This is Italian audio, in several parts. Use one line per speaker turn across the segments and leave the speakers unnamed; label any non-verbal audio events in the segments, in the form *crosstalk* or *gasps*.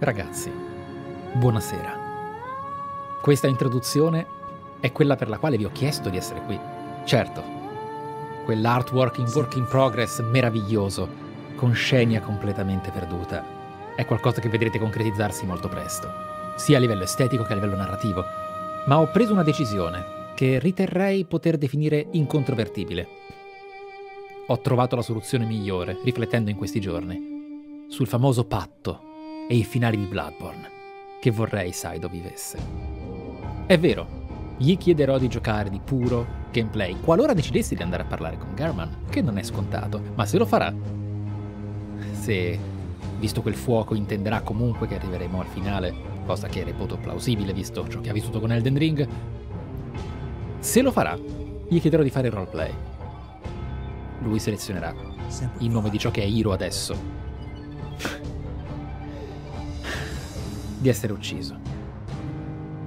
Ragazzi, buonasera. Questa introduzione è quella per la quale vi ho chiesto di essere qui. Certo, quell'artwork in work in progress meraviglioso, con scenia completamente perduta, è qualcosa che vedrete concretizzarsi molto presto, sia a livello estetico che a livello narrativo. Ma ho preso una decisione che riterrei poter definire incontrovertibile. Ho trovato la soluzione migliore, riflettendo in questi giorni, sul famoso patto e i finali di Bloodborne che vorrei Saido vivesse. È vero, gli chiederò di giocare di puro gameplay, qualora decidessi di andare a parlare con Garman, che non è scontato, ma se lo farà, se, visto quel fuoco, intenderà comunque che arriveremo al finale, cosa che reputo plausibile visto ciò che ha vissuto con Elden Ring, se lo farà, gli chiederò di fare il roleplay. Lui selezionerà il nome di ciò che è Hiro adesso di essere ucciso.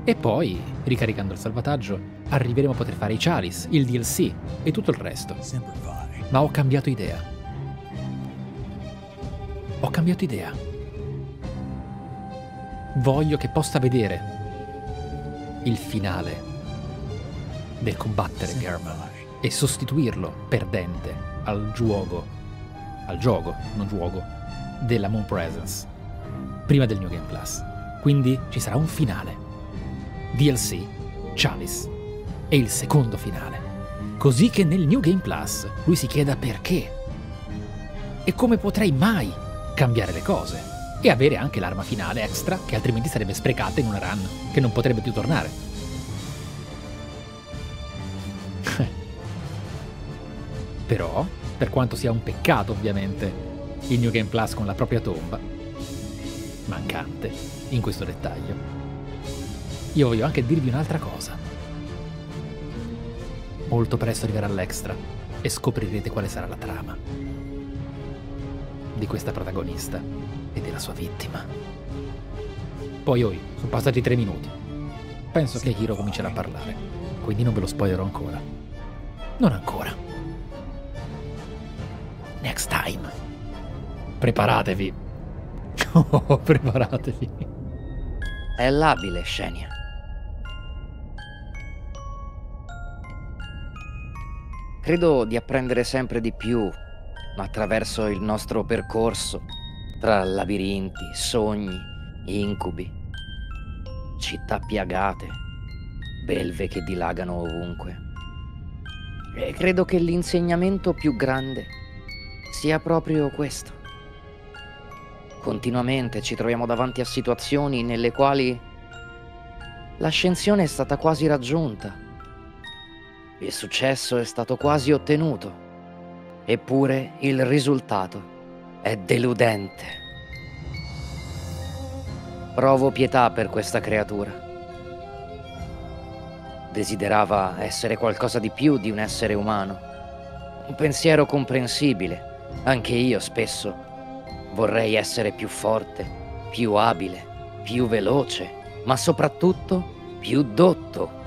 E poi, ricaricando il salvataggio, arriveremo a poter fare i Chalice, il DLC e tutto il resto. Ma ho cambiato idea. Ho cambiato idea. Voglio che possa vedere il finale del combattere German e sostituirlo perdente al gioco, al gioco, non gioco, della Moon Presence prima del New Game Plus. Quindi ci sarà un finale. DLC, Chalice e il secondo finale. Così che nel New Game Plus lui si chieda perché. E come potrei mai cambiare le cose. E avere anche l'arma finale extra che altrimenti sarebbe sprecata in una run che non potrebbe più tornare. *laughs* Però, per quanto sia un peccato ovviamente, il New Game Plus con la propria tomba, mancante, in questo dettaglio. Io voglio anche dirvi un'altra cosa. Molto presto arriverà l'extra e scoprirete quale sarà la trama di questa protagonista e della sua vittima. Poi, oi, sono passati tre minuti. Penso che Hiro comincerà a parlare, quindi non ve lo spoilerò ancora. Non ancora. Next time. Preparatevi. *laughs* Oh, preparatevi.
È labile, Scenia. Credo di apprendere sempre di più attraverso il nostro percorso tra labirinti, sogni, incubi, città piagate, belve che dilagano ovunque. E credo che l'insegnamento più grande sia proprio questo Continuamente ci troviamo davanti a situazioni nelle quali l'ascensione è stata quasi raggiunta, il successo è stato quasi ottenuto, eppure il risultato è deludente. Provo pietà per questa creatura. Desiderava essere qualcosa di più di un essere umano, un pensiero comprensibile. Anche io spesso Vorrei essere più forte, più abile, più veloce, ma soprattutto più dotto.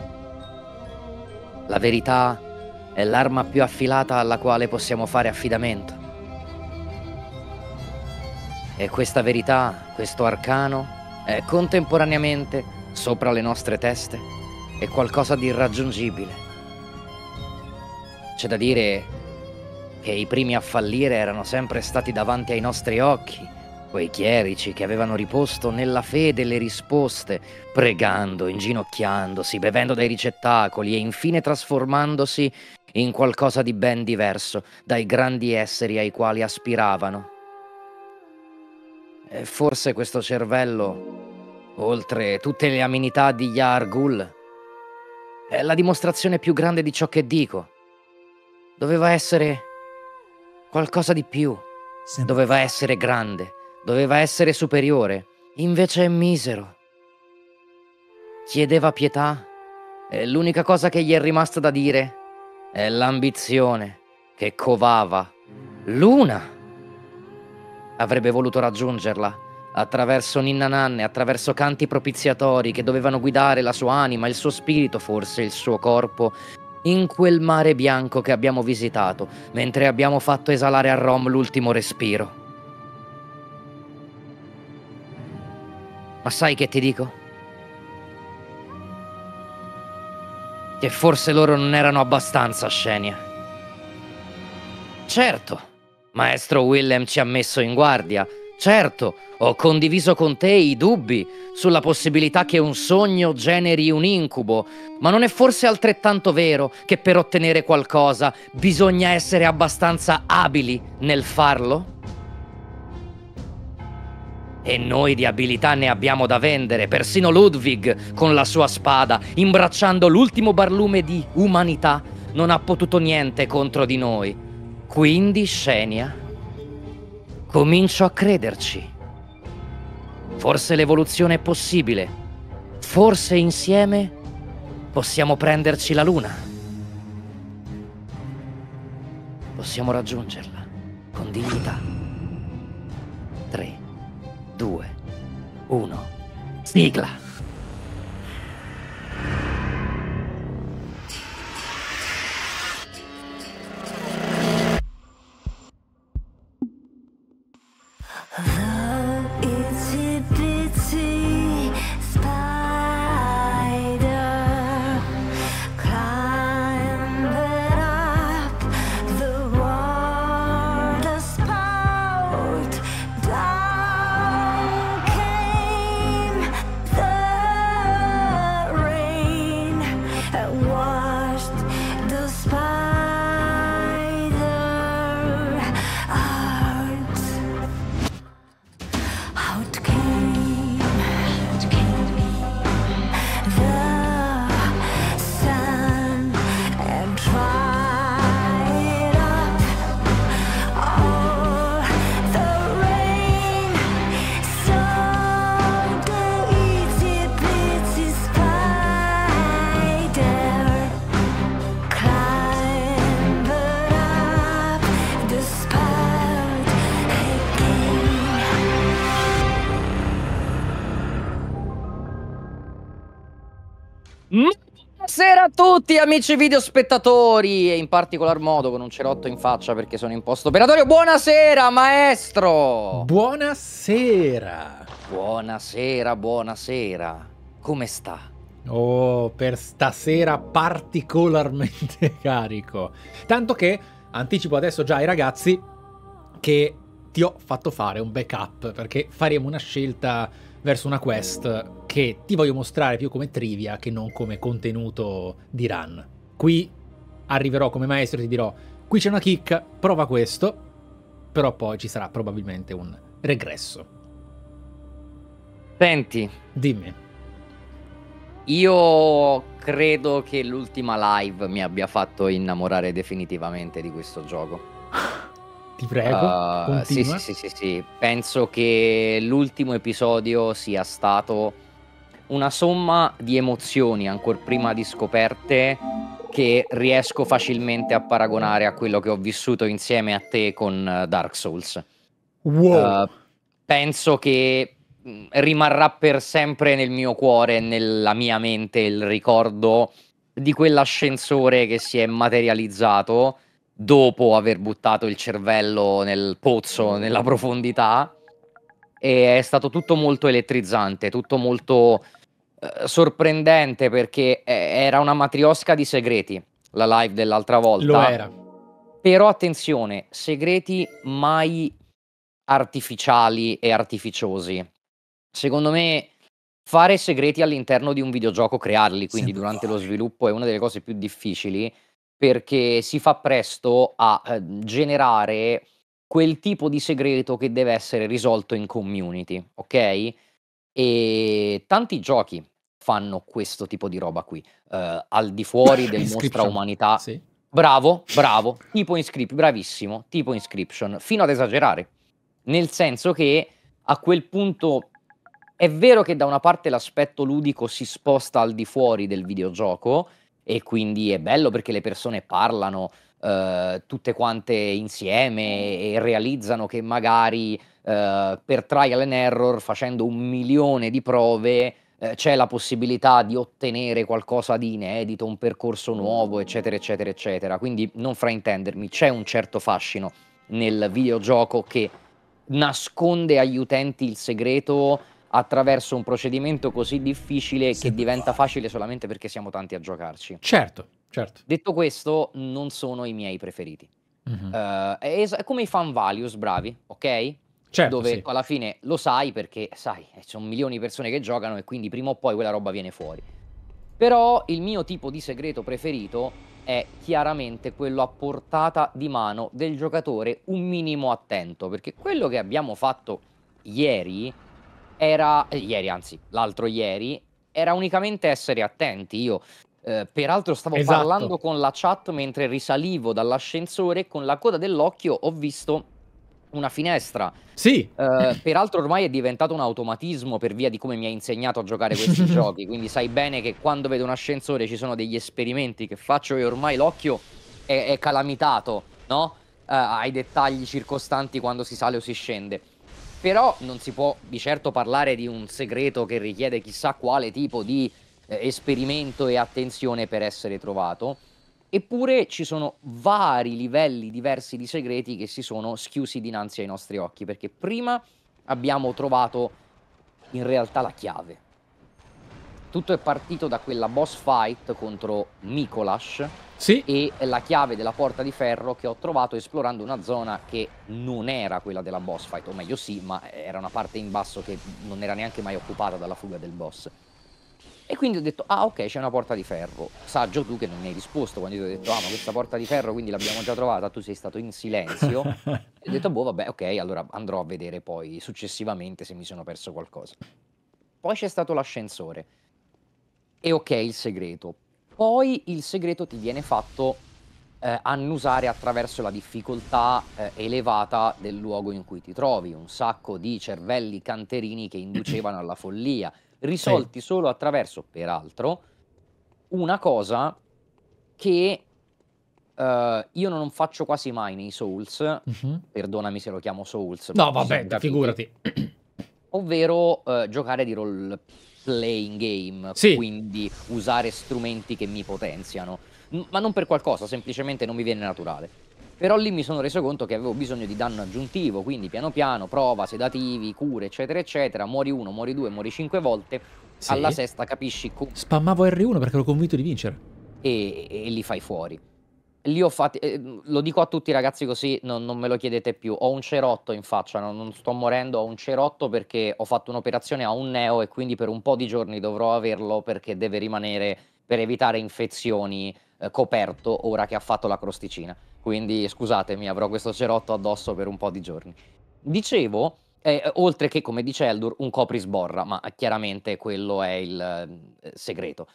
La verità è l'arma più affilata alla quale possiamo fare affidamento. E questa verità, questo arcano, è contemporaneamente sopra le nostre teste e qualcosa di irraggiungibile. C'è da dire che i primi a fallire erano sempre stati davanti ai nostri occhi, quei chierici che avevano riposto nella fede le risposte, pregando, inginocchiandosi, bevendo dai ricettacoli e infine trasformandosi in qualcosa di ben diverso dai grandi esseri ai quali aspiravano. E forse questo cervello, oltre tutte le amenità di Yargul, è la dimostrazione più grande di ciò che dico. Doveva essere qualcosa di più. Doveva essere grande, doveva essere superiore, invece è misero. Chiedeva pietà e l'unica cosa che gli è rimasta da dire è l'ambizione che covava. Luna! Avrebbe voluto raggiungerla attraverso ninna nanne, attraverso canti propiziatori che dovevano guidare la sua anima, il suo spirito, forse il suo corpo, in quel mare bianco che abbiamo visitato, mentre abbiamo fatto esalare a Rom l'ultimo respiro. Ma sai che ti dico? Che forse loro non erano abbastanza, Scenia. Certo, maestro Willem ci ha messo in guardia. Certo, ho condiviso con te i dubbi sulla possibilità che un sogno generi un incubo, ma non è forse altrettanto vero che per ottenere qualcosa bisogna essere abbastanza abili nel farlo? E noi di abilità ne abbiamo da vendere, persino Ludwig, con la sua spada, imbracciando l'ultimo barlume di umanità, non ha potuto niente contro di noi. Quindi, Scenia, comincio a crederci. Forse l'evoluzione è possibile. Forse insieme possiamo prenderci la luna. Possiamo raggiungerla con dignità. 3, 2, 1. Sigla. Tutti amici videospettatori e in particolar modo con un cerotto in faccia perché sono in posto operatorio. Buonasera maestro!
Buonasera.
buonasera, buonasera. Come sta?
Oh, per stasera particolarmente *laughs* carico. Tanto che anticipo adesso già ai ragazzi che ti ho fatto fare un backup perché faremo una scelta verso una quest che ti voglio mostrare più come trivia che non come contenuto di run. Qui arriverò come maestro e ti dirò, qui c'è una chicca, prova questo, però poi ci sarà probabilmente un regresso.
Senti,
Dimmi.
io credo che l'ultima live mi abbia fatto innamorare definitivamente di questo gioco. *laughs*
Ti prego,
Uh, sì, sì, sì, sì, sì. Penso che l'ultimo episodio sia stato una somma di emozioni ancora prima di scoperte che riesco facilmente a paragonare a quello che ho vissuto insieme a te con eh, Dark Souls.
Wow.
Uh, penso che mh, rimarrà per sempre nel mio cuore, nella mia mente, il ricordo di quell'ascensore che si è materializzato dopo aver buttato il cervello nel pozzo, nella profondità. E è stato tutto molto elettrizzante, tutto molto eh, sorprendente perché eh, era una matriosca di segreti la live dell'altra volta.
Lo era.
Però attenzione, segreti mai artificiali e artificiosi. Secondo me fare segreti all'interno di un videogioco, crearli quindi
Sempre
durante lo
fare.
sviluppo è una delle cose più difficili perché si fa presto a eh, generare quel tipo di segreto che deve essere risolto in community, ok? E tanti giochi fanno questo tipo di roba qui, eh, al di fuori *laughs* del mostra umanità.
Sì.
Bravo, bravo, tipo Inscription, bravissimo, tipo Inscription, fino ad esagerare. Nel senso che a quel punto è vero che da una parte l'aspetto ludico si sposta al di fuori del videogioco e quindi è bello perché le persone parlano eh, tutte quante insieme e realizzano che magari eh, per trial and error, facendo un milione di prove, eh, c'è la possibilità di ottenere qualcosa di inedito, un percorso nuovo, eccetera, eccetera, eccetera. Quindi non fraintendermi, c'è un certo fascino nel videogioco che nasconde agli utenti il segreto attraverso un procedimento così difficile
Sì.
che diventa facile solamente perché siamo tanti a giocarci.
Certo, certo.
Detto questo, non sono i miei preferiti.
Mhm.
Eh, è, es- è come i fan values bravi, ok?
Certo,
Dove
sì.
alla fine lo sai perché, sai, eh, ci sono milioni di persone che giocano e quindi prima o poi quella roba viene fuori. Però il mio tipo di segreto preferito è chiaramente quello a portata di mano del giocatore un minimo attento, perché quello che abbiamo fatto ieri era, eh, ieri anzi, l'altro ieri, era unicamente essere attenti. Io, eh, peraltro, stavo
Esatto.
parlando con la chat mentre risalivo dall'ascensore e con la coda dell'occhio ho visto una finestra.
Sì,
Eh, peraltro ormai è diventato un automatismo per via di come mi hai insegnato a giocare questi *laughs* giochi, quindi sai bene che quando vedo un ascensore ci sono degli esperimenti che faccio e ormai l'occhio è, è calamitato, no? Eh, ai dettagli circostanti quando si sale o si scende. Però non si può di certo parlare di un segreto che richiede chissà quale tipo di eh, esperimento e attenzione per essere trovato. Eppure ci sono vari livelli diversi di segreti che si sono schiusi dinanzi ai nostri occhi, perché prima abbiamo trovato in realtà la chiave. Tutto è partito da quella boss fight contro Mikolash
sì,
e la chiave della porta di ferro che ho trovato esplorando una zona che non era quella della boss fight, o meglio sì, ma era una parte in basso che non era neanche mai occupata dalla fuga del boss. E quindi ho detto, ah ok, c'è una porta di ferro. Saggio tu che non mi hai risposto quando ti ho detto, ah ma questa porta di ferro quindi l'abbiamo già trovata, tu sei stato in silenzio. *laughs* e ho detto, boh vabbè, ok, allora andrò a vedere poi successivamente se mi sono perso qualcosa. Poi c'è stato l'ascensore. E ok, il segreto. Poi il segreto ti viene fatto eh, annusare attraverso la difficoltà eh, elevata del luogo in cui ti trovi. Un sacco di cervelli canterini che inducevano alla follia, risolti solo attraverso, peraltro, una cosa che eh, io non faccio quasi mai nei Souls,
Mhm.
perdonami se lo chiamo Souls.
No, vabbè, figurati.
Ovvero eh, giocare di role playing game,
Sì.
quindi usare strumenti che mi potenziano, ma non per qualcosa, semplicemente non mi viene naturale. Però lì mi sono reso conto che avevo bisogno di danno aggiuntivo, quindi piano piano, prova, sedativi, cure, eccetera, eccetera, muori uno, muori due, muori cinque volte,
Sì.
alla sesta capisci
Spammavo R1 perché ero convinto di vincere.
e, e li fai fuori. Li ho fatti, eh, lo dico a tutti ragazzi così, non, non me lo chiedete più. Ho un cerotto in faccia, non, non sto morendo, ho un cerotto perché ho fatto un'operazione a un neo e quindi per un po' di giorni dovrò averlo perché deve rimanere per evitare infezioni eh, coperto ora che ha fatto la crosticina. Quindi scusatemi, avrò questo cerotto addosso per un po' di giorni. Dicevo, eh, oltre che come dice Eldur, un coprisborra, ma chiaramente quello è il eh, segreto.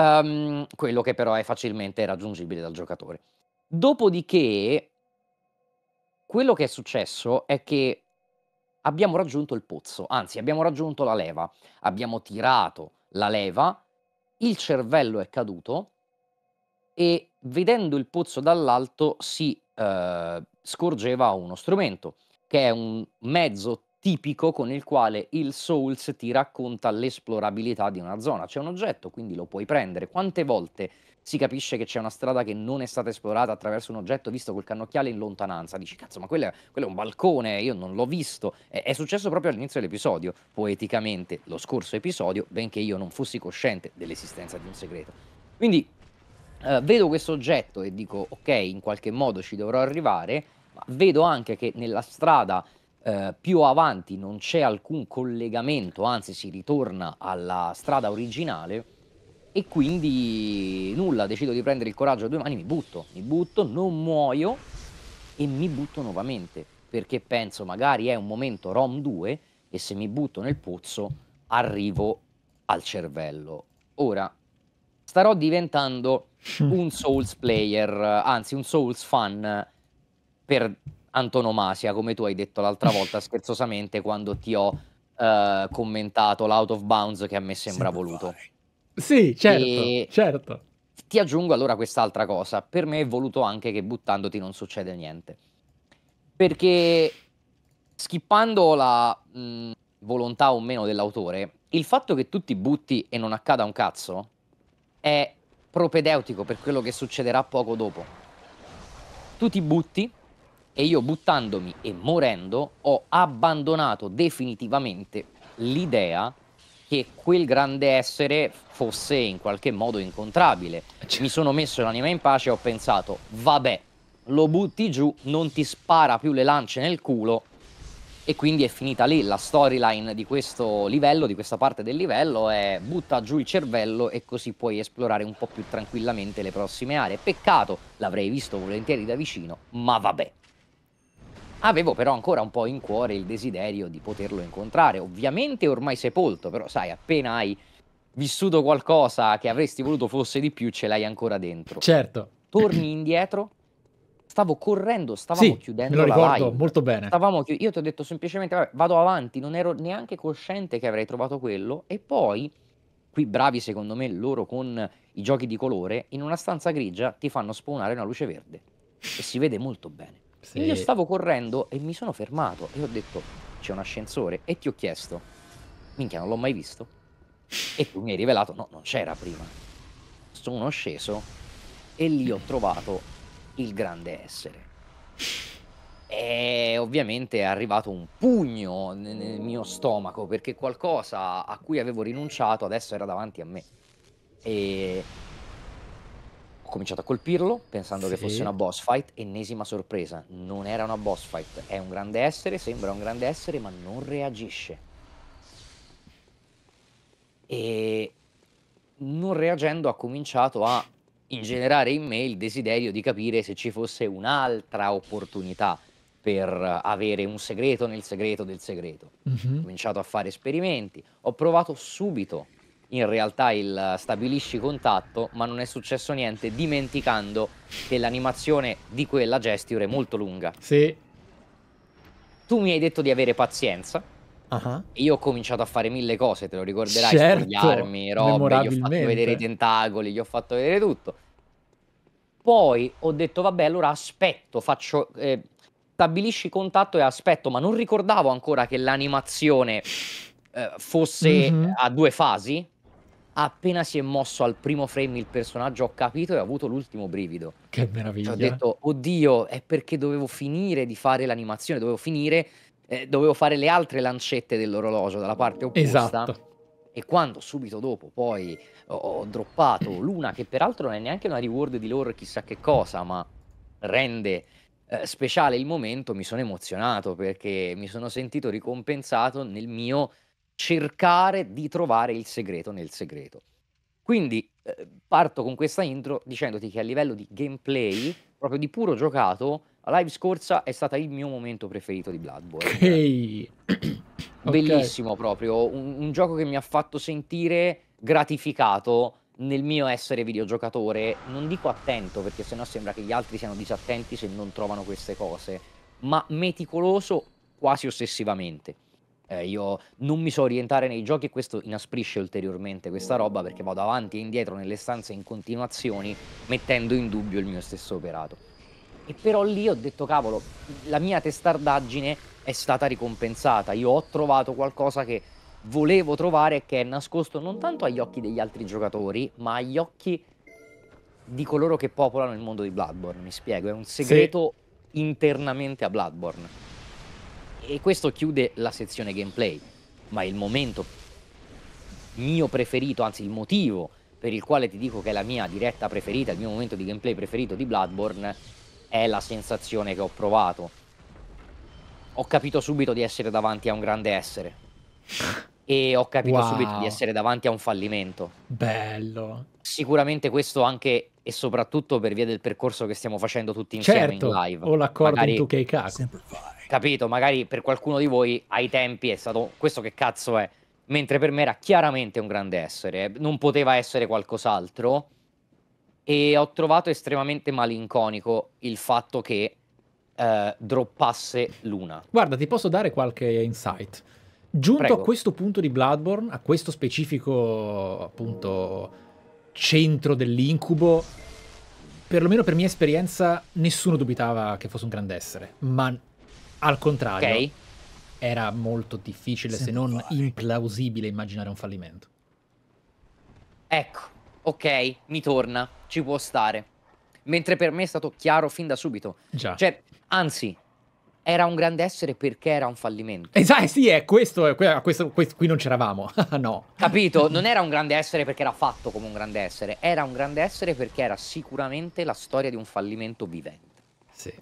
Ehm, quello che però è facilmente raggiungibile dal giocatore. Dopodiché, quello che è successo è che abbiamo raggiunto il pozzo, anzi abbiamo raggiunto la leva, abbiamo tirato la leva, il cervello è caduto e vedendo il pozzo dall'alto si eh, scorgeva uno strumento, che è un mezzo tipico con il quale il Souls ti racconta l'esplorabilità di una zona. C'è un oggetto, quindi lo puoi prendere. Quante volte si capisce che c'è una strada che non è stata esplorata attraverso un oggetto visto col cannocchiale in lontananza? Dici, cazzo, ma quello è, quello è un balcone, io non l'ho visto. È, è successo proprio all'inizio dell'episodio, poeticamente, lo scorso episodio, benché io non fossi cosciente dell'esistenza di un segreto. Quindi eh, vedo questo oggetto e dico, ok, in qualche modo ci dovrò arrivare, ma vedo anche che nella strada eh, più avanti non c'è alcun collegamento, anzi si ritorna alla strada originale e quindi nulla, decido di prendere il coraggio a due mani, mi butto, mi butto, non muoio e mi butto nuovamente perché penso magari è un momento ROM 2 e se mi butto nel pozzo arrivo al cervello. Ora starò diventando *laughs* un Souls player, anzi un Souls fan per antonomasia, come tu hai detto l'altra volta *laughs* scherzosamente quando ti ho eh, commentato l'out of bounds che a me sembra voluto.
Sì, certo,
E-
certo.
Ti aggiungo allora quest'altra cosa, per me è voluto anche che buttandoti non succede niente. Perché skippando la mh, volontà o meno dell'autore, il fatto che tu ti butti e non accada un cazzo è propedeutico per quello che succederà poco dopo. Tu ti butti e io buttandomi e morendo ho abbandonato definitivamente l'idea che quel grande essere fosse in qualche modo incontrabile. Mi sono messo l'anima in pace e ho pensato, vabbè, lo butti giù, non ti spara più le lance nel culo e quindi è finita lì. La storyline di questo livello, di questa parte del livello è butta giù il cervello e così puoi esplorare un po' più tranquillamente le prossime aree. Peccato, l'avrei visto volentieri da vicino, ma vabbè. Avevo però ancora un po' in cuore il desiderio di poterlo incontrare, ovviamente ormai sepolto, però sai, appena hai vissuto qualcosa che avresti voluto fosse di più, ce l'hai ancora dentro.
certo.
Torni indietro, stavo correndo, stavamo
Sì, me
chiudendo
lo
la
ricordo
live.
molto bene.
Stavamo chi- io ti ho detto semplicemente, vabbè, vado avanti, non ero neanche cosciente che avrei trovato quello. E poi, qui bravi secondo me loro con i giochi di colore, in una stanza grigia ti fanno spawnare una luce verde. E si vede molto bene.
Sì.
Io stavo correndo e mi sono fermato e ho detto, c'è un ascensore. E ti ho chiesto, minchia, non l'ho mai visto? E tu mi hai rivelato, no, non c'era prima. Sono sceso e lì ho trovato il grande essere. E ovviamente è arrivato un pugno ne- nel mio stomaco perché qualcosa a cui avevo rinunciato adesso era davanti a me. E ho cominciato a colpirlo pensando che
Sì.
fosse una boss fight. Ennesima sorpresa, non era una boss fight, è un grande essere, sembra un grande essere, ma non reagisce. E non reagendo ha cominciato a ingenerare in me il desiderio di capire se ci fosse un'altra opportunità per avere un segreto nel segreto del segreto. Ho
Mhm.
cominciato a fare esperimenti, ho provato subito in realtà il stabilisci contatto, ma non è successo niente, dimenticando che l'animazione di quella gesture è molto lunga.
Sì.
Tu mi hai detto di avere pazienza,
Ah.
e io ho cominciato a fare mille cose, te lo ricorderai,
Certo,
spogliarmi, robe, gli ho fatto vedere i tentacoli, gli ho fatto vedere tutto. Poi ho detto, vabbè, allora aspetto, faccio... eh, stabilisci contatto e aspetto, ma non ricordavo ancora che l'animazione eh, fosse
Mhm.
a due fasi. Appena si è mosso al primo frame il personaggio, ho capito e ho avuto l'ultimo brivido.
Che
Cioè,
meraviglia.
ho detto, oddio, è perché dovevo finire di fare l'animazione, dovevo finire, eh, dovevo fare le altre lancette dell'orologio dalla parte opposta.
Esatto.
E quando subito dopo poi ho, ho droppato l'una, che peraltro non è neanche una reward di loro chissà che cosa, ma rende eh, speciale il momento, mi sono emozionato perché mi sono sentito ricompensato nel mio cercare di trovare il segreto nel segreto. Quindi eh, parto con questa intro dicendoti che a livello di gameplay, proprio di puro giocato, la live scorsa è stata il mio momento preferito di Bloodborne.
Ok. *clears throat* Ok.
Bellissimo proprio, un, un gioco che mi ha fatto sentire gratificato nel mio essere videogiocatore, non dico attento perché sennò sembra che gli altri siano disattenti se non trovano queste cose, ma meticoloso quasi ossessivamente. Eh, io non mi so orientare nei giochi e questo inasprisce ulteriormente questa roba perché vado avanti e indietro nelle stanze in continuazioni mettendo in dubbio il mio stesso operato. E però lì ho detto cavolo, la mia testardaggine è stata ricompensata. Io ho trovato qualcosa che volevo trovare e che è nascosto non tanto agli occhi degli altri giocatori, ma agli occhi di coloro che popolano il mondo di Bloodborne. Mi spiego, è un segreto internamente a Bloodborne. E questo chiude la sezione gameplay, ma il momento mio preferito, anzi il motivo per il quale ti dico che è la mia diretta preferita, il mio momento di gameplay preferito di Bloodborne, è la sensazione che ho provato. Ho capito subito di essere davanti a un grande essere. *laughs* E ho capito
Wow.
subito di essere davanti a un fallimento.
Bello.
Sicuramente questo anche e soprattutto per via del percorso che stiamo facendo tutti insieme
Certo.
in live.
Ho l'accordo
Magari-
in 2K Kaku.
Simplify.
Capito? Magari per qualcuno di voi ai tempi è stato questo che cazzo è, mentre per me era chiaramente un grande essere, non poteva essere qualcos'altro. E ho trovato estremamente malinconico il fatto che eh, droppasse Luna.
Guarda, ti posso dare qualche insight. Giunto
Prego.
a questo punto di Bloodborne, a questo specifico appunto centro dell'incubo, perlomeno per mia esperienza, nessuno dubitava che fosse un grande essere, ma al contrario,
Ok?
era molto difficile, se non
Simplify.
implausibile, immaginare un fallimento.
Ecco, ok, mi torna, ci può stare. Mentre per me è stato chiaro fin da subito.
Già.
Cioè, anzi, era un grande essere perché era un fallimento.
Esatto, sì, è questo, è que- a questo, questo- qui non c'eravamo. *laughs* no.
Capito? Non era un grande essere perché era fatto come un grande essere, era un grande essere perché era sicuramente la storia di un fallimento vivente.
Sì.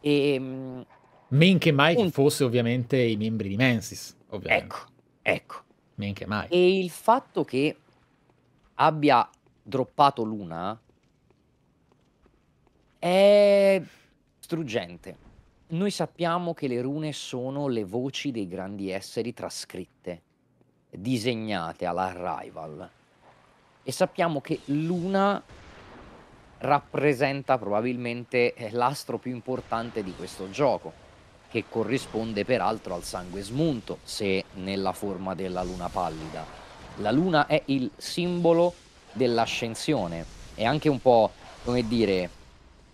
E mm,
Men che mai che
Un-
fosse ovviamente i membri di Mensis, ovviamente.
ecco, ecco.
Men che mai.
E il fatto che abbia droppato Luna è struggente. Noi sappiamo che le rune sono le voci dei grandi esseri trascritte, disegnate all'arrival. E sappiamo che Luna rappresenta probabilmente eh, l'astro più importante di questo gioco, che corrisponde peraltro al sangue smunto, se nella forma della luna pallida. La luna è il simbolo dell'ascensione, è anche un po', come dire,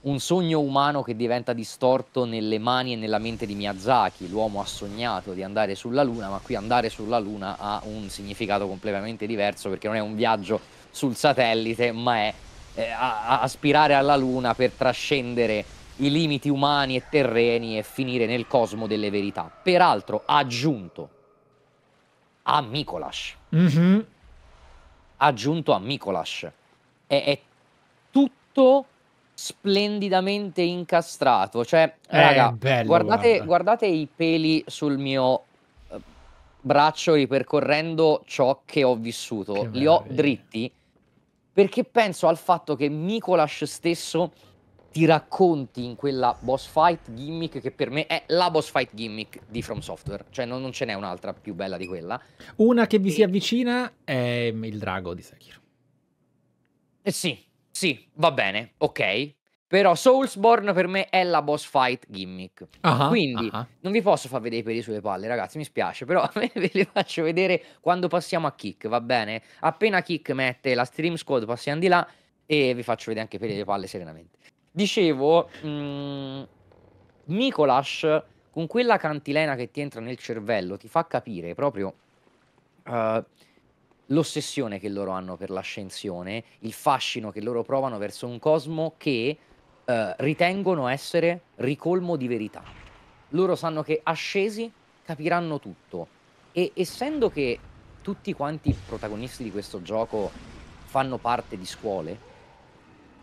un sogno umano che diventa distorto nelle mani e nella mente di Miyazaki. L'uomo ha sognato di andare sulla luna, ma qui andare sulla luna ha un significato completamente diverso perché non è un viaggio sul satellite, ma è eh, a- a- aspirare alla luna per trascendere i limiti umani e terreni e finire nel cosmo delle verità. Peraltro aggiunto a Mikolash,
Mhm.
ha aggiunto a Mikolash. È, è tutto splendidamente incastrato. Cioè, raga,
bello,
guardate,
guarda.
guardate i peli sul mio eh, braccio ripercorrendo ciò che ho vissuto.
Che
Li ho dritti perché penso al fatto che Mikolash stesso ti racconti in quella boss fight gimmick che per me è la boss fight gimmick di From Software. Cioè, non, non ce n'è un'altra più bella di quella.
Una che vi si
E-
avvicina è il drago di Sekiro.
Eh sì, sì, va bene, ok. Però Soulsborne per me è la boss fight gimmick.
Ah,
Quindi
ah.
non vi posso far vedere i peli sulle palle, ragazzi, mi spiace, però *laughs* ve li faccio vedere quando passiamo a Kick, va bene? Appena Kick mette la Stream Squad passiamo di là e vi faccio vedere anche i peli sulle palle serenamente. Dicevo, mm, Mikolash con quella cantilena che ti entra nel cervello ti fa capire proprio eh, l'ossessione che loro hanno per l'ascensione, il fascino che loro provano verso un cosmo che eh, ritengono essere ricolmo di verità. Loro sanno che ascesi capiranno tutto e essendo che tutti quanti i protagonisti di questo gioco fanno parte di scuole,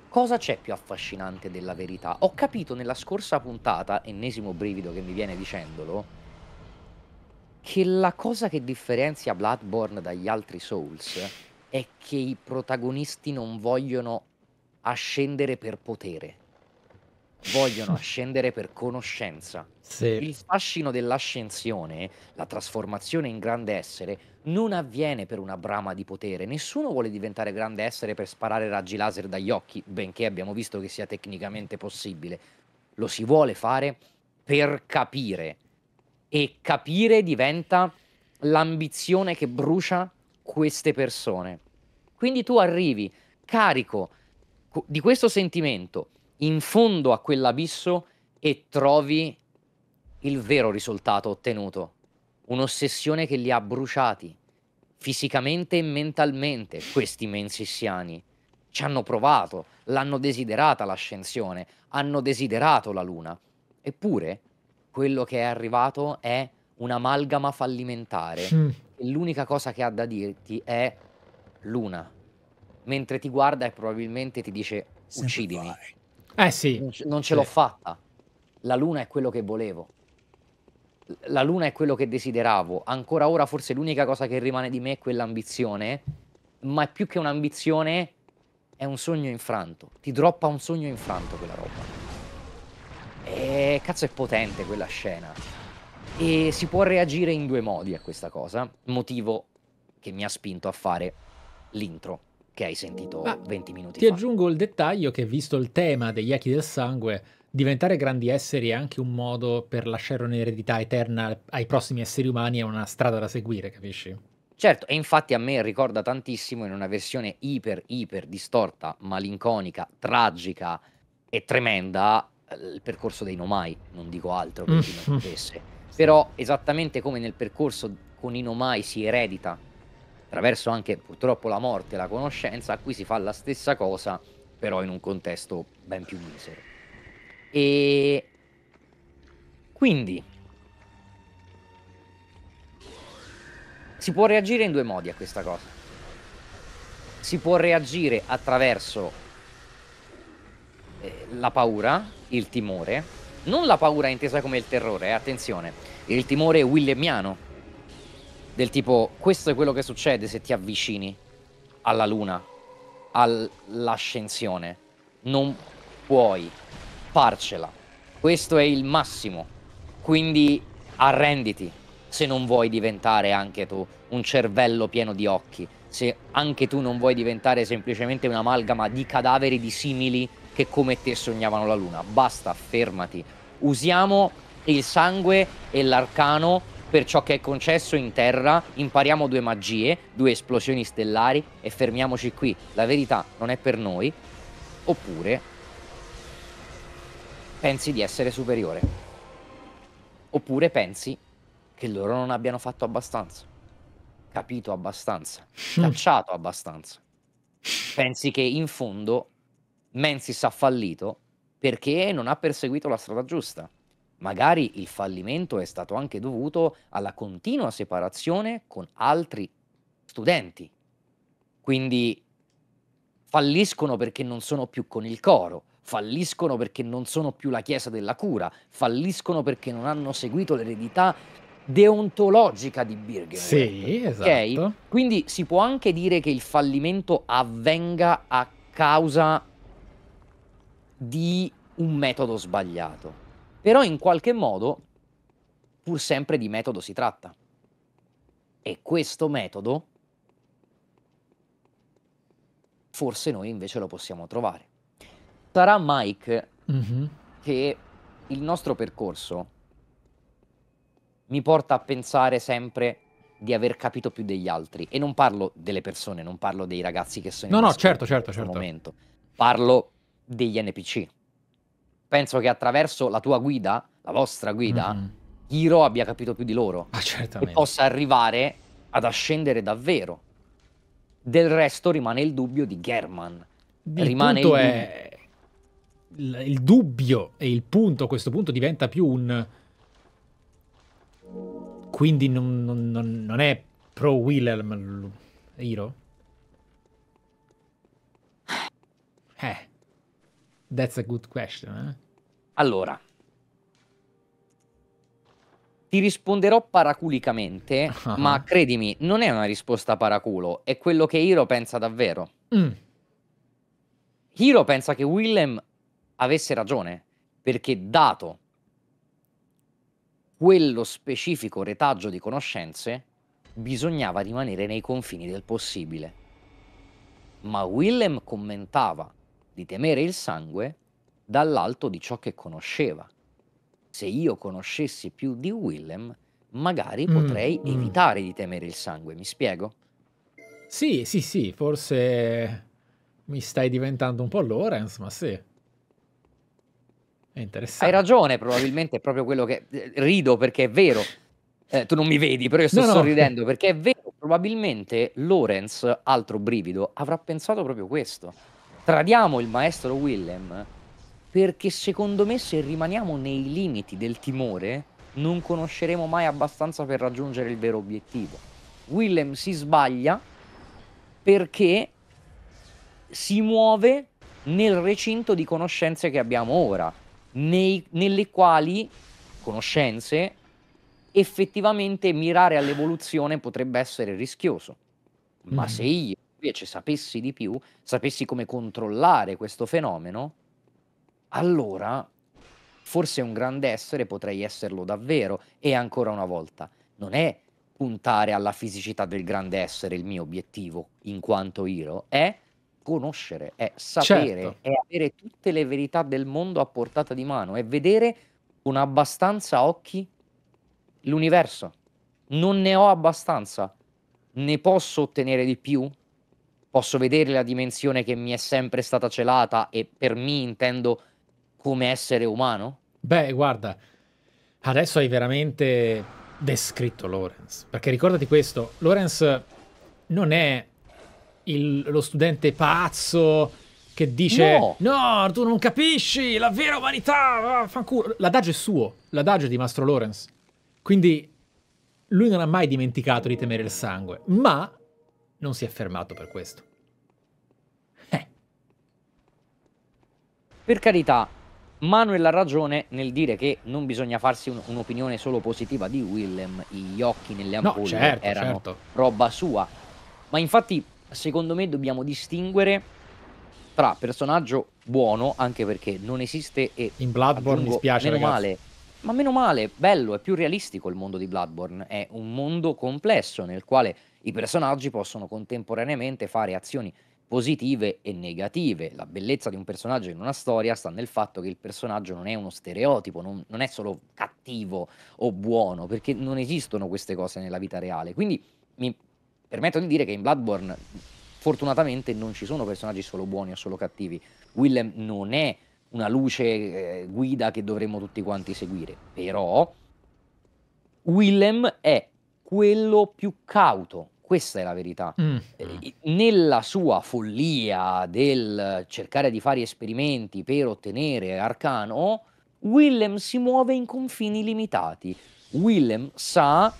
cosa c'è più affascinante della verità? Ho capito nella scorsa puntata, ennesimo brivido che mi viene dicendolo, che la cosa che differenzia Bloodborne dagli altri Souls è che i protagonisti non vogliono ascendere per potere, vogliono *laughs* ascendere per conoscenza.
Sì.
Il fascino dell'ascensione, la trasformazione in grande essere, non avviene per una brama di potere. Nessuno vuole diventare grande essere per sparare raggi laser dagli occhi, benché abbiamo visto che sia tecnicamente possibile. Lo si vuole fare per capire. E capire diventa l'ambizione che brucia queste persone. Quindi tu arrivi carico co- di questo sentimento in fondo a quell'abisso e trovi il vero risultato ottenuto. Un'ossessione che li ha bruciati fisicamente e mentalmente questi mensissiani. Ci hanno provato, l'hanno desiderata l'ascensione, hanno desiderato la luna. Eppure quello che è arrivato è un'amalgama fallimentare
Mm.
e l'unica cosa che ha da dirti è luna. Mentre ti guarda e probabilmente ti dice uccidimi.
Eh sì.
Non, ce- non ce
Sì.
l'ho fatta. La luna è quello che volevo. La luna è quello che desideravo. Ancora ora forse l'unica cosa che rimane di me è quell'ambizione, ma è più che un'ambizione è un sogno infranto. Ti droppa un sogno infranto quella roba. E cazzo è potente quella scena. E si può reagire in due modi a questa cosa, motivo che mi ha spinto a fare l'intro che hai sentito
Ah,
20 minuti
Ti
fa.
aggiungo il dettaglio che, visto il tema degli echi del sangue, diventare grandi esseri è anche un modo per lasciare un'eredità eterna ai prossimi esseri umani, è una strada da seguire, capisci?
Certo, e infatti a me ricorda tantissimo in una versione iper, iper distorta, malinconica, tragica e tremenda eh, il percorso dei Nomai, non dico altro per chi non sapesse. Però esattamente come nel percorso con i Nomai si eredita attraverso anche purtroppo la morte e la conoscenza, qui si fa la stessa cosa, però in un contesto ben più misero. E Quindi si può reagire in due modi a questa cosa. Si può reagire attraverso eh, la paura, il timore, non la paura intesa come il terrore, eh, attenzione, il timore willemiano, del tipo questo è quello che succede se ti avvicini alla luna, all'ascensione, non puoi farcela, questo è il massimo, quindi arrenditi se non vuoi diventare anche tu un cervello pieno di occhi, se anche tu non vuoi diventare semplicemente un'amalgama di cadaveri di simili che come te sognavano la luna. Basta, fermati. Usiamo il sangue e l'arcano per ciò che è concesso in terra, impariamo due magie, due esplosioni stellari e fermiamoci qui. La verità non è per noi. Oppure pensi di essere superiore. Oppure pensi che loro non abbiano fatto abbastanza, capito abbastanza, *laughs* cacciato abbastanza. Pensi che in fondo Mensis ha fallito perché non ha perseguito la strada giusta. Magari il fallimento è stato anche dovuto alla continua separazione con altri studenti. Quindi falliscono perché non sono più con il coro, falliscono perché non sono più la chiesa della cura, falliscono perché non hanno seguito l'eredità deontologica di Birger.
Sì, esatto.
Quindi si può anche dire che il fallimento avvenga a causa di un metodo sbagliato. Però in qualche modo, pur sempre di metodo si tratta. E questo metodo, forse noi invece lo possiamo trovare. Sarà Mike
Mhm.
che il nostro percorso mi porta a pensare sempre di aver capito più degli altri. E non parlo delle persone, non parlo dei ragazzi che sono
No,
in
no,
ascolto
certo, certo, certo.
momento. Parlo degli NPC. Penso che attraverso la tua guida, la vostra guida,
Mhm.
Hiro abbia capito più di loro
Ah,
e
certamente.
possa arrivare ad ascendere davvero. Del resto rimane il dubbio di German.
Il
rimane
punto
il
è il, il dubbio e il punto a questo punto diventa più un quindi non, non- non- è pro Wilhelm l- Hiro? Eh, that's a good question. Eh?
Allora, ti risponderò paraculicamente,
Ah.
ma credimi, non è una risposta paraculo, è quello che Hiro pensa davvero.
Mm,
Hiro pensa che Willem avesse ragione, perché dato quello specifico retaggio di conoscenze, bisognava rimanere nei confini del possibile. Ma Willem commentava di temere il sangue dall'alto di ciò che conosceva. Se io conoscessi più di Willem, magari
Mm,
potrei
mm.
evitare di temere il sangue, mi spiego?
Sì, sì, sì, forse mi stai diventando un po' Lorenz, ma sì. È interessante.
Hai ragione, probabilmente è proprio quello che eh, rido perché è vero. Eh, tu non mi vedi, però io sto
No, no.
sorridendo perché è vero. Probabilmente Lorenz, altro brivido, avrà pensato proprio questo. Tradiamo il maestro Willem perché secondo me se rimaniamo nei limiti del timore non conosceremo mai abbastanza per raggiungere il vero obiettivo. Willem si sbaglia perché si muove nel recinto di conoscenze che abbiamo ora, nei- nelle quali conoscenze effettivamente mirare all'evoluzione potrebbe essere rischioso. Ma
Mhm.
se io invece sapessi di più, sapessi come controllare questo fenomeno, allora forse un grande essere potrei esserlo davvero. E ancora una volta, non è puntare alla fisicità del grande essere il mio obiettivo in quanto Hiro, è conoscere, è sapere,
Certo.
è avere tutte le verità del mondo a portata di mano, è vedere con abbastanza occhi l'universo. Non ne ho abbastanza. Ne posso ottenere di più? Posso vedere la dimensione che mi è sempre stata celata e per me intendo come essere umano?
Beh, guarda, adesso hai veramente descritto Lorenz. Perché ricordati questo, Lorenz non è il- lo studente pazzo che dice
No.
no, tu non capisci la vera umanità, fanculo. L'adagio è suo, l'adagio è di Mastro Lawrence. Quindi lui non ha mai dimenticato di temere il sangue, ma non si è fermato per questo. Eh,
Per carità, Manuel ha ragione nel dire che non bisogna farsi un- un'opinione solo positiva di Willem, gli occhi nelle
No,
ampolle
certo,
erano
certo.
roba sua. Ma infatti, secondo me, dobbiamo distinguere tra personaggio buono, anche perché non esiste e
in Bloodborne mi
aggiungo,
spiace,
meno
ragazzi.
male. Ma meno male, bello, è più realistico il mondo di Bloodborne. È un mondo complesso nel quale i personaggi possono contemporaneamente fare azioni positive e negative. La bellezza di un personaggio in una storia sta nel fatto che il personaggio non è uno stereotipo, non, non è solo cattivo o buono, perché non esistono queste cose nella vita reale. Quindi mi permetto di dire che in Bloodborne fortunatamente non ci sono personaggi solo buoni o solo cattivi. Willem non è una luce eh, guida che dovremmo tutti quanti seguire, però Willem è quello più cauto, questa è la verità.
Mm.
Eh, Nella sua follia del cercare di fare esperimenti per ottenere Arcano, Willem si muove in confini limitati. Willem sa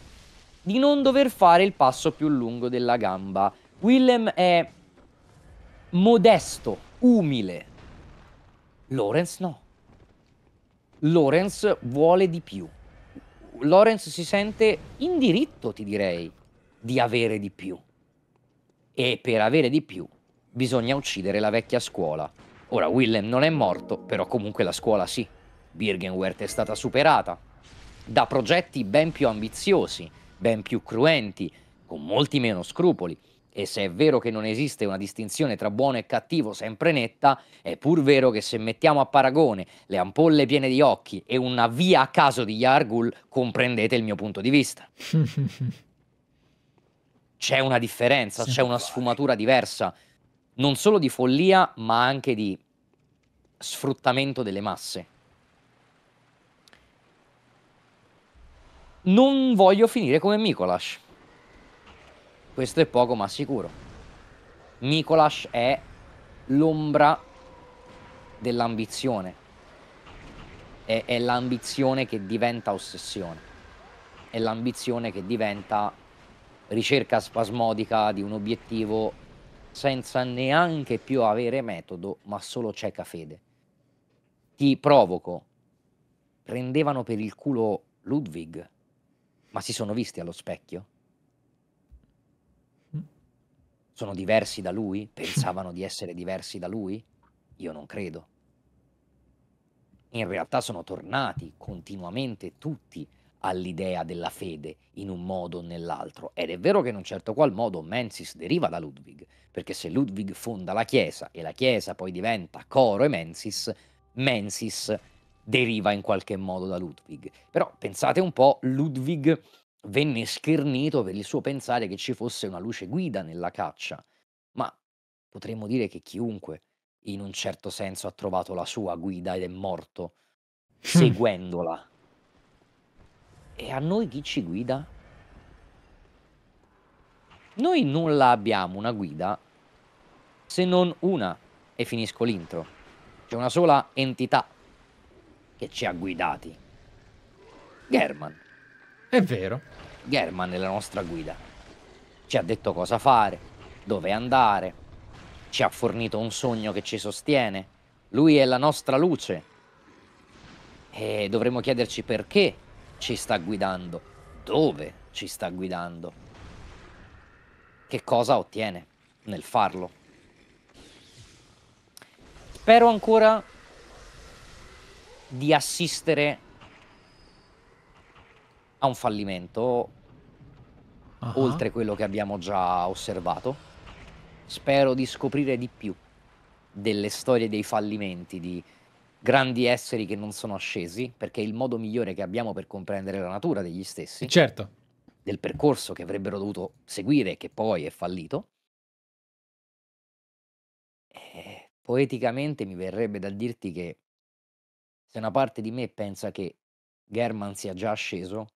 di non dover fare il passo più lungo della gamba. Willem è modesto, umile. Lawrence no. Lawrence vuole di più. Lawrence si sente in diritto, ti direi, di avere di più. E per avere di più bisogna uccidere la vecchia scuola. Ora Willem non è morto, però comunque la scuola sì. Birgenwert è stata superata da progetti ben più ambiziosi, ben più cruenti, con molti meno scrupoli. E se è vero che non esiste una distinzione tra buono e cattivo sempre netta, è pur vero che se mettiamo a paragone le ampolle piene di occhi e una via a caso di Yargul, comprendete il mio punto di vista. *laughs* C'è una differenza,
Sì.
c'è una sfumatura diversa, non solo di follia, ma anche di sfruttamento delle masse. Non voglio finire come Mikolash. Questo è poco ma sicuro. Mikolash è l'ombra dell'ambizione. È, è l'ambizione che diventa ossessione. È l'ambizione che diventa ricerca spasmodica di un obiettivo senza neanche più avere metodo, ma solo cieca fede. Ti provoco. Prendevano per il culo Ludwig, ma si sono visti allo specchio? Sono diversi da lui? Pensavano di essere diversi da lui? Io non credo. In realtà sono tornati continuamente tutti all'idea della fede in un modo o nell'altro. Ed è vero che in un certo qual modo Mensis deriva da Ludwig, perché se Ludwig fonda la Chiesa e la Chiesa poi diventa Coro e Mensis, Mensis deriva in qualche modo da Ludwig. Però pensate un po', Ludwig venne schernito per il suo pensare che ci fosse una luce guida nella caccia, ma potremmo dire che chiunque in un certo senso ha trovato la sua guida ed è morto seguendola. E a noi chi ci guida? Noi non la abbiamo una guida se non una, e finisco l'intro. C'è una sola entità che ci ha guidati. German.
È vero.
German è la nostra guida. Ci ha detto cosa fare, dove andare, ci ha fornito un sogno che ci sostiene. Lui è la nostra luce. E dovremmo chiederci perché ci sta guidando, dove ci sta guidando, che cosa ottiene nel farlo. Spero ancora di assistere a un fallimento
Ah.
oltre quello che abbiamo già osservato. Spero di scoprire di più delle storie dei fallimenti di grandi esseri che non sono ascesi, perché è il modo migliore che abbiamo per comprendere la natura degli stessi,
Certo.
del percorso che avrebbero dovuto seguire e che poi è fallito. E poeticamente mi verrebbe da dirti che se una parte di me pensa che German sia già asceso,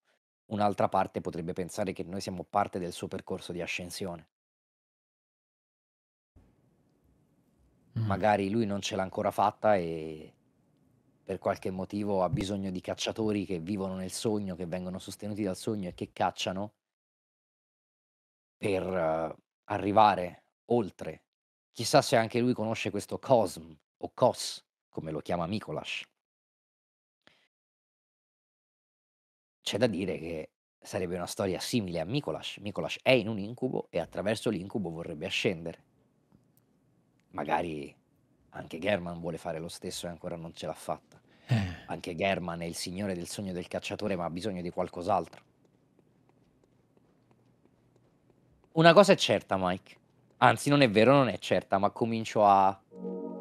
un'altra parte potrebbe pensare che noi siamo parte del suo percorso di ascensione.
Mm.
Magari lui non ce l'ha ancora fatta e per qualche motivo ha bisogno di cacciatori che vivono nel sogno, che vengono sostenuti dal sogno e che cacciano per eh, arrivare oltre. Chissà se anche lui conosce questo Cosm o Cos, come lo chiama Mikolash. C'è da dire che sarebbe una storia simile a Mikolash. Mikolash è in un incubo e attraverso l'incubo vorrebbe ascendere. Magari anche German vuole fare lo stesso e ancora non ce l'ha fatta. Anche German è il signore del sogno del cacciatore, ma ha bisogno di qualcos'altro. Una cosa è certa, Mike. Anzi, non è vero, non è certa, ma comincio a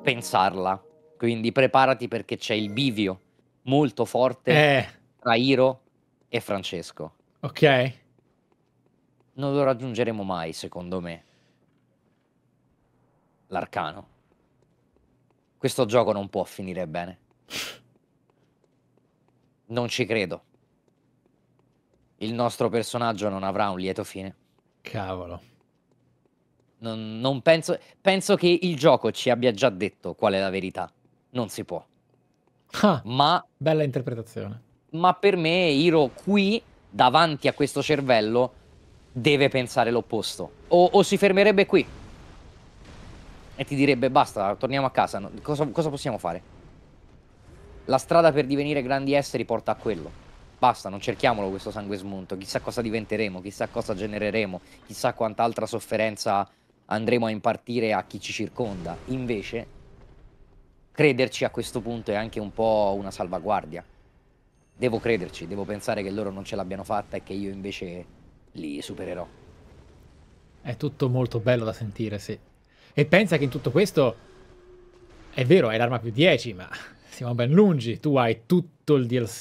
pensarla. Quindi preparati perché c'è il bivio molto forte
eh,
tra Iro e Francesco.
ok.
Non lo raggiungeremo mai, secondo me. L'arcano. Questo gioco non può finire bene. *laughs* Non ci credo. Il nostro personaggio non avrà un lieto fine.
Cavolo.
Non, non penso, penso che il gioco ci abbia già detto qual è la verità. Non si può.
Ah,
Ma,
bella interpretazione.
ma per me, Hiro qui, davanti a questo cervello, deve pensare l'opposto. O, o si fermerebbe qui. E ti direbbe basta, torniamo a casa. Cosa, cosa possiamo fare? La strada per divenire grandi esseri porta a quello. Basta, non cerchiamolo questo sangue smunto. Chissà cosa diventeremo, chissà cosa genereremo, chissà quant'altra sofferenza andremo a impartire a chi ci circonda. Invece, crederci a questo punto è anche un po' una salvaguardia. Devo crederci, devo pensare che loro non ce l'abbiano fatta e che io invece li supererò.
È tutto molto bello da sentire, sì. E pensa che in tutto questo è vero, hai l'arma più 10, ma siamo ben lungi. Tu hai tutto il DLC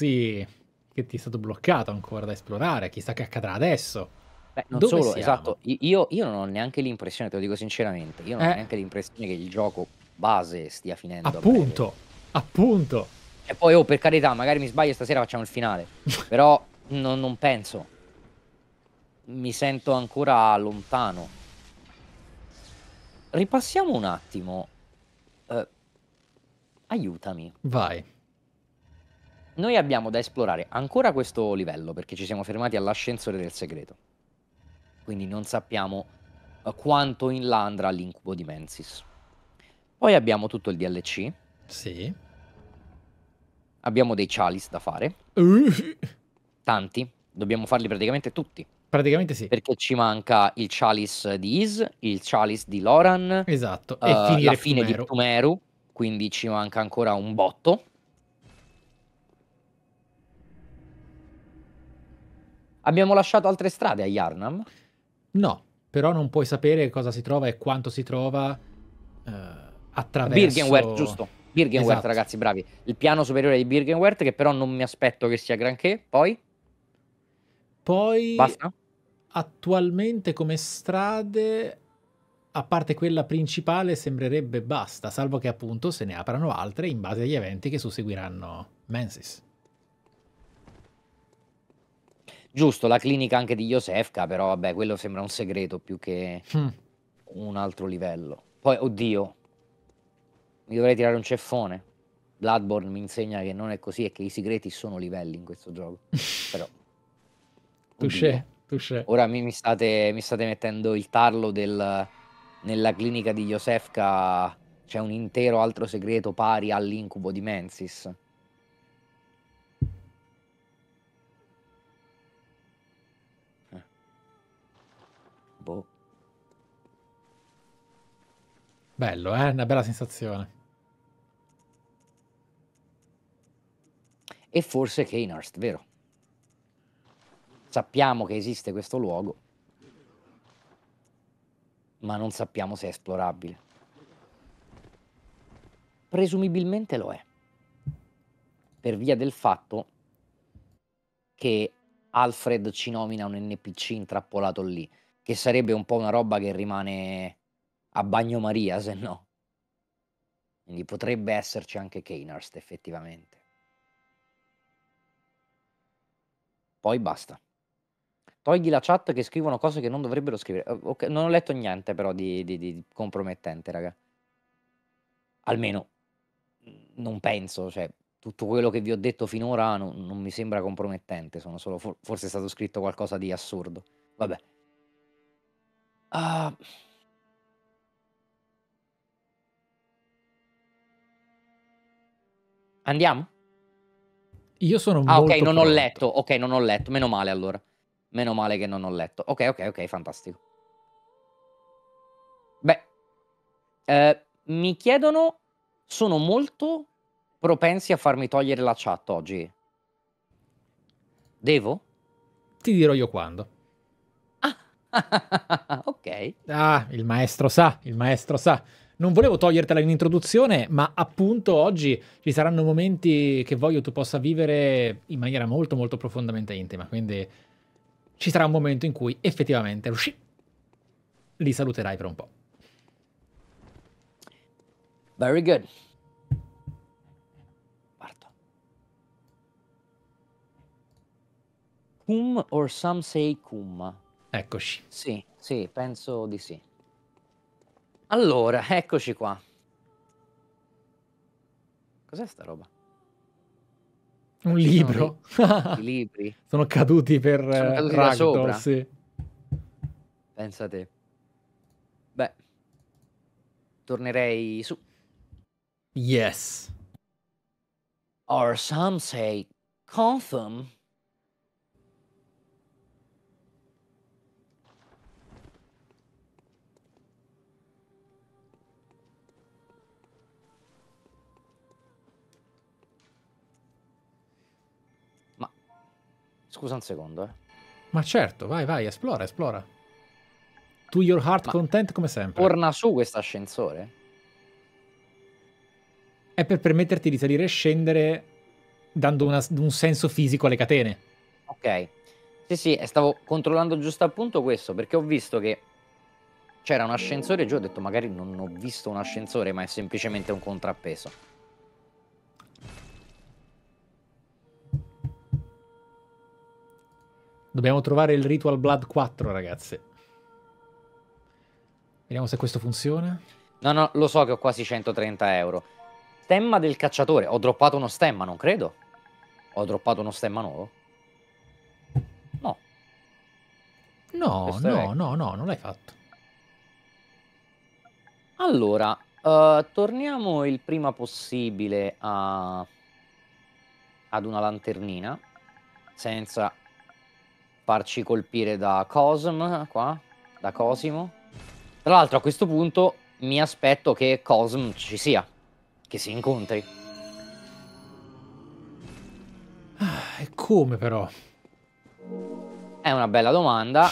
che ti è stato bloccato ancora da esplorare. Chissà che accadrà adesso.
Beh, non
Dove
solo,
siamo?
esatto. Io, io non ho neanche l'impressione, te lo dico sinceramente, io non ho
Eh.
neanche l'impressione che il gioco base stia finendo.
Appunto, appunto.
E poi, oh, per carità, magari mi sbaglio stasera facciamo il finale. *laughs* Però non, non penso. Mi sento ancora lontano. Ripassiamo un attimo. Aiutami.
Vai.
Noi abbiamo da esplorare ancora questo livello perché ci siamo fermati all'ascensore del segreto. Quindi non sappiamo eh, quanto in là andrà l'incubo di Mensis. Poi abbiamo tutto il DLC,
Sì.
abbiamo dei chalice da fare,
Uh, *laughs*
tanti, dobbiamo farli praticamente tutti,
praticamente sì.
perché ci manca il chalice di Is, il chalice di Loran,
Esatto. e finire
la fine
Fumero.
di Tumeru, quindi ci manca ancora un botto. Abbiamo lasciato altre strade a Yarnam.
No, però non puoi sapere cosa si trova e quanto si trova eh, attraverso...
Birgenwert, giusto. Birgenwert,
Esatto.
ragazzi, bravi. Il piano superiore di Birgenwert, che però non mi aspetto che sia granché. Poi,
Poi
basta?
attualmente come strade, a parte quella principale, sembrerebbe basta, salvo che appunto se ne aprano altre in base agli eventi che susseguiranno Mensis.
Giusto, la clinica anche di Josefka, però vabbè, quello sembra un segreto più che
Hmm.
un altro livello. Poi, oddio, mi dovrei tirare un ceffone. Bloodborne mi insegna che non è così e che i segreti sono livelli in questo gioco. *laughs* Però,
Touché, touché.
Ora mi, mi state, mi state mettendo il tarlo del, nella clinica di Josefka. C'è un intero altro segreto pari all'incubo di Mensis. Eh. Boh.
Bello, eh? Una bella sensazione.
E forse Keinarst, vero? Sappiamo che esiste questo luogo, ma non sappiamo se è esplorabile. Presumibilmente lo è, per via del fatto che Alfred ci nomina un NPC intrappolato lì, che sarebbe un po' una roba che rimane a bagnomaria, se no. Quindi potrebbe esserci anche Keinarst, effettivamente. Poi basta. Togli la chat che scrivono cose che non dovrebbero scrivere. Eh, ok, non ho letto niente però di, di- di compromettente, raga. Almeno mh, non penso, cioè tutto quello che vi ho detto finora non, non mi sembra compromettente, sono solo for- forse è stato scritto qualcosa di assurdo. Vabbè. Ah, andiamo?
Io sono
Ah, ok,
molto
non ho
pronto.
letto. Ok, non ho letto. Meno male allora. Meno male che non ho letto. Ok, ok, ok, fantastico. Beh, eh, mi chiedono, sono molto propensi a farmi togliere la chat oggi. Devo?
Ti dirò io quando.
Ah, *laughs* ok.
Ah, il maestro sa, il maestro sa. Non volevo togliertela in introduzione, ma appunto oggi ci saranno momenti che voglio tu possa vivere in maniera molto molto profondamente intima, quindi ci sarà un momento in cui effettivamente usci- li saluterai per un po'.
Very good. Parto. Cum or some say cum.
Eccoci.
Sì, sì, penso di sì. Allora, eccoci qua. Cos'è sta roba?
Un libro.
I libri? *laughs*
Sono caduti per
Sono
eh,
caduti da
ragdoll,
sopra?
sì.
Pensa te. Beh, tornerei su.
Yes.
Or some say Contham. Scusa un secondo, eh.
Ma certo, vai, vai, esplora, esplora. To your heart
Ma-
content come sempre.
Torna su questo ascensore?
È per permetterti di salire e scendere dando una- un senso fisico alle catene.
Ok. Sì, sì, stavo controllando giusto appunto questo perché ho visto che c'era un ascensore giù, ho detto magari non ho visto un ascensore, ma è semplicemente un contrappeso.
Dobbiamo trovare il Ritual Blood 4, ragazzi. Vediamo se questo funziona.
No, no, lo so che ho quasi 130 euro. Stemma del cacciatore. Ho droppato uno stemma, non credo. Ho droppato uno stemma nuovo. No.
No,
Questo
no, no, no, non l'hai fatto.
Allora, eh, torniamo il prima possibile a... ad una lanternina. Senza farci colpire da Cosm, qua. Da Cosimo. Tra l'altro a questo punto mi aspetto che Cosm ci sia. Che si incontri.
Ah, e come però?
È una bella domanda.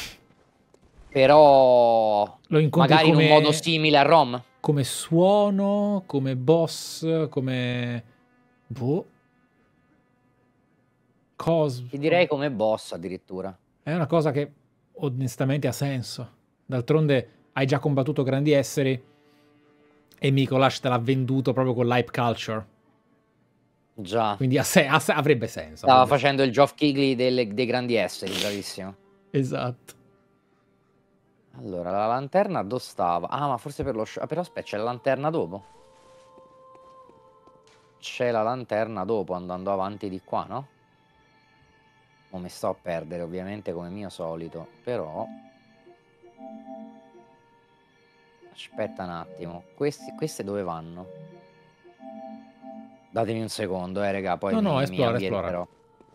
Però magari in
come,
un modo simile a Rom.
come suono, come boss, come... Boh. Cos...
Ti direi come boss addirittura.
È una cosa che onestamente ha senso. D'altronde hai già combattuto grandi esseri e Mikolash te l'ha venduto proprio con l'hype culture.
Già.
Quindi se- avrebbe senso.
Stava
avrebbe
facendo il Geoff Keighley delle- dei grandi esseri, bravissimo.
Esatto.
Allora, la lanterna dove stava? Ah, ma forse per lo show. Però aspetta, c'è la lanterna dopo. C'è la lanterna dopo, andando avanti di qua, no? Mi sto a perdere, ovviamente, come mio solito. Però... Aspetta un attimo. Questi, queste dove vanno? Datemi un secondo, eh, raga, poi
No, no,
mi, mi
esplora,
ambienterò.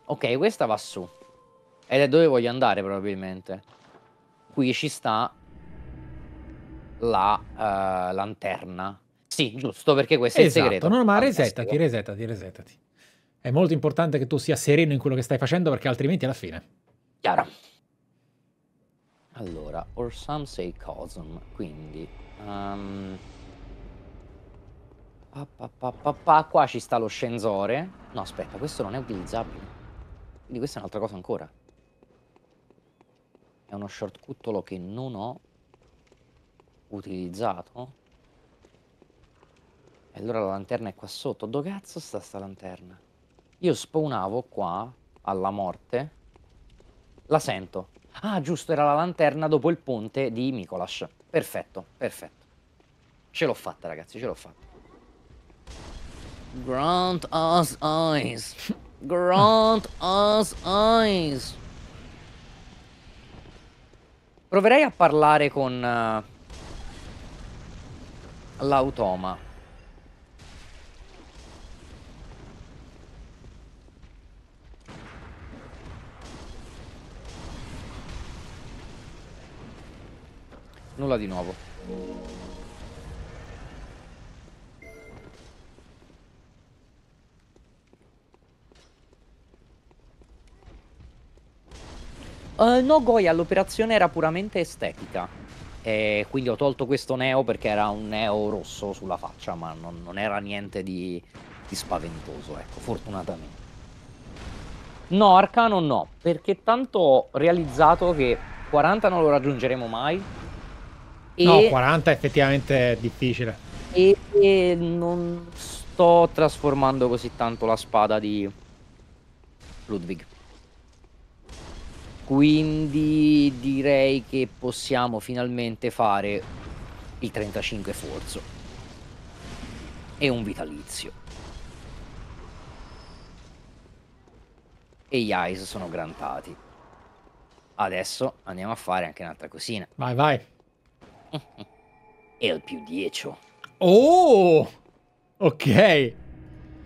Ok, questa va su. Ed è dove voglio andare, probabilmente. Qui ci sta la eh, lanterna. Sì, giusto, perché questo è il
Esatto.
segreto.
No, no, ma resettati, resettati, resettati. È molto importante che tu sia sereno in quello che stai facendo perché altrimenti alla fine...
Chiaro. Allora, or some say cosm, quindi... ehm, pa, pa, pa, pa, pa, qua ci sta lo scensore. No, aspetta, questo non è utilizzabile. Quindi questa è un'altra cosa ancora. È uno shortcuttolo che non ho utilizzato. E allora la lanterna è qua sotto. Dove cazzo sta sta lanterna? Io spawnavo qua, alla morte. La sento. Ah, giusto, era la lanterna dopo il ponte di Mikolash. Perfetto, perfetto. Ce l'ho fatta, ragazzi, ce l'ho fatta. Grant us eyes. *laughs* Grant us eyes. Proverei a parlare con eh, l'automa. Nulla di nuovo. Eh, no, Goya, l'operazione era puramente estetica. E quindi ho tolto questo neo perché era un neo rosso sulla faccia, ma non, non era niente di, di spaventoso, ecco, fortunatamente. No, Arcano no, perché tanto ho realizzato che 40 non lo raggiungeremo mai. E,
No, 40 effettivamente è difficile.
e- e non sto trasformando così tanto la spada di Ludwig. Quindi direi che possiamo finalmente fare il 35 forzo. E un vitalizio. E gli eyes sono grantati. Adesso andiamo a fare anche un'altra cosina.
Vai, vai.
E il più 10.
Oh! Ok.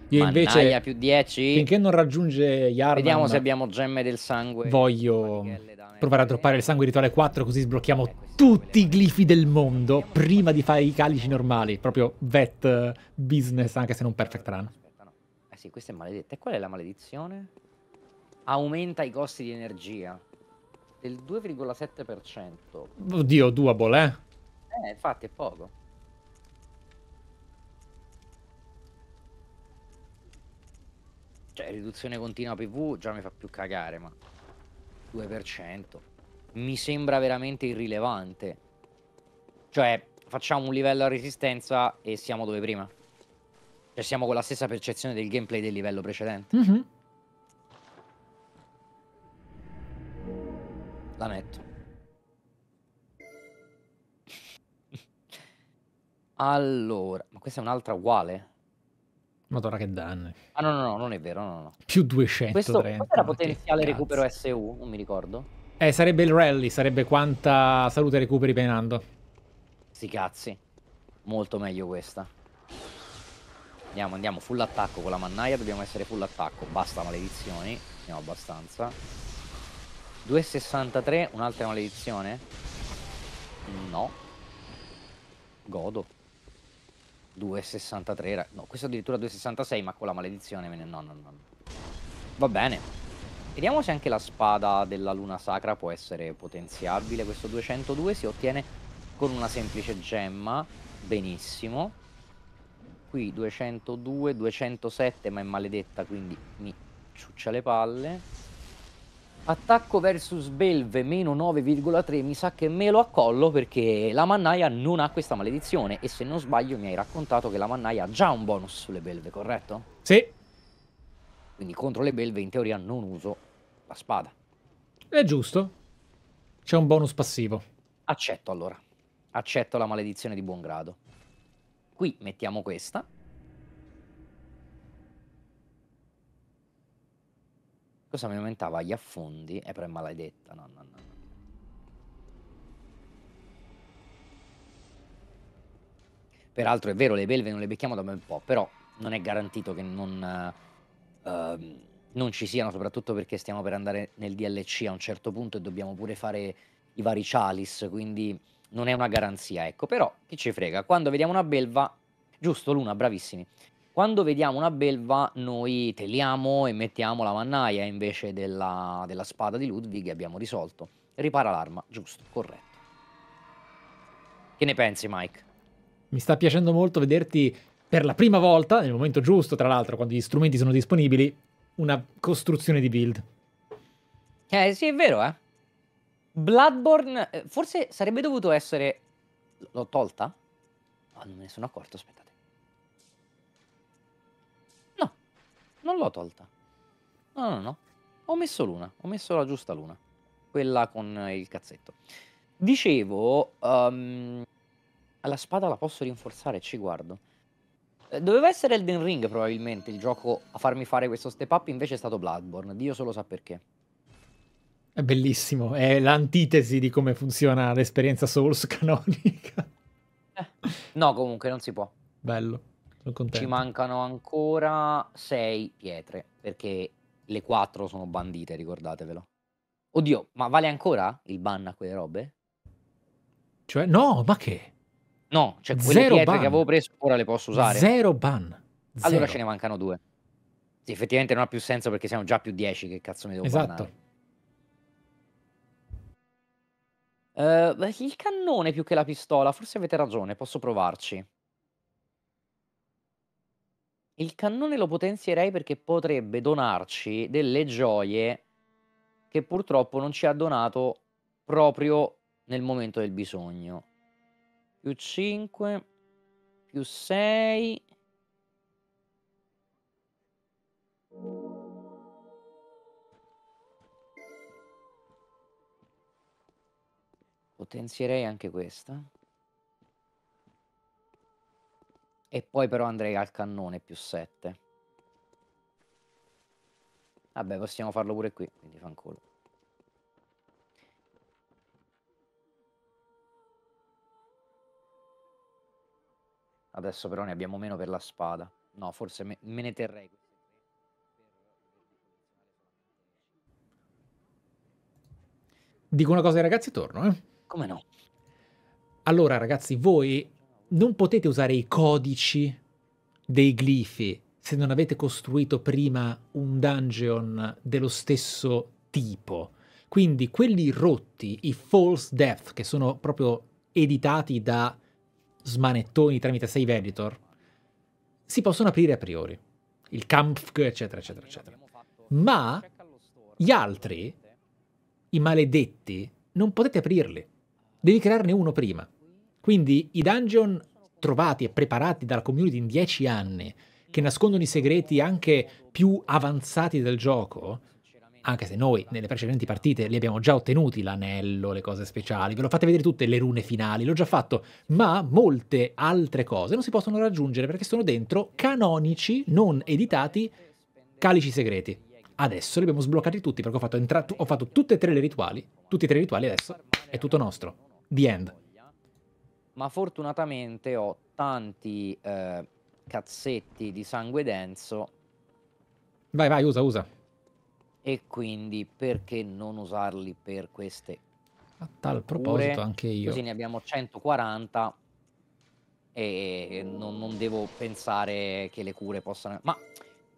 Io
Mannaia
invece,
più 10.
finché non raggiunge Yarman,
Vediamo se abbiamo gemme del sangue.
voglio provare a droppare il sangue rituale 4 così sblocchiamo
Eh,
tutti i glifi del mondo prima di fare i calici normali. Proprio vet business, anche se non perfect run.
Aspetta, no. Eh sì, questa è maledetta. E qual è la maledizione? Aumenta i costi di energia del 2,7%.
Oddio, doable, eh?
Eh, infatti è poco. Cioè, riduzione continua PV già mi fa più cagare, ma 2% mi sembra veramente irrilevante. Cioè, facciamo un livello a resistenza e siamo dove prima. Cioè, siamo con la stessa percezione del gameplay del livello precedente.
Mhm.
La metto. Allora, ma questa è un'altra uguale?
Madonna che danni.
Ah no, no, no, non è vero, no, no.
Più 230.
Questo, questo era potenziale
cazzo.
recupero SU, non mi ricordo.
Eh, sarebbe il rally, sarebbe quanta salute recuperi penando.
Sti cazzi. Molto meglio questa. Andiamo, andiamo, full attacco con la mannaia, dobbiamo essere full attacco. Basta maledizioni, andiamo abbastanza. 2,63, un'altra maledizione? No. Godo. 2,63, era- no, questo addirittura 2,66, ma con la maledizione. No, no, no. Va bene. Vediamo se anche la spada della luna sacra può essere potenziabile. Questo 202 si ottiene con una semplice gemma. Benissimo. Qui 202, 207, ma è maledetta, quindi mi ciuccia le palle. Attacco versus belve meno 9,3 mi sa che me lo accollo perché la mannaia non ha questa maledizione e se non sbaglio mi hai raccontato che la mannaia ha già un bonus sulle belve, corretto?
Sì,
Quindi contro le belve in teoria non uso la spada.
è giusto. C'è un bonus passivo.
Accetto allora. Accetto la maledizione di buon grado. Qui mettiamo questa. Cosa mi aumentava gli affondi? Eh, però è maledetta. No, no, no. Peraltro è vero, le belve non le becchiamo da un po', però non è garantito che non, ehm, non ci siano, soprattutto perché stiamo per andare nel DLC a un certo punto e dobbiamo pure fare i vari chalice, quindi non è una garanzia, ecco. Però, chi ci frega, quando vediamo una belva, giusto Luna, bravissimi, quando vediamo una belva noi teliamo e mettiamo la mannaia invece della, della spada di Ludwig e abbiamo risolto. Ripara l'arma, giusto, corretto. Che ne pensi, Mike?
Mi sta piacendo molto vederti per la prima volta, nel momento giusto, tra l'altro, quando gli strumenti sono disponibili, una costruzione di build.
Eh sì, è vero, eh. Bloodborne, eh, forse sarebbe dovuto essere... L'ho tolta? Oh, non me ne sono accorto, aspettate. Non l'ho tolta. No, no, no. Ho messo l'una, ho messo la giusta luna. Quella con eh, il cazzetto. Dicevo, ehm, la spada la posso rinforzare, ci guardo. Eh, Doveva essere Elden Ring probabilmente il gioco a farmi fare questo step up, invece è stato Bloodborne. Dio solo sa perché.
È bellissimo, è l'antitesi di come funziona l'esperienza Souls *laughs* canonica.
No, comunque non si può.
Bello.
Ci mancano ancora 6 pietre, perché le 4 sono bandite, ricordatevelo. Oddio, ma vale ancora il ban a quelle robe?
Cioè, no, ma che?
No, cioè quelle
Zero
pietre
ban.
che avevo preso ora le posso usare.
Zero ban.
Allora
Zero.
ce ne mancano due. Sì, effettivamente non ha più senso perché siamo già più 10, che cazzo mi devo
Esatto.
Eh, beh, il cannone più che la pistola, forse avete ragione, posso provarci. Il cannone lo potenzierei perché potrebbe donarci delle gioie che purtroppo non ci ha donato proprio nel momento del bisogno. Più 5, più 6. Potenzierei anche questa. E poi però andrei al cannone più 7. Vabbè, possiamo farlo pure qui, quindi fanculo. Adesso però ne abbiamo meno per la spada. No, forse me, me ne terrei queste tre per poter collezionare solamente 10.
Dico una cosa ai ragazzi e torno, eh.
Come no?
Allora, ragazzi, voi non potete usare i codici dei glifi se non avete costruito prima un dungeon dello stesso tipo. Quindi quelli rotti, i false depth, che sono proprio editati da smanettoni tramite save editor, si possono aprire a priori. Il Kampf, eccetera, eccetera, eccetera. Ma gli altri, i maledetti, non potete aprirli. Devi crearne uno prima. Quindi i dungeon trovati e preparati dalla community in 10 anni, che nascondono i segreti anche più avanzati del gioco, anche se noi nelle precedenti partite li abbiamo già ottenuti, l'anello, le cose speciali, ve lo fate vedere tutte le rune finali, l'ho già fatto, ma molte altre cose non si possono raggiungere perché sono dentro canonici, non editati, calici segreti. Adesso li abbiamo sbloccati tutti perché ho fatto, ho fatto tutte e tre le rituali, tutti e tre i rituali adesso è tutto nostro. The end.
Ma fortunatamente ho tanti eh, cazzetti di sangue denso
Vai, vai, usa, usa.
e quindi perché non usarli per queste
A tal proposito
cure?
anche io.
Così ne abbiamo 140 e non, non devo pensare che le cure possano... Ma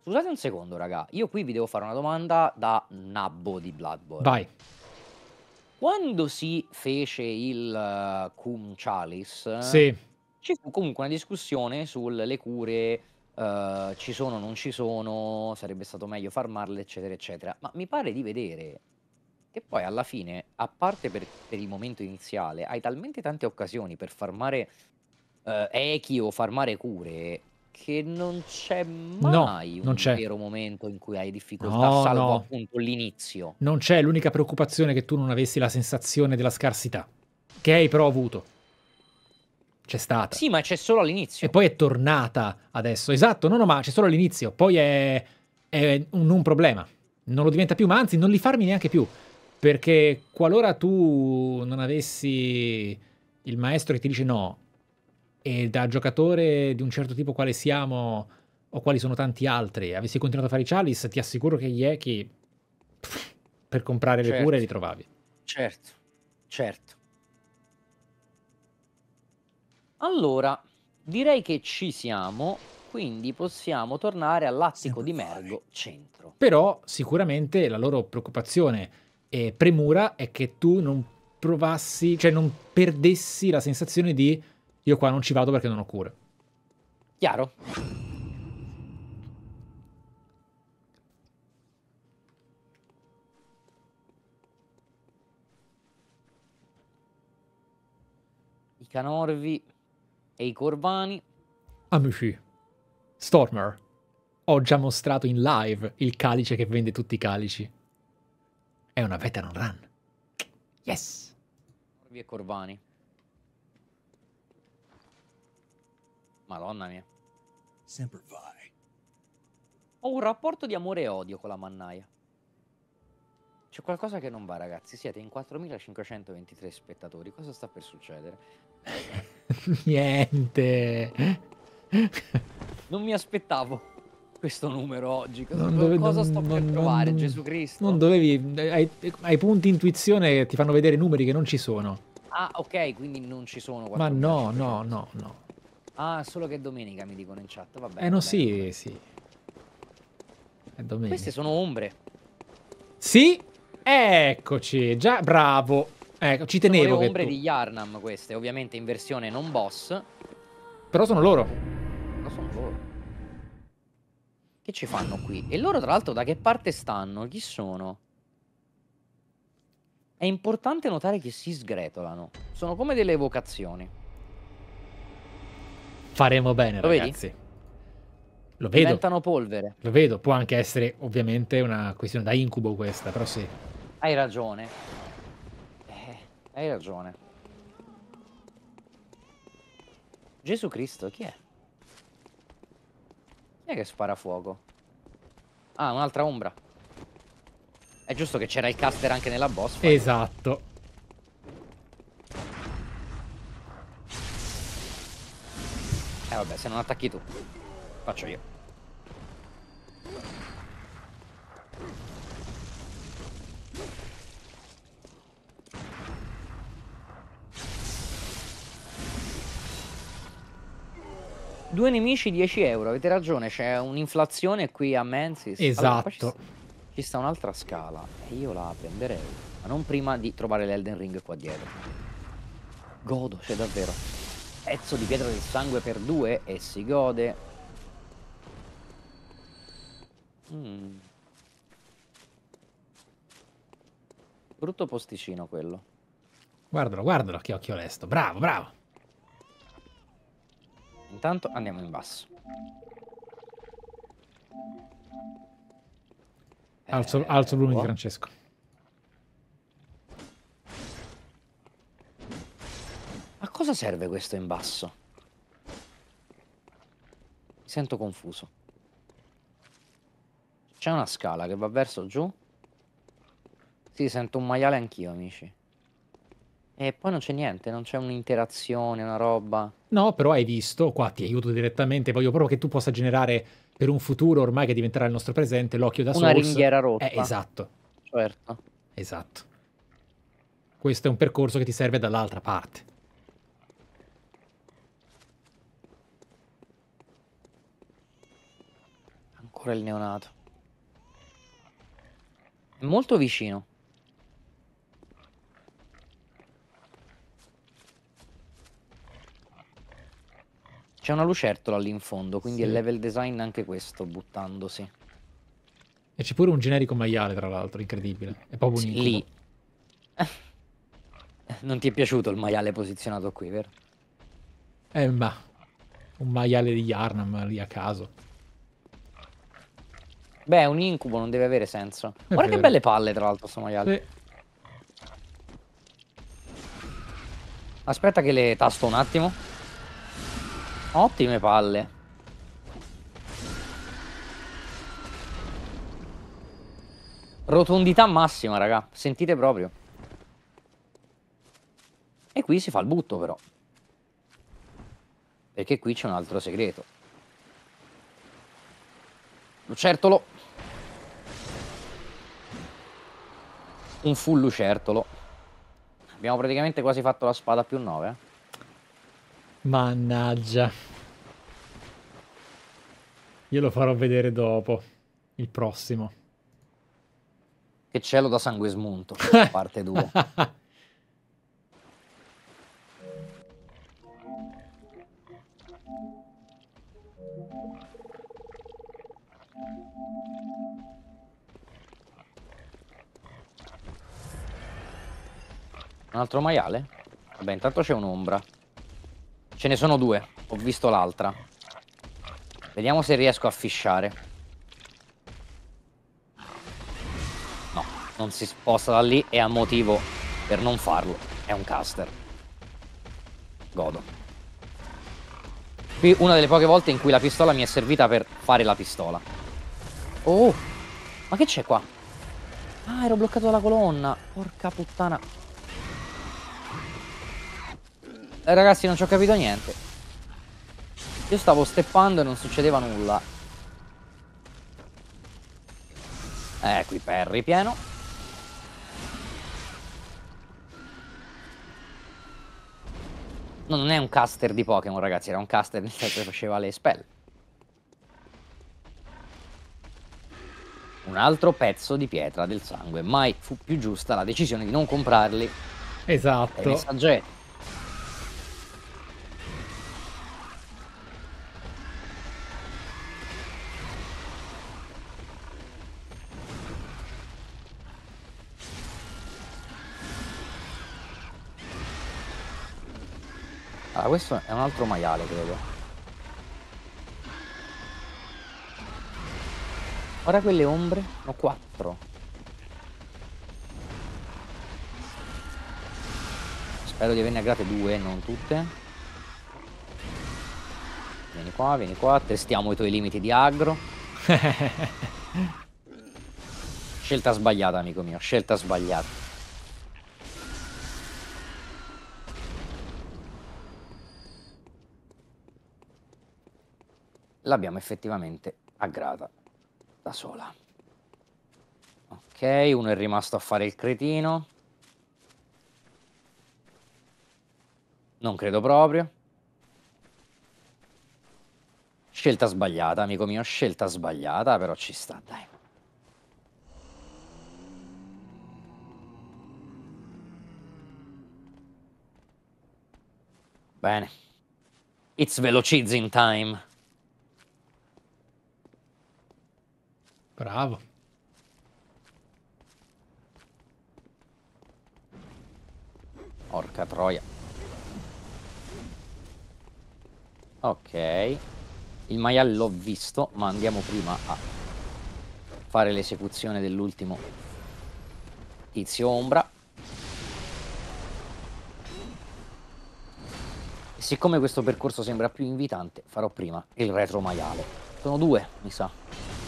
scusate un secondo, raga. Io qui vi devo fare una domanda da nabbo di Bloodborne.
Vai.
Quando si fece il eh, Cum Chalice,
Sì.
ci fu comunque una discussione sulle cure, eh, ci sono, non ci sono, sarebbe stato meglio farmarle, eccetera, eccetera. Ma mi pare di vedere che poi alla fine, a parte per, per il momento iniziale, hai talmente tante occasioni per farmare eh, echi o farmare cure che non c'è mai
non
un
c'è.
vero momento in cui hai difficoltà,
No,
salvo
no.
appunto l'inizio.
Non c'è l'unica preoccupazione che tu non avessi la sensazione della scarsità, che hai però avuto. C'è stata.
Sì, ma c'è solo all'inizio.
E poi è tornata adesso. Esatto, no, no, ma c'è solo all'inizio. Poi è, è un, un problema. Non lo diventa più, ma anzi, non li farmi neanche più. Perché qualora tu non avessi il maestro che ti dice no, e da giocatore di un certo tipo quale siamo, o quali sono tanti altri, avessi continuato a fare i chalice, ti assicuro che gli echi per comprare le
Certo.
cure li trovavi.
Certo, certo. Allora, direi che ci siamo, quindi possiamo tornare all'attico di Mergo centro.
Però sicuramente la loro preoccupazione e premura è che tu non provassi, cioè non perdessi la sensazione di io qua non ci vado perché non ho cure.
Chiaro? I canorvi e i corvani.
Amici, Stormer, ho già mostrato in live il calice che vende tutti i calici. È una veteran run. Yes!
Corvi e corvani. Madonna mia.
Semper Fi.
Ho un rapporto di amore e odio con la mannaia. C'è qualcosa che non va, ragazzi. Siete in 4523 spettatori. Cosa sta per succedere? *laughs*
Niente.
Non mi aspettavo questo numero oggi. Cosa,
dove-
cosa
non-
sto per
non-
provare,
non-
Gesù Cristo?
Non dovevi. Hai, hai punti intuizione che ti fanno vedere numeri che non ci sono.
Ah, ok, quindi non ci sono.
Ma
4
no, no, no, no.
Ah, solo che è domenica mi dicono in chat. Vabbè.
Eh no,
va
sì,
bene.
sì. È domenica.
Queste sono ombre.
Sì, eccoci. Già, bravo. Ecco, ci
Sono
tenevo
le
che
ombre
tu-
di Yarnam queste, ovviamente in versione non boss.
Però sono loro.
Lo sono loro. Che ci fanno qui? E loro, tra l'altro, da che parte stanno? Chi sono? È importante notare che si sgretolano. Sono come delle evocazioni.
Faremo bene,
Lo vedi?
ragazzi. Lo vedo.
Diventano polvere.
Lo vedo. Può anche essere, ovviamente, una questione da incubo questa, però sì.
Hai ragione. Eh, hai ragione. Gesù Cristo, chi è? Chi è che spara fuoco? Ah, un'altra ombra. È giusto che c'era il caster anche nella boss fight.
Esatto.
Vabbè, se non attacchi tu, faccio io. Due nemici 10 euro, avete ragione, c'è un'inflazione qui a Menzies. Allora,
Esatto.
sta- ci sta un'altra scala e io la prenderei, ma non prima di trovare l'Elden Ring qua dietro. Godo, c'è davvero. Pezzo di pietra del sangue per due e si gode. Mm. Brutto posticino quello.
Guardalo, guardalo, che occhio lesto. Bravo, bravo.
Intanto andiamo in basso.
Alzo,
Eh,
alzo il volume di. Francesco.
Cosa serve questo in basso? Mi sento confuso. C'è una scala che va verso giù? Sì, sento un maiale anch'io, amici. E poi non c'è niente, non c'è un'interazione, una roba.
No, però hai visto, qua ti aiuto direttamente, voglio proprio che tu possa generare per un futuro ormai che diventerà il nostro presente l'occhio da
Una
Souls.
ringhiera rotta.
Eh, esatto,
Certo.
esatto. Questo è un percorso che ti serve dall'altra parte.
Ancora il neonato. È molto vicino. C'è una lucertola lì in fondo, quindi
Sì.
è level design anche questo, buttandosi.
E c'è pure un generico maiale, tra l'altro, incredibile. È proprio un incubo.
Lì. *laughs* Non ti è piaciuto il maiale posizionato qui, vero?
Eh, ma un maiale di Yarnam lì a caso.
Beh, è un incubo, non deve avere senso. Guarda che
vero.
belle palle, tra l'altro, sto maiale.
Sì.
Aspetta che le tasto un attimo. Ottime palle. Rotondità massima, raga. Sentite proprio. E qui si fa il butto, però. Perché qui c'è un altro segreto. Lucertolo. Un full lucertolo. Abbiamo praticamente quasi fatto la spada più 9.
Mannaggia. Io lo farò vedere dopo. Il prossimo.
Che cielo da sangue smunto. *laughs* Parte 2. Un altro maiale? Vabbè, intanto c'è un'ombra. Ce ne sono due. Ho visto l'altra. Vediamo se riesco a fisciare. No, non si sposta da lì e ha motivo per non farlo. È un caster. Godo. Qui una delle poche volte in cui la pistola mi è servita per fare la pistola. Oh! Ma che c'è qua? Ah, ero bloccato dalla colonna. Porca puttana. Ragazzi, non ci ho capito niente. Io stavo steppando e non succedeva nulla. Eh, qui Perry pieno. No, non è un caster di Pokémon, ragazzi, era un caster nel senso che faceva le spell. Un altro pezzo di pietra del sangue. Mai fu più giusta la decisione di non comprarli
Esatto.
Ah, questo è un altro maiale, credo. Ora quelle ombre? No, quattro. Spero di averne aggrate due, non tutte. Vieni qua, vieni qua, testiamo i tuoi limiti di aggro. *laughs* Scelta sbagliata, amico mio, scelta sbagliata. L'abbiamo effettivamente aggrata da sola. Ok, uno è rimasto a fare il cretino. Non credo proprio. Scelta sbagliata, amico mio, scelta sbagliata, però ci sta, dai. Bene. It's velocizing time.
Bravo.
Porca troia. Ok. Il maiale l'ho visto, ma andiamo prima a fare l'esecuzione dell'ultimo tizio ombra. E siccome questo percorso sembra più invitante, farò prima il retro maiale. Sono due, mi sa.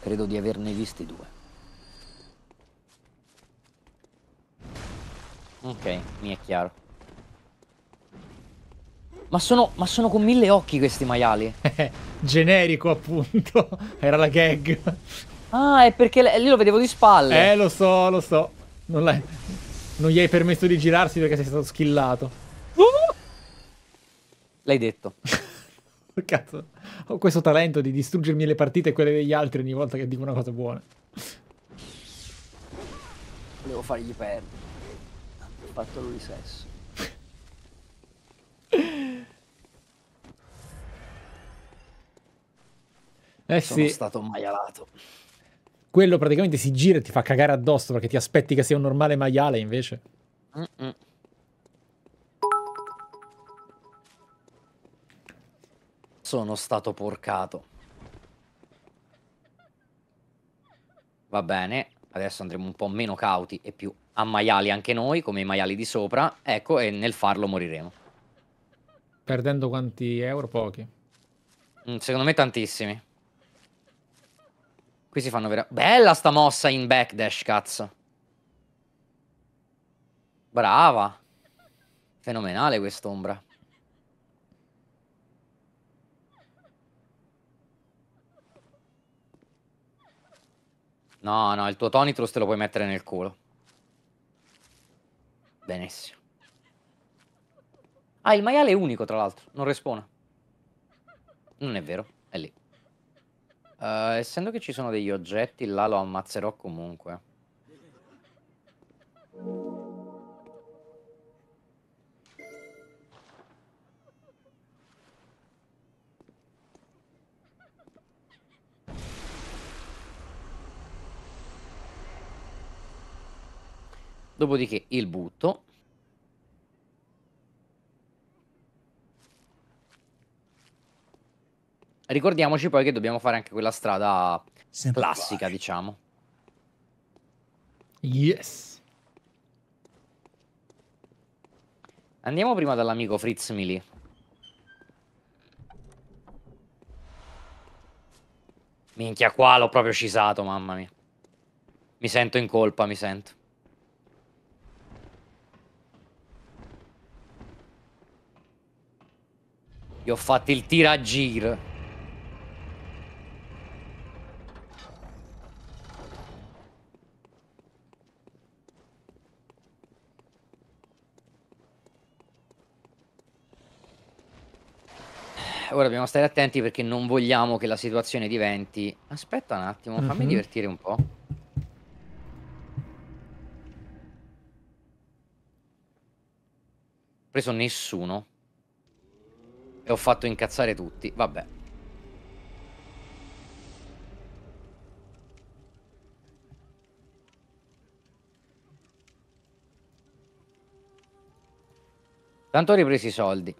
Credo di averne visti due. Ok, mi è chiaro. Ma sono, ma sono con mille occhi questi maiali. *laughs*
Generico, appunto. *laughs* Era la gag.
Ah, è perché lì lo vedevo di spalle.
Eh, lo so, lo so. Non, non gli hai permesso di girarsi perché sei stato skillato.
L'hai detto. *laughs*
Cazzo, ho questo talento di distruggermi le partite e quelle degli altri ogni volta che dico una cosa buona.
Volevo fargli perdere. Ho fatto lui sesso.
Eh
Sono
sì,
stato maialato.
quello praticamente si gira e ti fa cagare addosso perché ti aspetti che sia un normale maiale invece.
Mm-mm. Sono stato porcato. Va bene, adesso andremo un po' meno cauti e più a maiali anche noi, come i maiali di sopra. Ecco, e nel farlo moriremo.
Perdendo quanti euro? Pochi.
Mm, secondo me tantissimi. Qui si fanno vera... Bella sta mossa in backdash, cazzo. Brava. Fenomenale quest'ombra. No, no, il tuo Tonitrus te lo puoi mettere nel culo. Benissimo. Ah, il maiale è unico, tra l'altro. Non respona. Non è vero, è lì. Eh, essendo che ci sono degli oggetti, là lo ammazzerò comunque. Dopodiché il butto. Ricordiamoci poi che dobbiamo fare anche quella strada Sempre classica, fare. diciamo.
Yes.
Andiamo prima dall'amico Fritz Mili. Minchia, qua l'ho proprio scisato, mamma mia. Mi sento in colpa, mi sento. Gli ho fatto il tiragir. Ora dobbiamo stare attenti perché non vogliamo che la situazione diventi... Aspetta un attimo, fammi
Mhm.
divertire un po'. Ho preso nessuno. E ho fatto incazzare tutti. Vabbè. Tanto ho ripreso i soldi.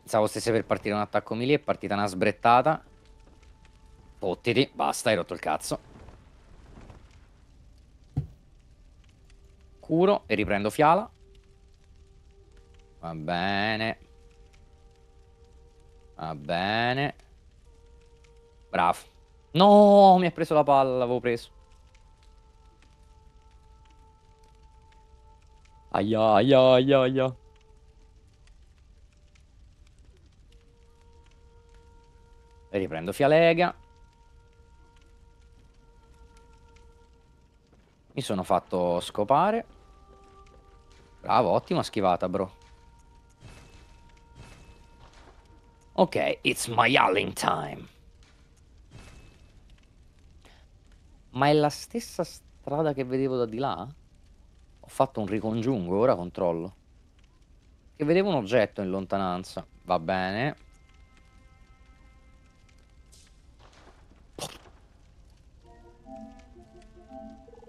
Pensavo stesse per partire un attacco melee, è partita una sbrettata. Fottiti, basta, hai rotto il cazzo. Curo e riprendo fiala. Va bene. Va bene. Bravo. No, mi ha preso la palla, l'avevo preso. Aia, aia, aia, aia. E riprendo Fialega. Mi sono fatto scopare. Bravo, ottima schivata, bro. Ok, it's my yelling time. Ma è la stessa strada che vedevo da di là? Ho fatto un ricongiungo, ora controllo. Che vedevo un oggetto in lontananza. Va bene.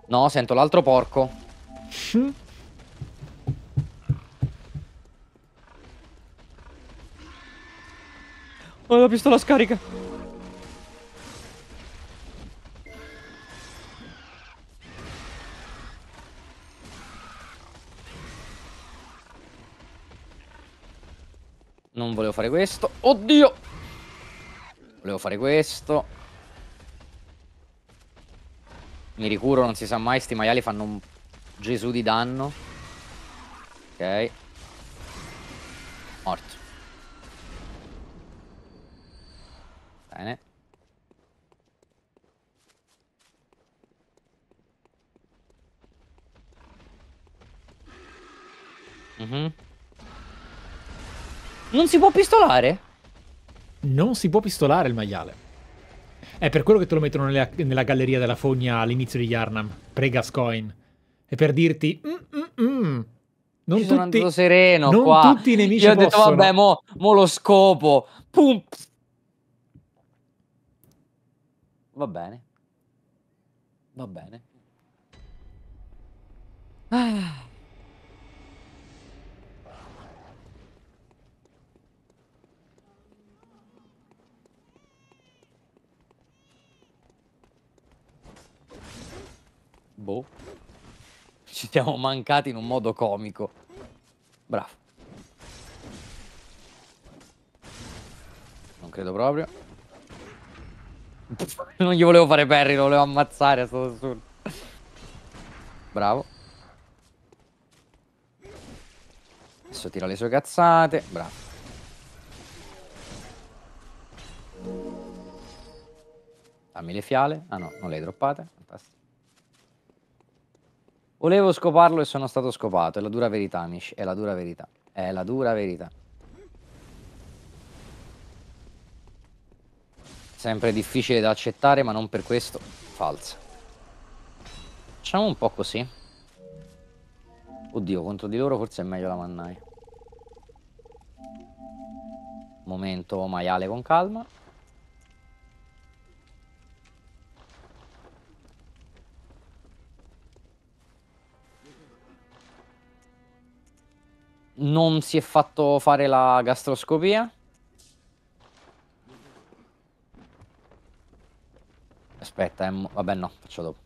No, sento l'altro porco. *laughs* Oh, la pistola scarica. Non volevo fare questo. Oddio! Volevo fare questo. Mi ricuro, non si sa mai, sti maiali fanno un gesù di danno. Ok. Bene. Mhm. Non si può pistolare?
Non si può pistolare il maiale. È per quello che te lo mettono nella, nella galleria della fogna all'inizio di Yarnam, pre-Gascoigne. È per dirti... "Mm, mm, mm, Non
Ci
tutti...
sereno
non
qua.
tutti i nemici
Io ho detto,
possono.
vabbè, mo, mo lo scopo. Pum. Va bene. Va bene. Ah. Boh. Ci siamo mancati in un modo comico. Bravo. Non credo proprio. *laughs* Non gli volevo fare parry, lo volevo ammazzare. È stato assurdo. Bravo. Adesso tira le sue cazzate. Bravo. Dammi le fiale. Ah no, non le hai droppate. Fantastico. Volevo scoparlo e sono stato scopato. È la dura verità, amici. È la dura verità. È la dura verità. Sempre difficile da accettare, ma non per questo falsa. Facciamo un po' così. Oddio, contro di loro forse è meglio la mannaia. Momento maiale con calma. Non si è fatto fare la gastroscopia. Aspetta, eh, vabbè no, faccio dopo.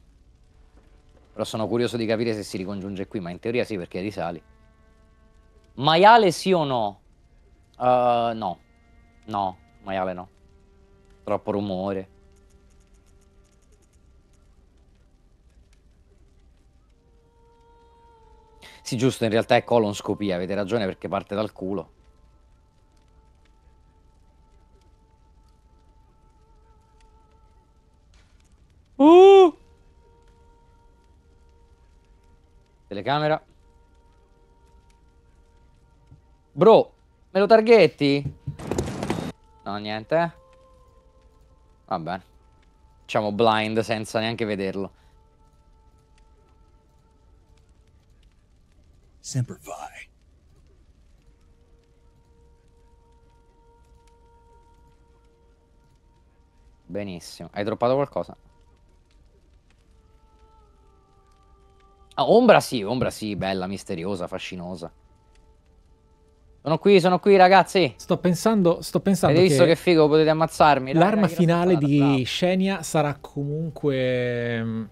Però sono curioso di capire se si ricongiunge qui, ma in teoria sì perché risali. Maiale sì o no? Uh, no. No, maiale no. Troppo rumore. Sì, giusto, in realtà è colonscopia, avete ragione perché parte dal culo. Uh! Telecamera. Bro, me lo targhetti? No, niente. eh. Va bene. Facciamo blind senza neanche vederlo.
Semper Fi.
Benissimo. Hai droppato qualcosa? Ah, ombra sì, ombra sì, bella, misteriosa, fascinosa. Sono qui, sono qui, ragazzi.
Sto pensando, sto pensando
Avete visto
che
che figo, potete ammazzarmi.
L'arma finale di
bravo.
Xenia sarà comunque mm,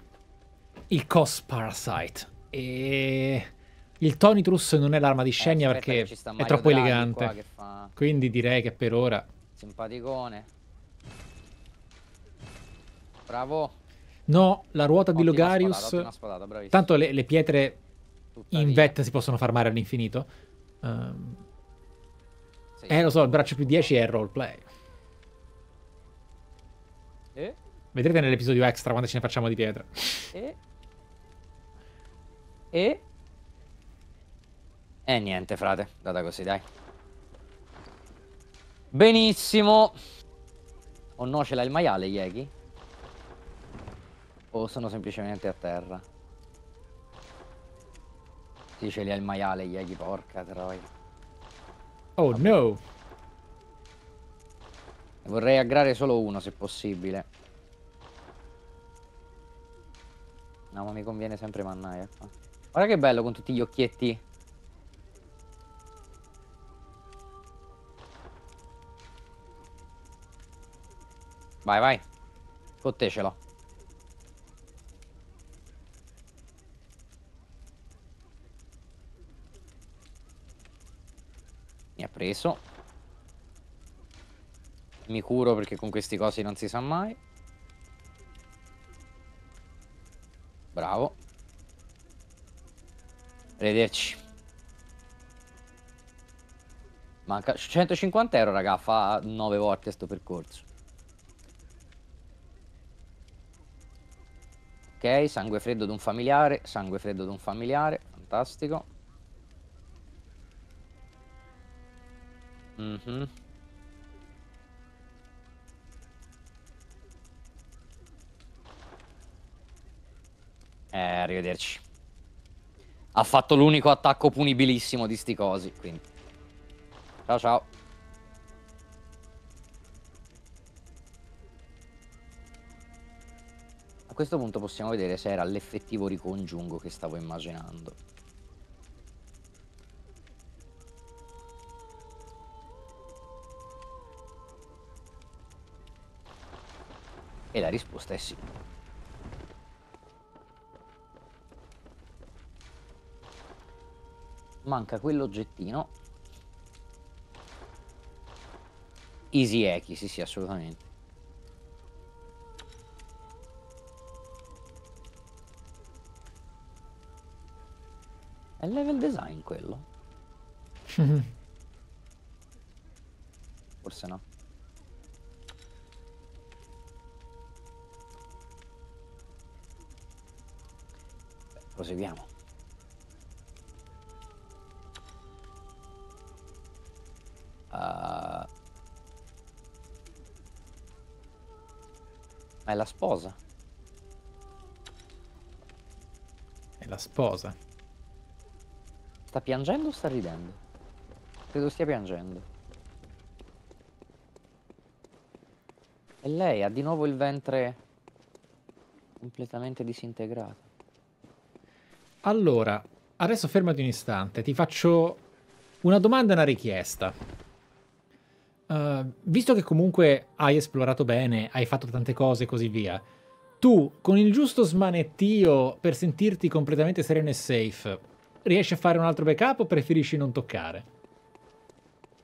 il Cos Parasite. E il Tonitrus non è l'arma di
Eh,
Xenia
aspetta
perché è troppo
Draghi
elegante.
fa
Quindi direi che per ora
simpaticone. Bravo.
No, la ruota di
Ottima
Logarius.
spadata, spadata.
Tanto le, le pietre
Tuttavia.
in vet si possono farmare all'infinito.
Sì.
eh, lo so, il braccio più 10 è il roleplay.
E,
Vedrete nell'episodio extra quando ce ne facciamo di pietre.
e, e, e niente, frate. Data così, dai. Benissimo. O no, ce l'ha il maiale, Yeki? O sono semplicemente a terra? Sì, ce li ha il maiale, Yeki, porca troia.
Oh no!
Ne Vorrei aggrare solo uno, se possibile. No, ma mi conviene sempre mannaia qua. Guarda che bello con tutti gli occhietti. Vai, vai. Con te ce l'ho. Ha preso. Mi curo perché con questi cosi non si sa mai. Bravo. Arrivederci. Manca 150 euro, raga. Fa 9 volte sto percorso. Ok, sangue freddo d'un familiare. Sangue freddo d'un familiare. Fantastico. Mhm. Eh, arrivederci. Ha fatto l'unico attacco punibilissimo di sti cosi, quindi. Ciao ciao. A questo punto possiamo vedere se era l'effettivo ricongiungo che stavo immaginando. E la risposta è sì. Manca quell'oggettino. Easy Eki, sì sì, assolutamente. È level design quello? *laughs* Forse no. Proseguiamo. Ah. Ma è la sposa.
È la sposa.
Sta piangendo o sta ridendo? Credo stia piangendo. E lei ha di nuovo il ventre completamente disintegrato.
Allora, adesso fermati un istante, ti faccio una domanda e una richiesta. Uh, visto che comunque hai esplorato bene, hai fatto tante cose e così via, tu con il giusto smanettio per sentirti completamente sereno e safe, riesci a fare un altro backup o preferisci non toccare?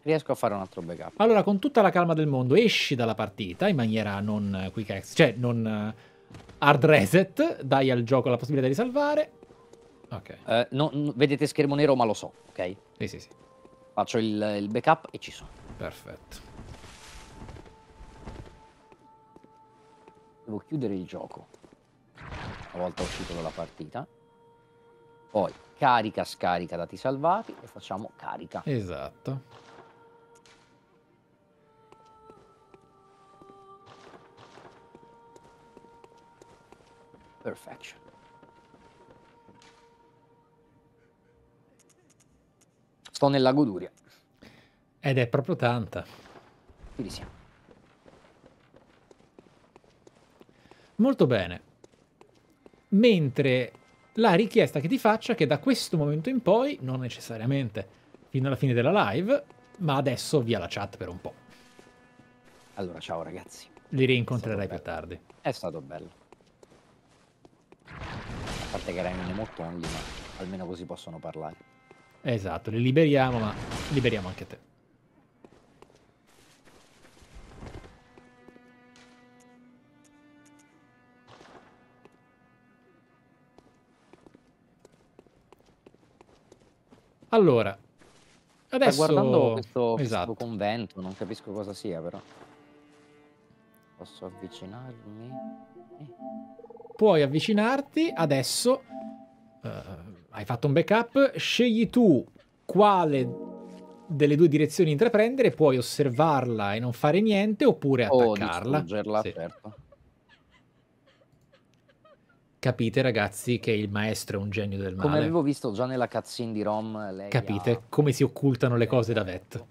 Riesco a fare un altro backup.
Allora, con tutta la calma del mondo, esci dalla partita in maniera non eh, quick exit, cioè non eh, hard reset, dai al gioco la possibilità di salvare. Ok,
Eh, no- no- vedete schermo nero, ma lo so, ok?
sì, sì, sì,
Faccio il, il backup e ci sono.
perfetto.
Devo chiudere il gioco una volta uscito dalla partita. Poi carica, scarica dati salvati e facciamo carica.
Esatto.
Perfection. Sto nella goduria.
Ed è proprio tanta.
Qui siamo.
Molto bene. Mentre la richiesta che ti faccia è che da questo momento in poi, non necessariamente fino alla fine della live, ma adesso via la chat per un po'.
Allora, ciao ragazzi.
Li rincontrerai più tardi.
È stato bello. A parte che in emote only, ma almeno così possono parlare.
Esatto, li liberiamo, ma liberiamo anche te. Allora,
Sta
adesso
guardando questo, questo
esatto.
convento, non capisco cosa sia, però. Posso avvicinarmi? Eh,
puoi avvicinarti adesso. eh, hai fatto un backup, scegli tu quale delle due direzioni intraprendere, puoi osservarla e non fare niente oppure
O
attaccarla.
distruggerla,
Sì.
certo.
Capite ragazzi che il maestro è un genio del
Come
male.
avevo visto già nella cutscene di Rom,
Capite
ha-
come si occultano le cose da vet.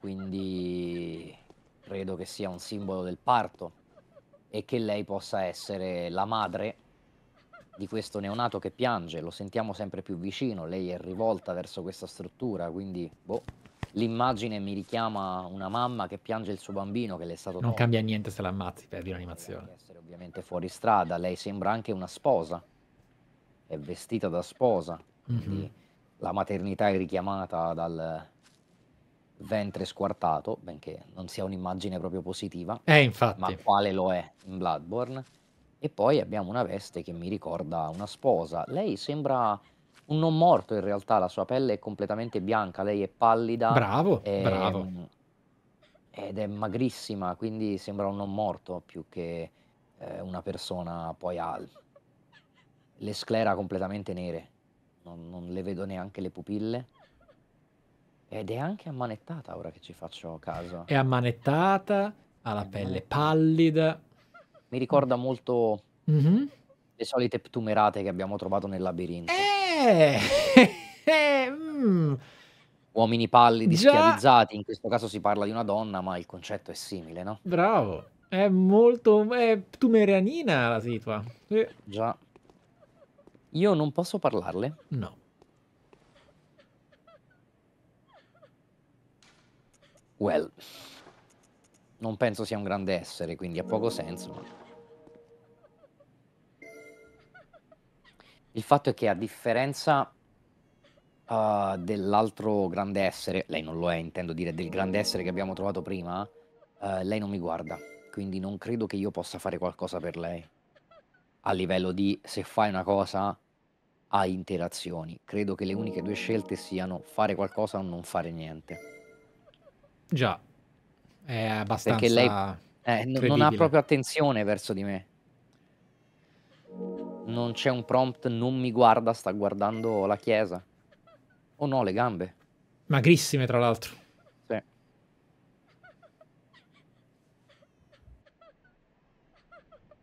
Quindi credo che sia un simbolo del parto e che lei possa essere la madre di questo neonato che piange. Lo sentiamo sempre più vicino, lei è rivolta verso questa struttura, quindi boh, l'immagine mi richiama una mamma che piange il suo bambino che le è stato
Non
tolto.
cambia niente se l'ammazzi, perdi
Deve
un'animazione.
essere ovviamente fuori strada, lei sembra anche una sposa, è vestita da sposa, quindi
Mhm.
la maternità è richiamata dal ventre squartato, benché non sia un'immagine proprio positiva,
Eh,
ma
infatti.
quale lo è in Bloodborne. E poi abbiamo una veste che mi ricorda una sposa. Lei sembra un non morto in realtà, la sua pelle è completamente bianca, lei è pallida
Bravo,
e-
bravo.
ed è magrissima, quindi sembra un non morto più che eh, una persona poi ha le sclera completamente nere, non, non le vedo neanche le pupille ed è anche ammanettata ora che ci faccio caso.
È ammanettata, ha la
È
pelle pallida.
Mi ricorda molto
Mhm.
le solite ptumerate che abbiamo trovato nel labirinto.
Eh, *laughs* eh, mm.
Uomini pallidi,
Già.
schiavizzati, in questo caso si parla di una donna, ma il concetto è simile, no?
Bravo. È molto... è tumerianina la situa. Sì.
Già. Io non posso parlarle?
No.
Well, non penso sia un grande essere, quindi ha poco senso. Il fatto è che a differenza uh, dell'altro grande essere, lei non lo è, intendo dire del grande essere che abbiamo trovato prima, uh, lei non mi guarda, quindi non credo che io possa fare qualcosa per lei. A livello di se fai una cosa hai interazioni. Credo che le uniche due scelte siano fare qualcosa o non fare niente.
Già. È abbastanza...
Perché lei Eh, non ha proprio attenzione verso di me. Non c'è un prompt, non mi guarda, sta guardando la chiesa. Oh no, le gambe.
Magrissime, tra l'altro.
Sì.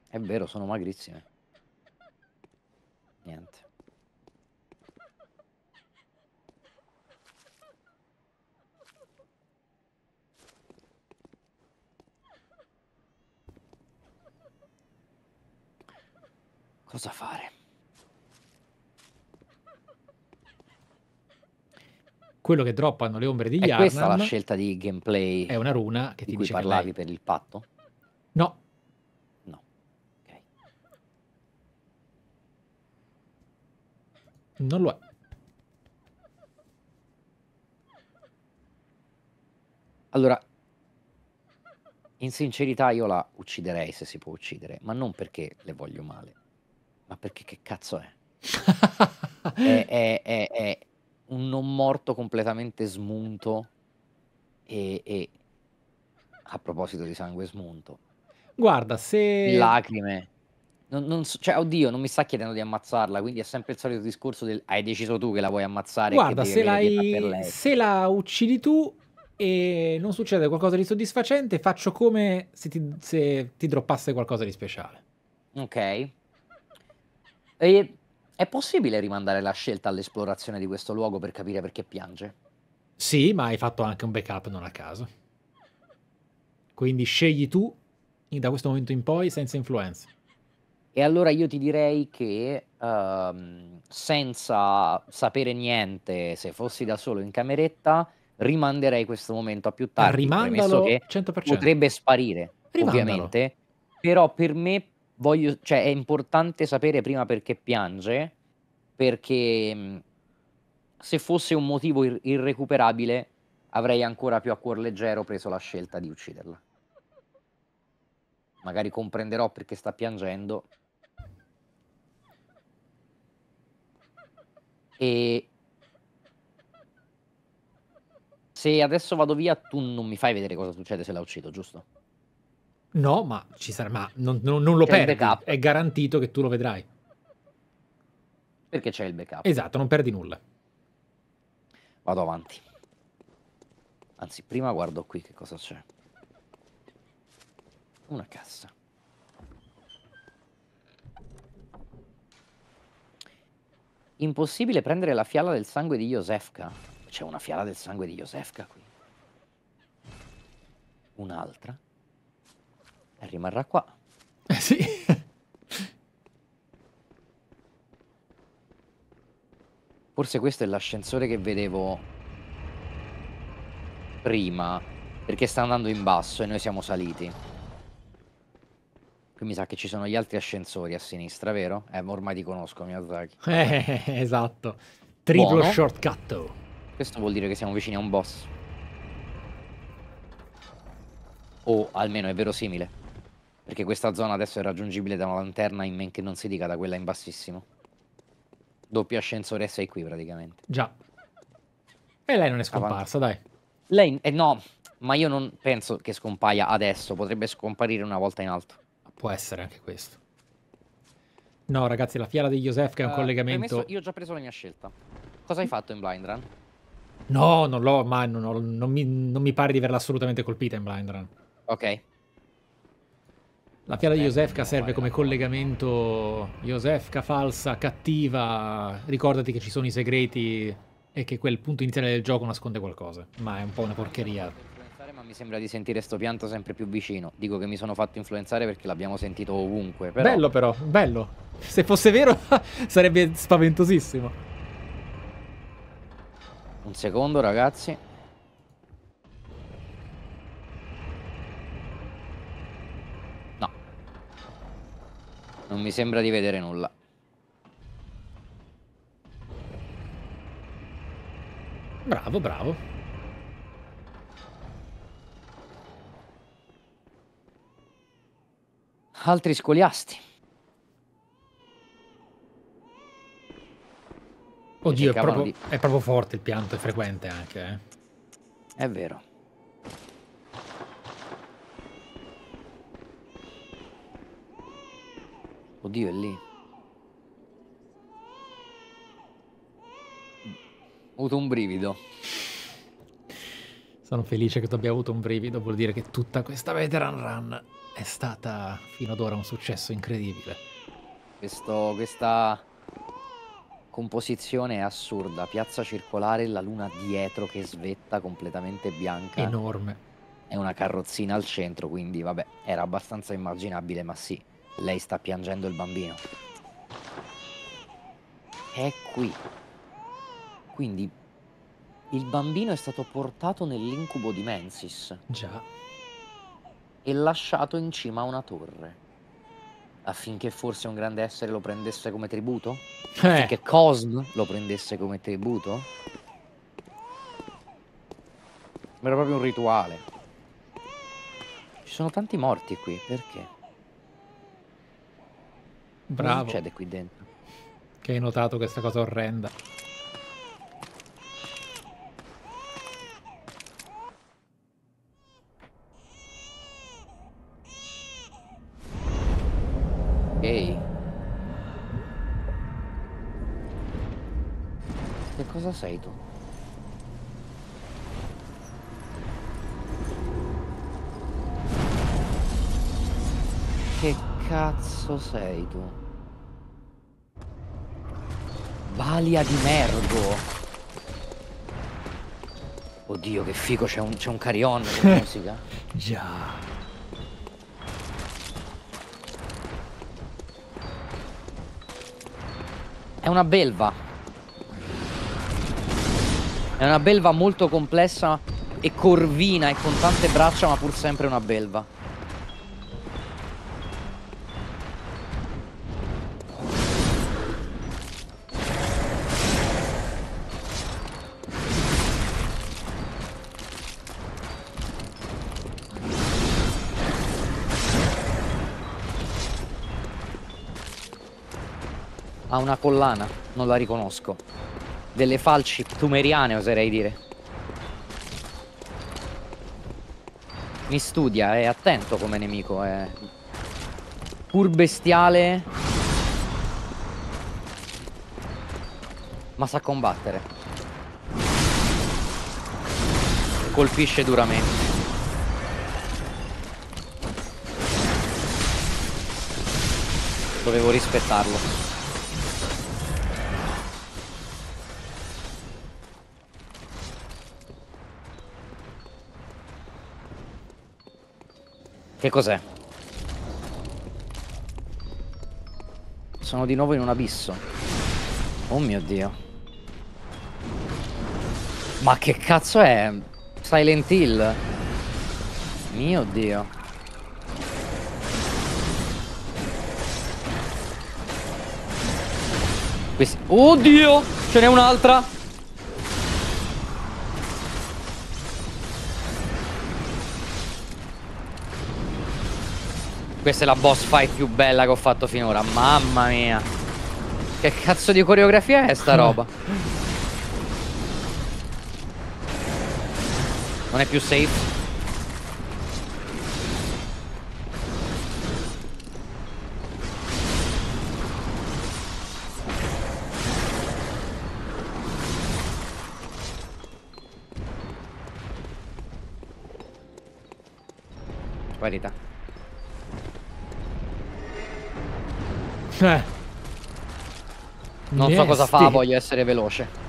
È vero, sono magrissime. Niente. Cosa fare?
Quello che droppano le ombre di
È questa la
Yarnam
scelta di gameplay
è una runa che
di
ti
cui
dice
parlavi
lei...
per il patto?
No,
No. Ok.
non lo è.
Allora, in sincerità io la ucciderei se si può uccidere, ma non perché le voglio male, ma perché che cazzo è? *laughs* È, è- è- è un non morto completamente smunto e, e a proposito di sangue smunto,
Guarda, se...
lacrime. Non, non cioè, oddio, non mi sta chiedendo di ammazzarla, quindi è sempre il solito discorso del hai deciso tu che la vuoi ammazzare
Guarda, se, l'hai- se la uccidi tu e non succede qualcosa di soddisfacente, faccio come se ti, se ti droppasse qualcosa di speciale.
Ok. E è possibile rimandare la scelta all'esplorazione di questo luogo per capire perché piange?
Sì, ma hai fatto anche un backup non a caso. Quindi scegli tu da questo momento in poi senza influenze.
E allora io ti direi che ehm, senza sapere niente, se fossi da solo in cameretta, rimanderei questo momento a più tardi,
Rimandalo
che
100%.
potrebbe sparire,
Rimandalo.
ovviamente, però per me voglio, cioè, è importante sapere prima perché piange, perché mh, se fosse un motivo ir- irrecuperabile avrei ancora più a cuor leggero preso la scelta di ucciderla. Magari comprenderò perché sta piangendo. E se adesso vado via, tu non mi fai vedere cosa succede se la uccido, giusto?
No, ma ci sarà, ma non, non- non lo
C'è
perdi. È garantito che tu lo vedrai.
Perché c'è il backup.
Esatto, non perdi nulla.
Vado avanti. Anzi, prima guardo qui che cosa c'è. Una cassa. Impossibile prendere la fiala del sangue di Josefka. C'è una fiala del sangue di Josefka qui. Un'altra. E rimarrà qua.
Eh, sì.
Forse questo è l'ascensore che vedevo prima, perché sta andando in basso e noi siamo saliti. Qui mi sa che ci sono gli altri ascensori a sinistra, vero? Eh, ma ormai ti conosco, Miyazaki.
Eh, *laughs* esatto. Triplo
Buono.
shortcut.
Questo vuol dire che siamo vicini a un boss. O almeno è verosimile. Perché questa zona adesso è raggiungibile da una lanterna in men che non si dica da quella in bassissimo. Doppio ascensore e sei qui praticamente.
Già. E lei non è scomparsa, dai.
Lei, eh no, ma io non penso che scompaia adesso, potrebbe scomparire una volta in alto.
Può essere anche questo. No, ragazzi, la fiala di Josef che è un
Eh,
collegamento.
premesso, io ho già preso la mia scelta. Cosa hai fatto in Blind Run?
No, non l'ho, ma non, non mi, non mi pare di averla assolutamente colpita in Blind Run.
Ok.
La fiala di
Eh,
Josefka
non
serve come collegamento. Josefka falsa, cattiva. Ricordati che ci sono i segreti e che quel punto iniziale del gioco nasconde qualcosa. Ma è un po' una porcheria.
Influenzare, Ma mi sembra di sentire sto pianto sempre più vicino. Dico che mi sono fatto influenzare perché l'abbiamo sentito ovunque. Però...
Bello però, bello. Se fosse vero *laughs* sarebbe spaventosissimo.
Un secondo, ragazzi. Non mi sembra di vedere nulla.
Bravo, bravo.
Altri scoliasti.
Oddio, è proprio, è proprio forte il pianto, è frequente anche. Eh.
È vero. Oddio, è lì. Ho avuto un brivido.
Sono felice che tu abbia avuto un brivido, vuol dire che tutta questa veteran run è stata fino ad ora un successo incredibile.
Questo, questa composizione è assurda. Piazza circolare, la luna dietro che svetta completamente bianca.
Enorme.
e una carrozzina al centro, quindi vabbè, era abbastanza immaginabile, ma sì, lei sta piangendo il bambino. È qui. Quindi il bambino è stato portato nell'incubo di Mensis
Già.
e lasciato in cima a una torre. Affinché forse un grande essere lo prendesse come tributo?
Eh,
Affinché Cosm lo prendesse come tributo? Sembra proprio un rituale. Ci sono tanti morti qui, perché? Cosa
Bravo,
succede qui dentro?
che hai notato questa cosa orrenda.
Ehi. Che cosa sei tu? Cazzo sei tu? Balia di Mergo. Oddio, che figo, c'è un, c'è un carillon di *laughs* musica.
Già.
È una belva. È una belva molto complessa e corvina e con tante braccia, ma pur sempre una belva. Una collana, non la riconosco. Delle falci tumeriane, oserei dire. Mi studia, è attento come nemico, è pur bestiale. Ma sa combattere. Colpisce duramente. Dovevo rispettarlo. Che cos'è? Sono di nuovo in un abisso. Oh mio dio. Ma che cazzo è? Silent Hill? Mio dio. Questi... Oddio! Ce n'è un'altra! Questa è la boss fight più bella che ho fatto finora. Mamma mia. Che cazzo di coreografia è sta roba? *laughs* Non è più safe?
Eh.
Non so cosa fa, voglio essere veloce.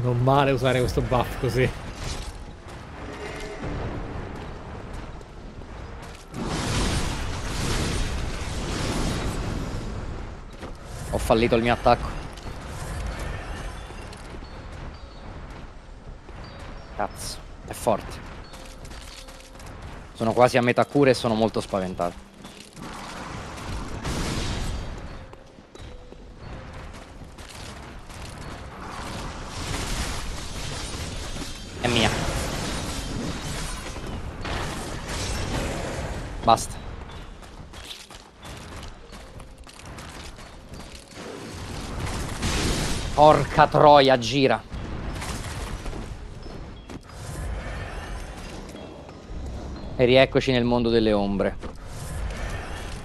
Non male usare questo buff così.
Ho fallito il mio attacco. Quasi a metà cura e sono molto spaventato. È mia. Basta. Porca troia, gira. E rieccoci nel mondo delle ombre.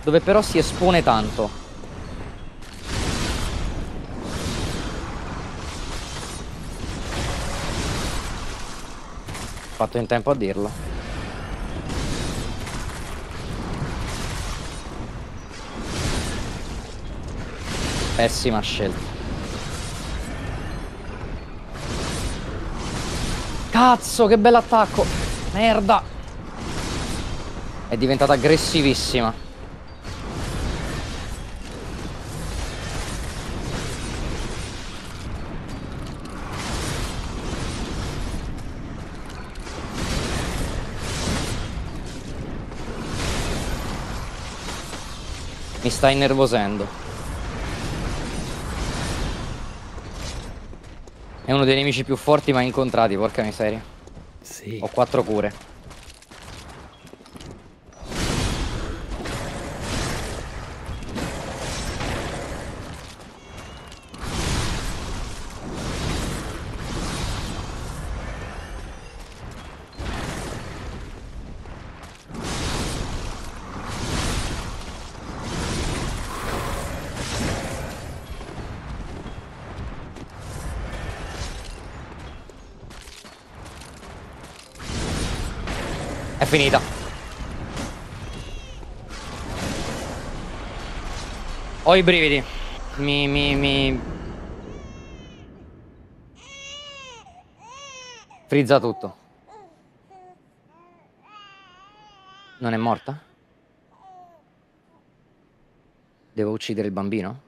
Dove però si espone tanto. Fatto in tempo a dirlo. Pessima scelta. Cazzo, che bell'attacco! Merda! È diventata aggressivissima. Mi sta innervosendo. È uno dei nemici più forti mai incontrati, porca miseria.
Sì.
Ho quattro cure. Finita. Ho i brividi. Mi, mi, mi... Frizza tutto. Non è morta? Devo uccidere il bambino?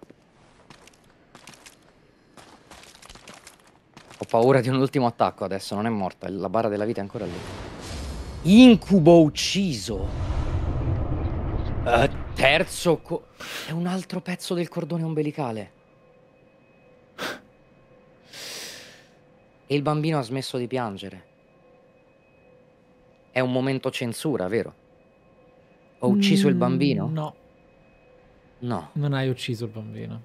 Ho paura di un ultimo attacco adesso, non è morta, la barra della vita è ancora lì. Incubo ucciso. Eh, terzo co- è un altro pezzo del cordone ombelicale. E il bambino ha smesso di piangere. È un momento censura, vero? Ho ucciso il
Mm,
bambino?
No,
No.
non hai ucciso il bambino.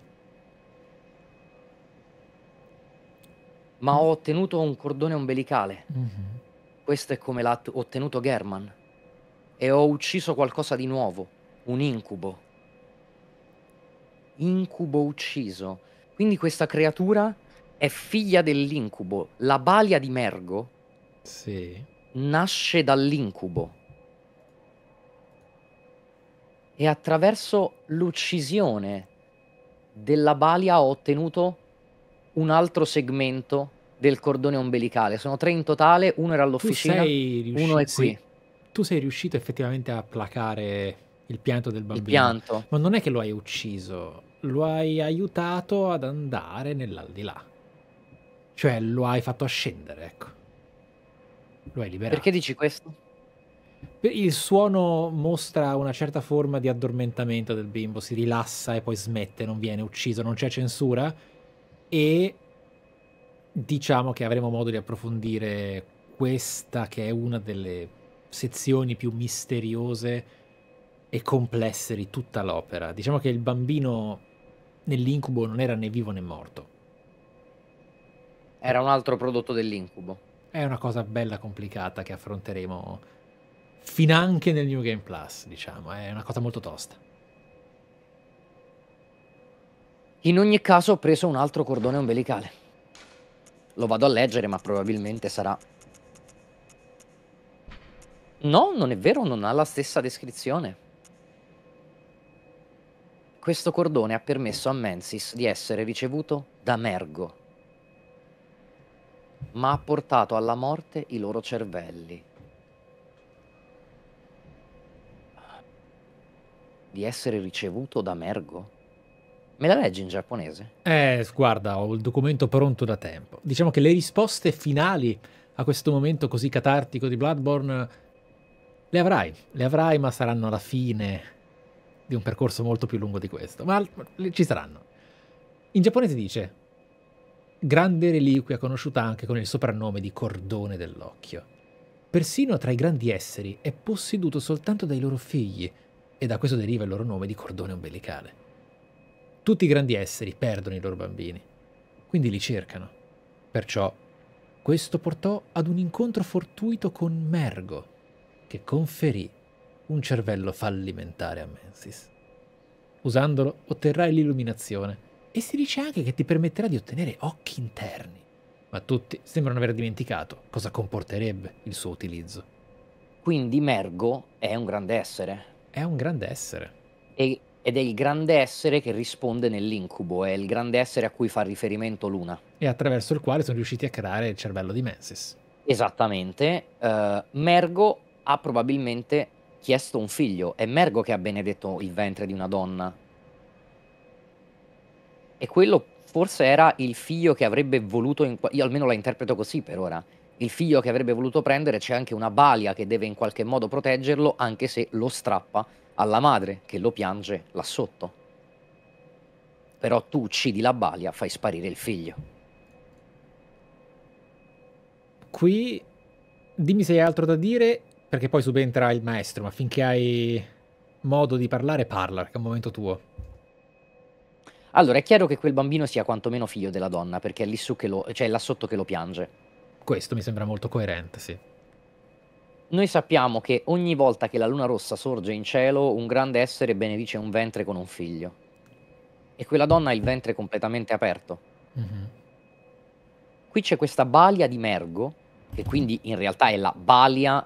Ma ho ottenuto un cordone ombelicale.
Mhm.
Questo è come l'ha ottenuto German. E ho ucciso qualcosa di nuovo. Un incubo. Incubo ucciso. Quindi questa creatura è figlia dell'incubo. La balia di Mergo
Sì.
nasce dall'incubo. E attraverso l'uccisione della balia ho ottenuto un altro segmento del cordone ombelicale. Sono tre in totale, uno era all'officina, uno è
sì,
qui.
tu sei riuscito effettivamente a placare il pianto del
Il
bambino.
pianto.
Ma non è che lo hai ucciso, lo hai aiutato ad andare nell'aldilà. Cioè lo hai fatto ascendere, ecco. Lo hai liberato.
Perché dici questo?
Il suono mostra una certa forma di addormentamento del bimbo, si rilassa e poi smette, non viene ucciso, non c'è censura e diciamo che avremo modo di approfondire questa che è una delle sezioni più misteriose e complesse di tutta l'opera. Diciamo che il bambino nell'incubo non era né vivo né morto.
Era un altro prodotto dell'incubo.
È una cosa bella complicata che affronteremo finanche nel New Game Plus, diciamo, è una cosa molto tosta.
In ogni caso ho preso un altro cordone ombelicale. Lo vado a leggere, ma probabilmente sarà... No, non è vero, non ha la stessa descrizione. Questo cordone ha permesso a Mensis di essere ricevuto da Mergo, ma ha portato alla morte i loro cervelli. Di essere ricevuto da Mergo? Me la leggi in giapponese?
Eh, guarda, ho il documento pronto da tempo. Diciamo che le risposte finali a questo momento così catartico di Bloodborne le avrai, le avrai, ma saranno alla fine di un percorso molto più lungo di questo, ma ci saranno. In giapponese dice grande reliquia conosciuta anche con il soprannome di cordone dell'occhio. Persino tra i grandi esseri è posseduto soltanto dai loro figli e da questo deriva il loro nome di cordone ombelicale. Tutti i grandi esseri perdono i loro bambini, quindi li cercano. Perciò questo portò ad un incontro fortuito con Mergo, che conferì un cervello fallimentare a Mensis. Usandolo otterrai l'illuminazione e si dice anche che ti permetterà di ottenere occhi interni. Ma tutti sembrano aver dimenticato cosa comporterebbe il suo utilizzo.
Quindi Mergo è un grande essere.
È un grande essere.
E- ed è il grande essere che risponde nell'incubo, è il grande essere a cui fa riferimento Luna.
e attraverso il quale sono riusciti a creare il cervello di Mensis.
Esattamente. eh, Mergo ha probabilmente chiesto un figlio. È Mergo che ha benedetto il ventre di una donna. E quello forse era il figlio che avrebbe voluto, io almeno la interpreto così per ora, il figlio che avrebbe voluto prendere, c'è anche una balia che deve in qualche modo proteggerlo, anche se lo strappa alla madre che lo piange là sotto. Però tu uccidi la balia, fai sparire il figlio.
Qui dimmi se hai altro da dire, perché poi subentra il maestro, ma finché hai modo di parlare, parla, perché è un momento tuo.
Allora, è chiaro che quel bambino sia quantomeno figlio della donna, perché è lì su che lo, cioè è là sotto che lo piange.
Questo mi sembra molto coerente, sì.
Noi sappiamo che ogni volta che la luna rossa sorge in cielo, un grande essere benedice un ventre con un figlio. E quella donna ha il ventre completamente aperto.
Mhm.
Qui c'è questa balia di Mergo, che quindi in realtà è la balia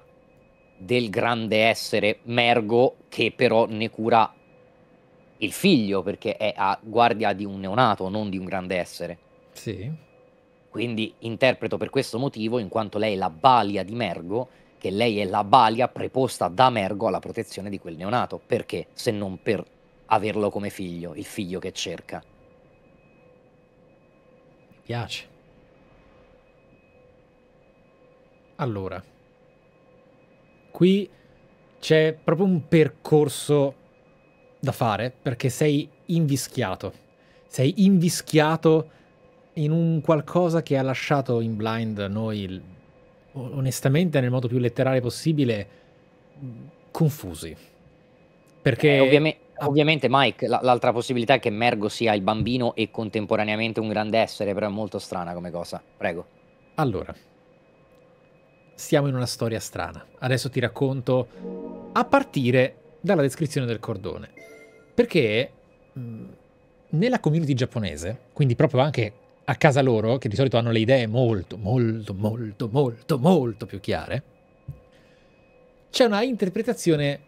del grande essere Mergo, che però ne cura il figlio, perché è a guardia di un neonato, non di un grande essere.
Sì.
Quindi interpreto per questo motivo, in quanto lei è la balia di Mergo, che lei è la balia preposta da Mergo alla protezione di quel neonato. Perché? Se non per averlo come figlio, il figlio che cerca.
Mi piace. Allora, qui c'è proprio un percorso da fare perché sei invischiato. Sei invischiato in un qualcosa che ha lasciato in blind noi, onestamente, nel modo più letterale possibile, confusi. Perché
Eh, ovviame-
ah,
ovviamente, Mike, la- l'altra possibilità è che Mergo sia il bambino e contemporaneamente un grande essere, però è molto strana come cosa. Prego.
Allora, siamo in una storia strana. Adesso ti racconto a partire dalla descrizione del cordone. Perché mh, nella community giapponese, quindi proprio anche a casa loro, che di solito hanno le idee molto, molto, molto, molto, molto più chiare, c'è una interpretazione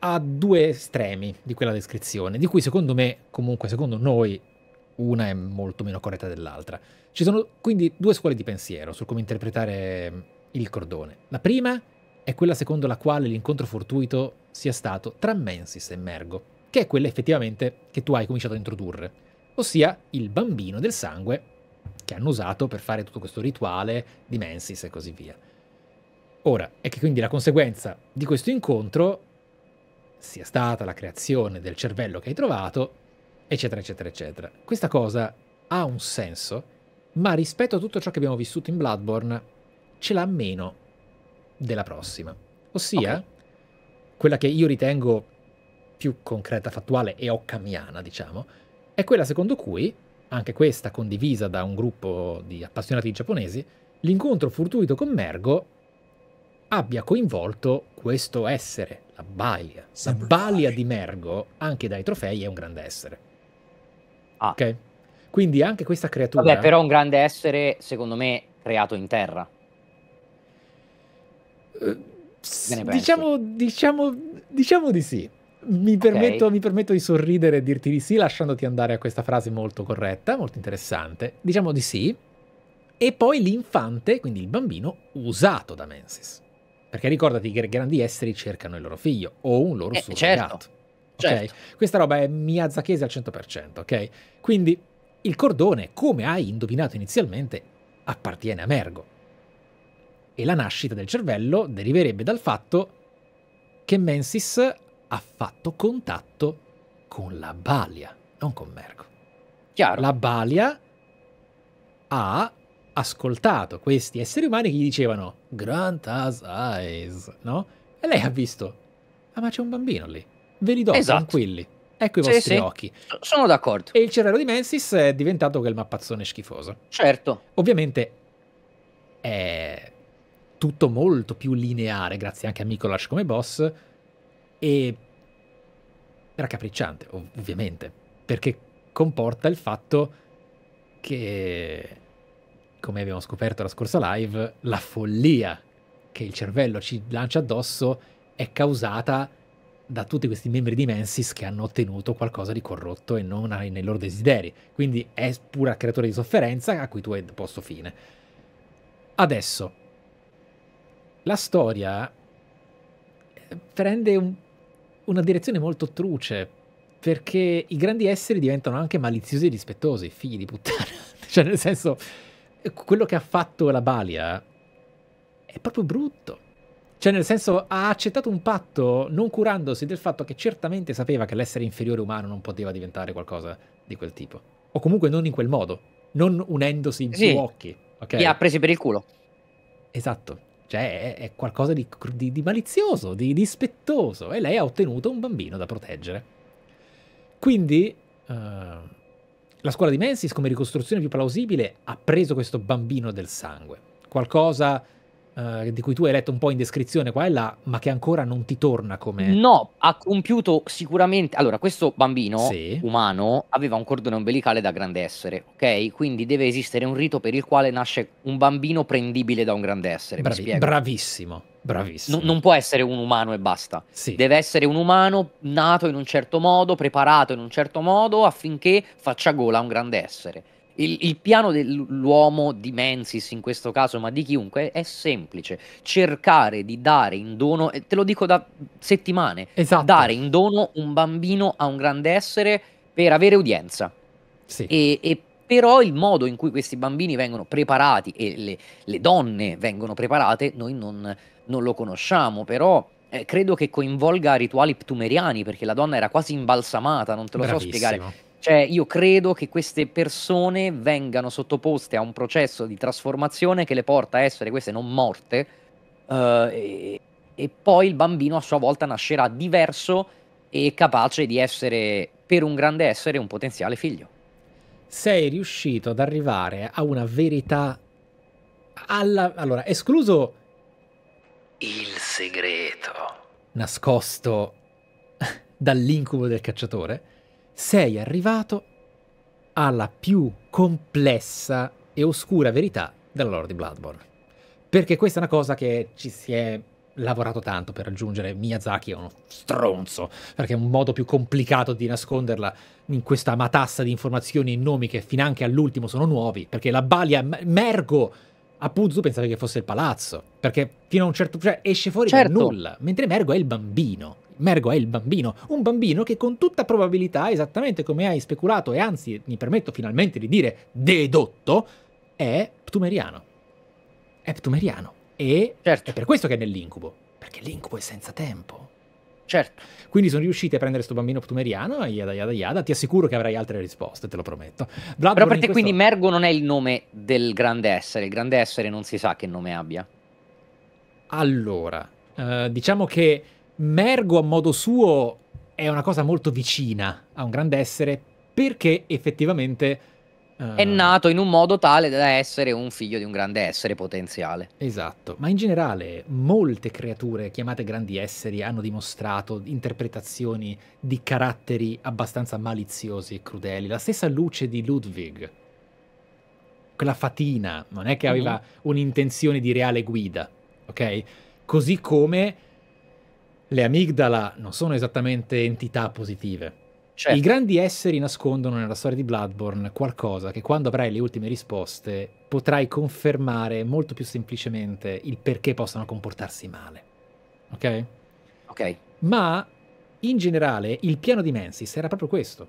a due estremi di quella descrizione, di cui secondo me, comunque secondo noi, una è molto meno corretta dell'altra. Ci sono quindi due scuole di pensiero su come interpretare mm, il cordone. La prima è quella secondo la quale l'incontro fortuito sia stato tra Mensis e Mergo, che è quella effettivamente che tu hai cominciato a introdurre, ossia il bambino del sangue che hanno usato per fare tutto questo rituale di Mensis e così via. Ora, è che quindi la conseguenza di questo incontro sia stata la creazione del cervello che hai trovato, eccetera, eccetera, eccetera. Questa cosa ha un senso, ma rispetto a tutto ciò che abbiamo vissuto in Bloodborne, ce l'ha meno della prossima. Ossia,
Ok.
quella che io ritengo più concreta, fattuale e occamiana, diciamo, è quella secondo cui, anche questa condivisa da un gruppo di appassionati giapponesi, l'incontro fortuito con Mergo abbia coinvolto questo essere, la balia. La balia di Mergo, anche dai trofei, è un grande essere.
Ah.
Ok? Quindi anche questa creatura...
Vabbè, però un grande essere, secondo me, creato in terra. Pensi?
diciamo, diciamo, diciamo di sì. Mi permetto, mi permetto di sorridere e dirti di sì, lasciandoti andare a questa frase molto corretta, molto interessante. Diciamo di sì. E poi l'infante, quindi il bambino, usato da Mensis. Perché ricordati che i grandi esseri cercano il loro figlio o un loro
Eh,
surrogato.
certo,
Ok?
certo.
Questa roba è miyazakese al 100%, ok? Quindi il cordone, come hai indovinato inizialmente, appartiene a Mergo. E la nascita del cervello deriverebbe dal fatto che Mensis ha fatto contatto con la Balia, non con Mergo.
Chiaro.
La Balia ha ascoltato questi esseri umani che gli dicevano Grant has eyes, no? E lei ha visto, ah ma c'è un bambino lì, ve li do,
Esatto.
tranquilli, ecco i
Sì,
vostri
sì.
occhi.
So- Sono d'accordo.
E il cervello di Mensis è diventato quel mappazzone schifoso.
Certo.
Ovviamente è tutto molto più lineare, grazie anche a Mikolash come boss, e raccapricciante, ov- ovviamente, perché comporta il fatto che, come abbiamo scoperto la scorsa live, la follia che il cervello ci lancia addosso è causata da tutti questi membri di Mensis che hanno ottenuto qualcosa di corrotto e non nei loro desideri. Quindi è pura creatura di sofferenza a cui tu hai posto fine. Adesso, la storia eh, prende un- una direzione molto truce perché i grandi esseri diventano anche maliziosi e dispettosi, figli di puttana. *laughs* cioè, nel senso, quello che ha fatto la Balia è proprio brutto. Cioè, nel senso, ha accettato un patto non curandosi del fatto che certamente sapeva che l'essere inferiore umano non poteva diventare qualcosa di quel tipo. O comunque non in quel modo, non unendosi in
Sì.
occhi. ok?
Li ha presi per il culo.
Esatto. Cioè, è, è qualcosa di, di- di malizioso, di dispettoso. E lei ha ottenuto un bambino da proteggere. Quindi, eh, la scuola di Mensis, come ricostruzione più plausibile, ha preso questo bambino del sangue. Qualcosa eh, di cui tu hai letto un po' in descrizione qua e là, ma che ancora non ti torna come...
No, ha compiuto sicuramente. Allora, questo bambino
Sì.
umano aveva un cordone ombelicale da grande essere, ok? Quindi deve esistere un rito per il quale nasce un bambino prendibile da un grande essere. Mi
Bravi- bravissimo, bravissimo.
Non, non può essere un umano e basta.
Sì.
Deve essere un umano nato in un certo modo, preparato in un certo modo affinché faccia gola a un grande essere. Il, il piano dell'uomo di Mensis in questo caso, ma di chiunque, è semplice. Cercare di dare in dono, te lo dico da settimane,
Esatto.
dare in dono un bambino a un grande essere per avere udienza.
Sì.
E, e però il modo in cui questi bambini vengono preparati e le, le donne vengono preparate, noi non, non lo conosciamo, però eh, credo che coinvolga rituali ptumeriani, perché la donna era quasi imbalsamata, non te lo so
Bravissimo.
spiegare. Cioè, io credo che queste persone vengano sottoposte a un processo di trasformazione che le porta a essere queste non morte, eh, e, e poi il bambino a sua volta nascerà diverso e capace di essere, per un grande essere, un potenziale figlio.
sei riuscito ad arrivare a una verità alla... Allora, escluso il segreto nascosto *laughs* dall'incubo del cacciatore, sei arrivato alla più complessa e oscura verità della lore di Bloodborne. Perché questa è una cosa che ci si è lavorato tanto per raggiungere. Miyazaki è uno stronzo, perché è un modo più complicato di nasconderla in questa matassa di informazioni e nomi che finanche all'ultimo sono nuovi, perché la balia Mergo a Puzu pensavi che fosse il palazzo, perché fino a un certo cioè esce fuori
Certo.
nulla, mentre Mergo è il bambino. Mergo è il bambino, un bambino che con tutta probabilità, esattamente come hai speculato e anzi mi permetto finalmente di dire dedotto, è ptumeriano. È ptumeriano. E
Certo.
è per questo che è nell'incubo, perché l'incubo è senza tempo.
Certo.
Quindi sono riusciti a prendere sto bambino ptumeriano, yada yada yada, ti assicuro che avrai altre risposte, te lo prometto. Bloodborne
Però per te
questo-
quindi Mergo non è il nome del grande essere, il grande essere non si sa che nome abbia.
Allora, eh, diciamo che Mergo a modo suo è una cosa molto vicina a un grande essere perché effettivamente... eh,
È nato in un modo tale da essere un figlio di un grande essere potenziale.
Esatto, ma in generale molte creature chiamate grandi esseri hanno dimostrato interpretazioni di caratteri abbastanza maliziosi e crudeli. La stessa luce di Ludwig, quella fatina, non è che aveva
Mhm.
un'intenzione di reale guida, ok? Così come le amigdala non sono esattamente entità positive.
Certo.
I grandi esseri nascondono nella storia di Bloodborne qualcosa che quando avrai le ultime risposte potrai confermare molto più semplicemente il perché possano comportarsi male. Ok?
Ok.
Ma in generale il piano di Mensis era proprio questo.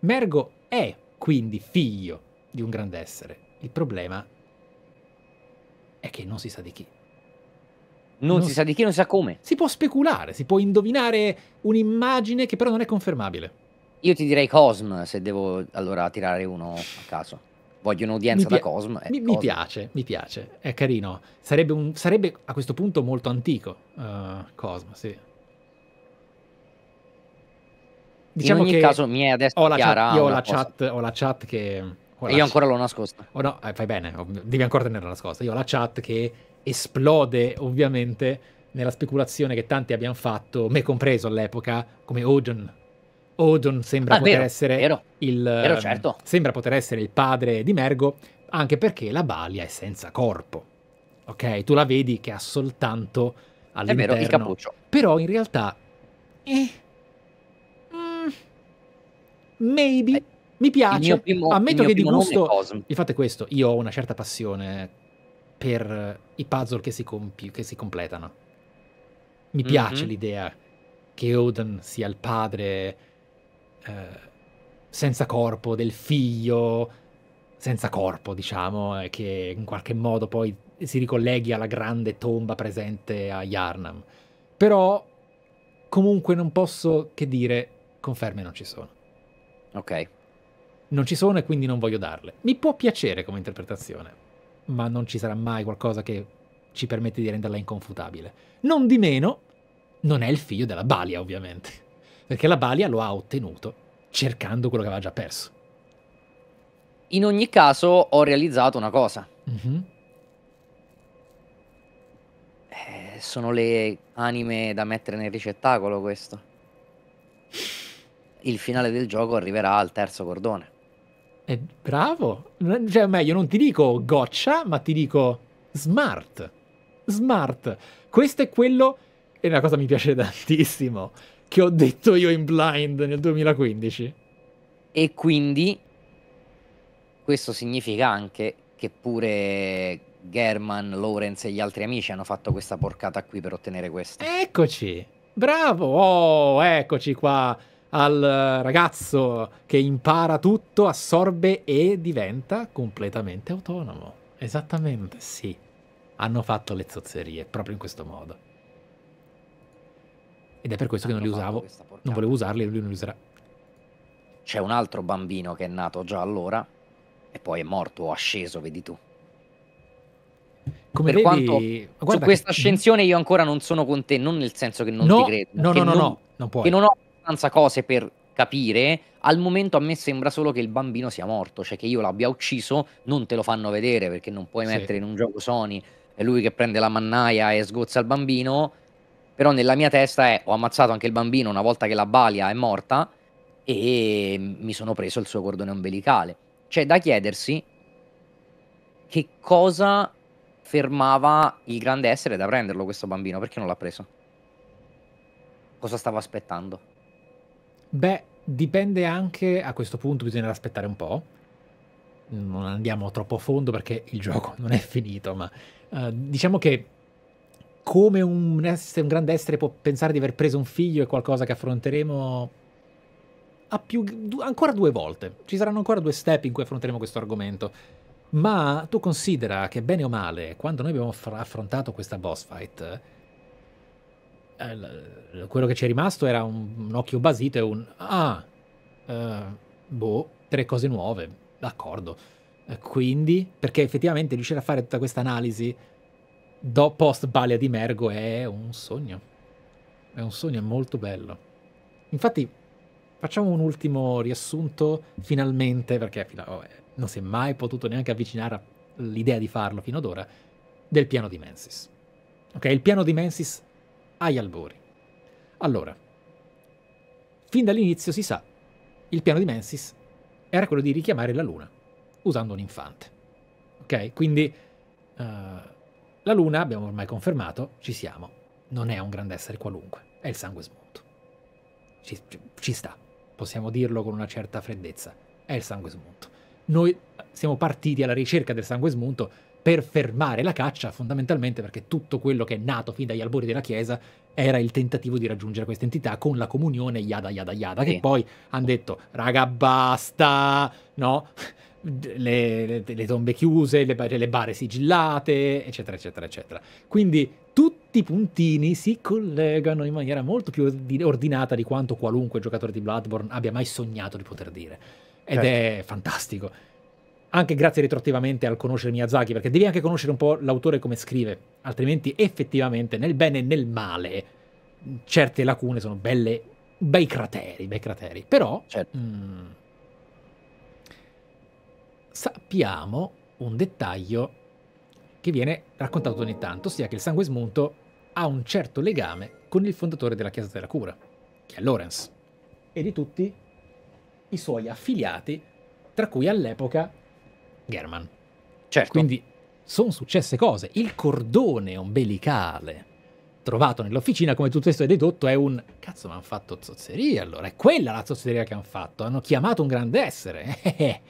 Mergo è quindi figlio di un grande essere. Il problema è che non si sa di chi.
Non,
Non
si
si-
sa di chi, non si sa come.
Si può speculare, si può indovinare un'immagine che però non è confermabile.
Io ti direi Cosm se devo allora tirare uno a caso. Voglio un'udienza
Mi
da Cosm. eh,
Mi, mi
Cosm.
piace, mi piace, è carino. Sarebbe, un- sarebbe a questo punto molto antico, uh, Cosmo, sì. Diciamo
In ogni
che
caso mi è adesso
ho la
chiara
chat, io ho la chat, ho la chat che... ho la
E io ancora l'ho nascosta.
Oh no, eh, fai bene, devi ancora tenerla nascosta. Io ho la chat che esplode ovviamente nella speculazione che tanti abbiamo fatto, me compreso all'epoca, come Odin. Odin sembra
Ah,
poter
vero,
essere
vero.
il
Vero,
ehm,
certo.
sembra poter essere il padre di Mergo, anche perché la balia è senza corpo. Ok, tu la vedi che ha soltanto
È
all'interno.
vero, il cappuccio.
Però in realtà eh, mm, maybe
Eh,
mi piace.
primo,
Ammetto che di
è
gusto il fatto è questo, io ho una certa passione per eh, i puzzle che si, compi- che si completano. Mi piace
Mhm.
l'idea che Odin sia il padre eh, senza corpo del figlio senza corpo, diciamo, e che in qualche modo poi si ricolleghi alla grande tomba presente a Yarnam. Però comunque non posso che dire conferme non ci sono.
Ok.
Non ci sono e quindi non voglio darle. Mi può piacere come interpretazione, ma non ci sarà mai qualcosa che ci permette di renderla inconfutabile. Non di meno, non è il figlio della Balia, ovviamente, perché la Balia lo ha ottenuto cercando quello che aveva già perso.
In ogni caso ho realizzato una cosa.
Mhm.
Eh, sono le anime da mettere nel ricettacolo questo. Il finale del gioco arriverà al terzo cordone.
È bravo. Cioè, meglio, non ti dico goccia, ma ti dico smart. Smart. Questo è quello, e una cosa mi piace *laughs* tantissimo, che ho detto io in blind nel 2015.
E quindi questo significa anche che pure German, Lawrence e gli altri amici hanno fatto questa porcata qui per ottenere questo.
Eccoci. Bravo. Oh, eccoci qua al ragazzo che impara tutto, assorbe e diventa completamente autonomo. Esattamente, sì. Hanno fatto le zozzerie proprio in questo modo. Ed è per questo che non li
Hanno
usavo. Non volevo usarli e lui non li userà.
C'è un altro bambino che è nato già allora e poi è morto o asceso, vedi tu.
Come
per
vedi,
quanto su
che-
questa ascensione io ancora non sono con te, non nel senso che non
no,
ti credo,
No,
che
no, no,
non,
no, non puoi.
che non ho abbastanza cose per capire. Al momento a me sembra solo che il bambino sia morto, cioè che io l'abbia ucciso, non te lo fanno vedere perché non puoi
Sì.
mettere in un gioco Sony è lui che prende la mannaia e sgozza il bambino. Però nella mia testa è ho ammazzato anche il bambino una volta che la balia è morta e mi sono preso il suo cordone ombelicale. C'è da chiedersi che cosa fermava il grande essere da prenderlo questo bambino, perché non l'ha preso? Cosa stava aspettando?
Beh, dipende anche, a questo punto bisognerà aspettare un po'. Non andiamo troppo a fondo perché il gioco non è finito, ma eh, diciamo che come un, essere- un grande essere può pensare di aver preso un figlio è qualcosa che affronteremo più, ancora due volte. Ci saranno ancora due step in cui affronteremo questo argomento. Ma tu considera che bene o male, quando noi abbiamo affr- affrontato questa boss fight, eh, quello che ci è rimasto era un, un occhio basito e un ah, eh, boh, tre cose nuove, d'accordo. Eh, quindi, perché effettivamente riuscire a fare tutta questa analisi do post Balia di Mergo è un sogno. È un sogno molto bello. Infatti, facciamo un ultimo riassunto finalmente, perché vabbè, non si è mai potuto neanche avvicinare all'idea di farlo fino ad ora, del piano di Mensis. Ok, il piano di Mensis agli albori. Allora, fin dall'inizio si sa, il piano di Mensis era quello di richiamare la luna usando un infante. Ok, quindi eh, la luna, abbiamo ormai confermato, ci siamo, non è un grande essere qualunque, è il sangue smunto. Ci, ci- ci sta, possiamo dirlo con una certa freddezza, è il sangue smunto. Noi siamo partiti alla ricerca del sangue smunto per fermare la caccia, fondamentalmente perché tutto quello che è nato fin dagli albori della Chiesa era il tentativo di raggiungere questa entità con la comunione yada yada yada, che
Sì.
poi hanno detto, raga basta, no? Le, le- le tombe chiuse, le, le bare sigillate, eccetera, eccetera, eccetera. Quindi tutti i puntini si collegano in maniera molto più ordi- ordinata di quanto qualunque giocatore di Bloodborne abbia mai sognato di poter dire. Ed
Certo.
è fantastico. Anche grazie retroattivamente al conoscere Miyazaki, perché devi anche conoscere un po' l'autore come scrive, altrimenti effettivamente nel bene e nel male certe lacune sono belle, bei crateri, bei crateri. Però
Certo.
mm, sappiamo un dettaglio che viene raccontato ogni tanto, ossia che il sangue smunto ha un certo legame con il fondatore della Chiesa della Cura, che è Lawrence, e di tutti i suoi affiliati, tra cui all'epoca German.
Certo.
Quindi sono successe cose. Il cordone ombelicale trovato nell'officina, come tu stesso hai dedotto, è un cazzo, ma hanno fatto zozzeria allora. È quella la zozzeria che hanno fatto. Hanno chiamato un grande essere. Eh,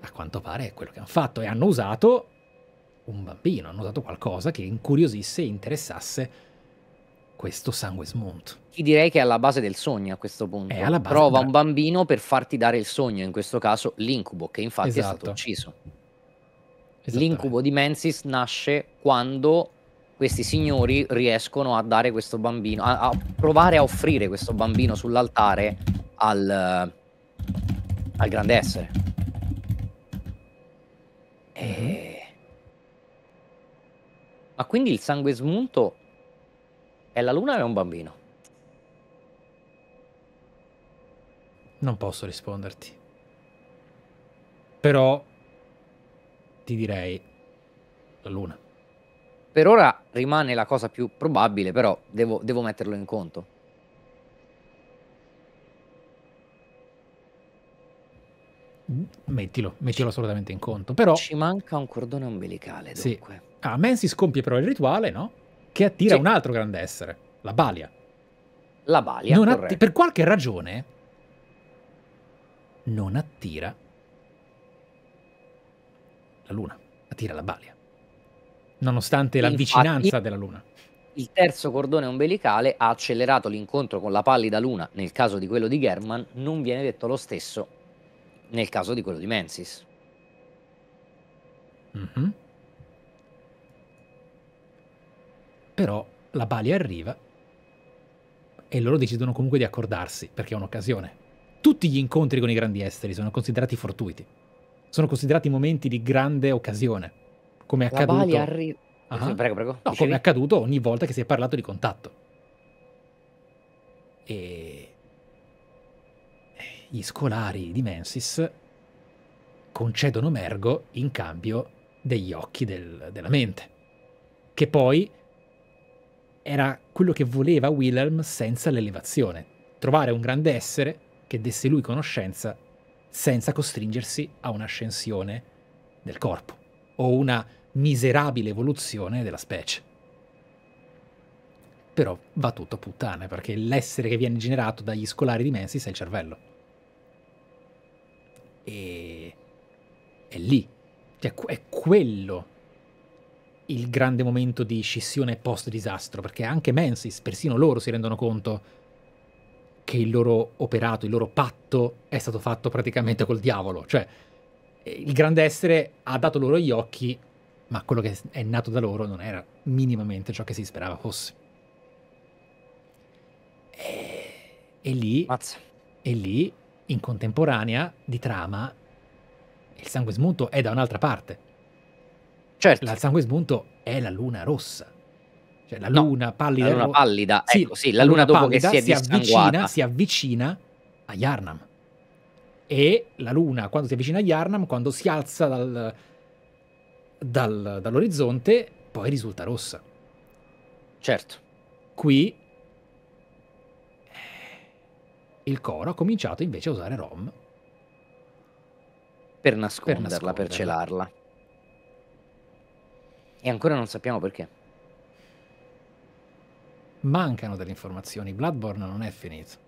A quanto pare è quello che hanno fatto. E hanno usato un bambino, hanno usato qualcosa che incuriosisse e interessasse questo sangue smunto.
Ti direi che è alla base del sogno a questo punto.
È alla base-
Prova un bambino per farti dare il sogno, in questo caso l'incubo, che infatti è stato
Esatto.
ucciso. L'incubo di Mensis nasce quando questi signori riescono a dare questo bambino, a, a provare a offrire questo bambino sull'altare al, al grande essere. E... Ma quindi il sangue smunto è la luna o è un bambino?
Non posso risponderti. Però ti direi la luna.
Per ora rimane la cosa più probabile, però devo, devo metterlo in conto.
Mettilo, mettilo assolutamente in conto. Però
Ci manca un cordone ombelicale,
Sì.
dunque.
ah, Mensis compie però il rituale, no? Che attira
Sì.
un altro grande essere, la Balia.
La balia,
Non atti- per qualche ragione non attira la luna, attira la Balia. Nonostante la
Infatti-
vicinanza della luna.
Il terzo cordone ombelicale ha accelerato l'incontro con la pallida luna nel caso di quello di German, non viene detto lo stesso nel caso di quello di Mensis.
Mhm. Però la Balia arriva e loro decidono comunque di accordarsi perché è un'occasione. Tutti gli incontri con i grandi esteri sono considerati fortuiti. Sono considerati momenti di grande occasione. Come è
La
accaduto.
balia arriva...
Ah.
Prego, prego.
No, come è accaduto ogni volta che si è parlato di contatto. E gli scolari di Mensis concedono Mergo in cambio degli occhi del- della mente, che poi era quello che voleva Wilhelm senza l'elevazione, trovare un grande essere che desse lui conoscenza senza costringersi a un'ascensione del corpo o una miserabile evoluzione della specie. Però va tutto a puttane, perché l'essere che viene generato dagli scolari di Mensis è il cervello. E è lì, cioè è quello il grande momento di scissione post-disastro, perché anche Mensis, persino loro si rendono conto che il loro operato, il loro patto è stato fatto praticamente col diavolo, cioè il grande essere ha dato loro gli occhi, ma quello che è nato da loro non era minimamente ciò che si sperava fosse. E, e lì,
Mazza.
e lì, in contemporanea di trama, il sangue smunto è da un'altra parte.
Certo,
La- sangue smunto è la luna rossa. Cioè la
No,
luna pallida.
la luna
ro-
pallida, ecco, sì, la luna dopo che si è
avvicina,
dissanguata.
si avvicina a Yarnam. E la luna, quando si avvicina a Yarnam, quando si alza dal- dal- dall'orizzonte, poi risulta rossa.
certo.
Qui eh, il coro ha cominciato invece a usare Rom.
Per nasconderla, per,
nasconderla.
celarla. E ancora non sappiamo perché.
Mancano delle informazioni. Bloodborne non è finito.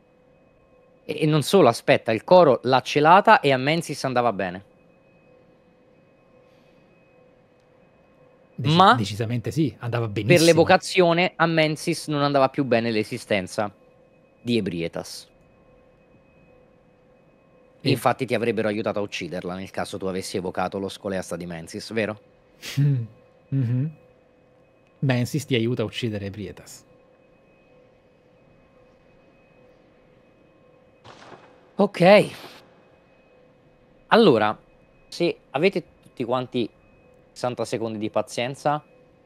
E, e non solo, aspetta, il coro l'ha celata e a Mensis andava bene.
Deci-
Ma-
decisamente sì, andava benissimo.
Per l'evocazione a Mensis non andava più bene l'esistenza di Ebrietas.
E-
Infatti ti avrebbero aiutato a ucciderla nel caso tu avessi evocato lo scoleasta di Mensis, vero? *laughs*
Mm. Mhm. Mensis ti aiuta a uccidere Brietas.
Ok. Allora, se avete tutti quanti 60 secondi di pazienza,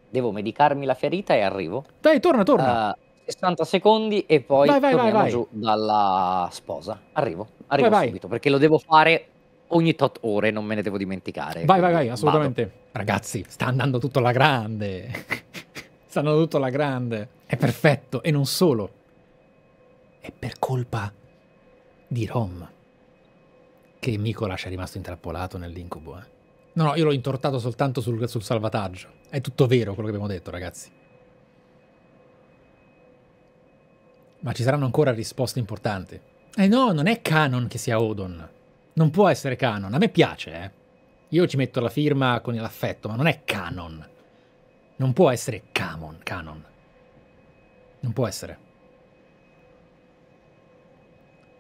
devo medicarmi la ferita e arrivo.
Dai, torna, torna.
Eh, 60 secondi e poi
Vai, vai, vai,
torniamo
vai.
giù dalla sposa. Arrivo, arrivo
Vai, vai.
subito perché lo devo fare ogni tot ore, non me ne devo dimenticare.
vai, vai, vai, assolutamente. Ragazzi, sta andando tutto alla grande. *laughs* sta andando tutto alla grande. È perfetto. E non solo. È per colpa di Rom che Mikolas è rimasto intrappolato nell'incubo. eh. No, no, io l'ho intortato soltanto sul, sul salvataggio. È tutto vero quello che abbiamo detto, ragazzi. Ma ci saranno ancora risposte importanti. Eh no, non è canon che sia Odon. Non può essere canon. A me piace, eh. Io ci metto la firma con l'affetto, ma non è canon. Non può essere canon, canon. Non può essere.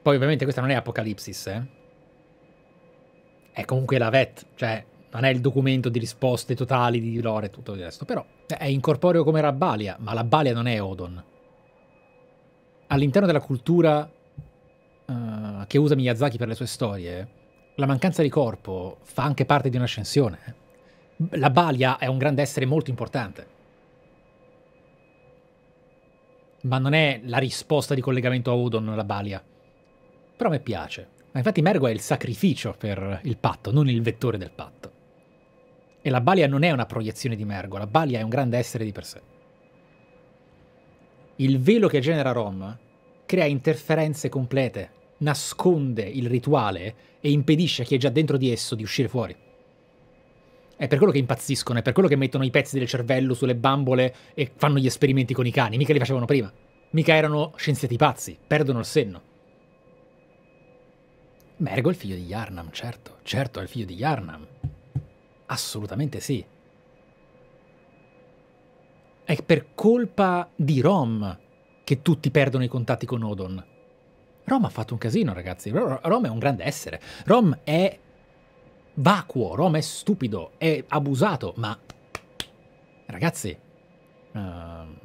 Poi ovviamente questa non è Apocalipsis, eh. È comunque la vet, cioè non è il documento di risposte totali di lore e tutto il resto, però è incorporeo come la Balia, ma la Balia non è Odon. All'interno della cultura eh, che usa Miyazaki per le sue storie, la mancanza di corpo fa anche parte di un'ascensione. La Balia è un grande essere molto importante. Ma non è la risposta di collegamento a Odon la Balia. Però a me piace. Ma infatti Mergo è il sacrificio per il patto, non il vettore del patto. E la Balia non è una proiezione di Mergo, la Balia è un grande essere di per sé. Il velo che genera Rom crea interferenze complete, nasconde il rituale e impedisce a chi è già dentro di esso di uscire fuori. È per quello che impazziscono, è per quello che mettono i pezzi del cervello sulle bambole e fanno gli esperimenti con i cani, mica li facevano prima. Mica erano scienziati pazzi, perdono il senno. Mergo è il figlio di Yarnam, certo, certo è il figlio di Yarnam. Assolutamente sì. È per colpa di Rom che tutti perdono i contatti con Odon. Rom ha fatto un casino, ragazzi. Ro- Rom è un grande essere. Rom è vacuo, Rom è stupido, è abusato, ma ragazzi, eh,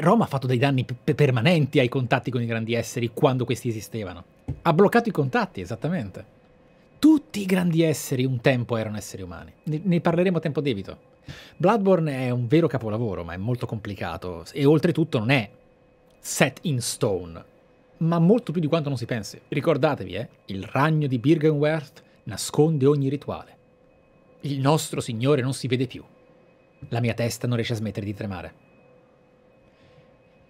Rom ha fatto dei danni pe- permanenti ai contatti con i grandi esseri quando questi esistevano. Ha bloccato i contatti, esattamente. Tutti i grandi esseri un tempo erano esseri umani. Ne, ne parleremo a tempo debito. Bloodborne è un vero capolavoro, ma è molto complicato e oltretutto non è set in stone, ma molto più di quanto non si pensi. Ricordatevi, eh, il ragno di Birgenwerth nasconde ogni rituale. Il nostro Signore non si vede più. La mia testa non riesce a smettere di tremare.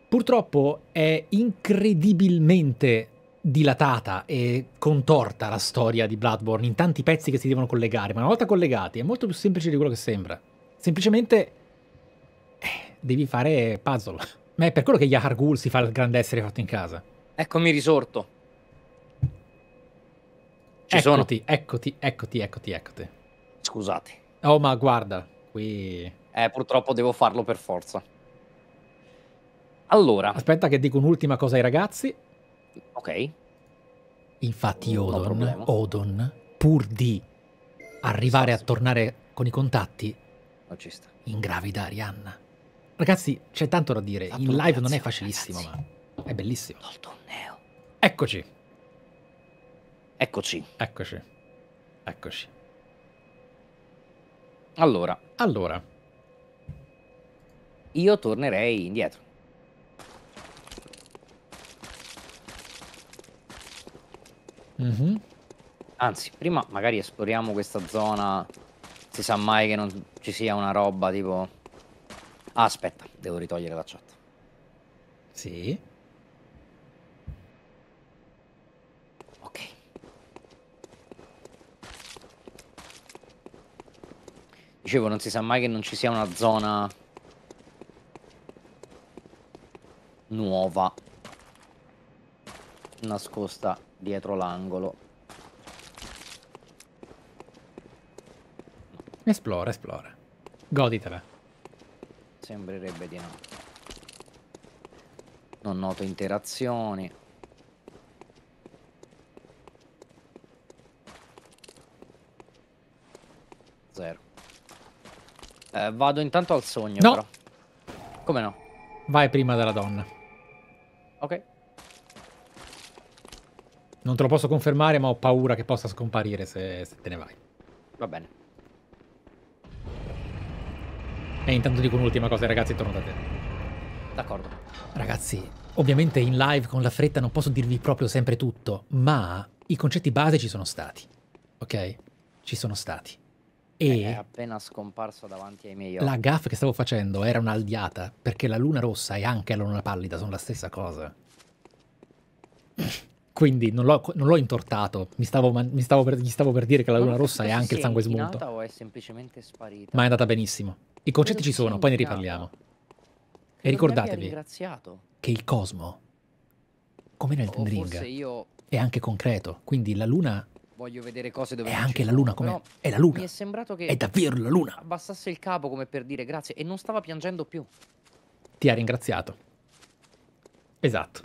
Purtroppo è incredibilmente dilatata e contorta la storia di Bloodborne in tanti pezzi che si devono collegare, ma una volta collegati è molto più semplice di quello che sembra. Semplicemente eh, devi fare puzzle. Ma è per quello che Yahar Ghul si fa il grande essere fatto in casa.
Eccomi risorto. Ci sono.
eccoti, eccoti, eccoti, eccoti, eccoti.
Scusate.
Oh, ma guarda, qui...
Eh, purtroppo devo farlo per forza. Allora,
Aspetta che dico un'ultima cosa ai ragazzi.
ok.
Infatti Odon. Odon, pur di arrivare a tornare con i contatti,
Non ci sta.
ingravida Arianna. Ragazzi, c'è tanto da dire.
Fatto
In live non è facilissimo,
ragazzi.
ma è bellissimo. Eccoci,
Eccoci.
eccoci, eccoci.
Allora,
Allora,
io tornerei indietro.
mhm,
Anzi, prima magari esploriamo questa zona. Si sa mai che non ci sia una roba tipo... Ah, aspetta, devo ritogliere la chat.
sì.
Ok. Dicevo, non si sa mai che non ci sia una zona nuova nascosta dietro l'angolo.
Esplora, esplora. Goditela.
Sembrerebbe di no. Non noto interazioni. Zero. Eh, vado intanto al sogno,
No.
però. Come no?
Vai prima della donna.
Ok.
Non te lo posso confermare, ma ho paura che possa scomparire se, se te ne vai.
Va bene.
E intanto dico un'ultima cosa, ragazzi, torno da te.
D'accordo.
Ragazzi, ovviamente in live con la fretta non posso dirvi proprio sempre tutto, ma i concetti base ci sono stati. Ok? Ci sono stati.
È
E
appena scomparso davanti ai miei occhi.
la gaff che stavo facendo era un'aldiata, perché la luna rossa e anche la luna pallida sono la stessa cosa. Quindi non l'ho, non l'ho intortato, mi stavo, mi stavo per, gli stavo per dire che la luna rossa è anche il
è
sangue smunto,
è
ma è andata benissimo. I concetti ci sono, poi ne riparliamo. E
mi
ricordatevi che il cosmo, come nel
O
Ring,
forse io
è anche concreto, quindi la luna
voglio vedere cose dove
è anche la luna, come è la
Mi
luna,
è sembrato che
è davvero la luna.
abbassasse il capo come per dire grazie e non stava piangendo più.
Ti ha ringraziato. Esatto.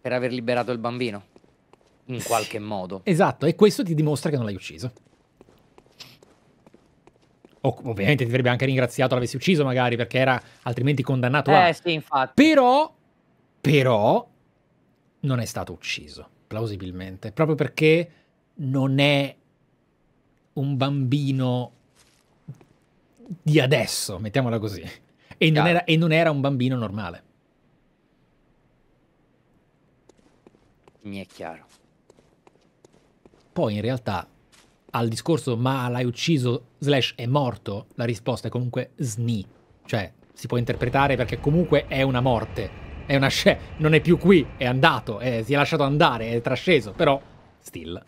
Per aver liberato il bambino. in qualche modo.
Esatto, e questo ti dimostra che non l'hai ucciso. O- ovviamente ti avrebbe anche ringraziato l'avessi ucciso, magari, perché era altrimenti condannato a.
Eh sì, infatti.
Però, però, non è stato ucciso, plausibilmente, proprio perché non è un bambino di adesso, mettiamola così. E non, era, e non era un bambino normale.
Mi è chiaro.
Poi in realtà al discorso ma l'hai ucciso slash è morto, la risposta è comunque sni. Cioè si può interpretare perché comunque è una morte. È una sce- non è più qui, è andato, è- si è lasciato andare, è trasceso, però still.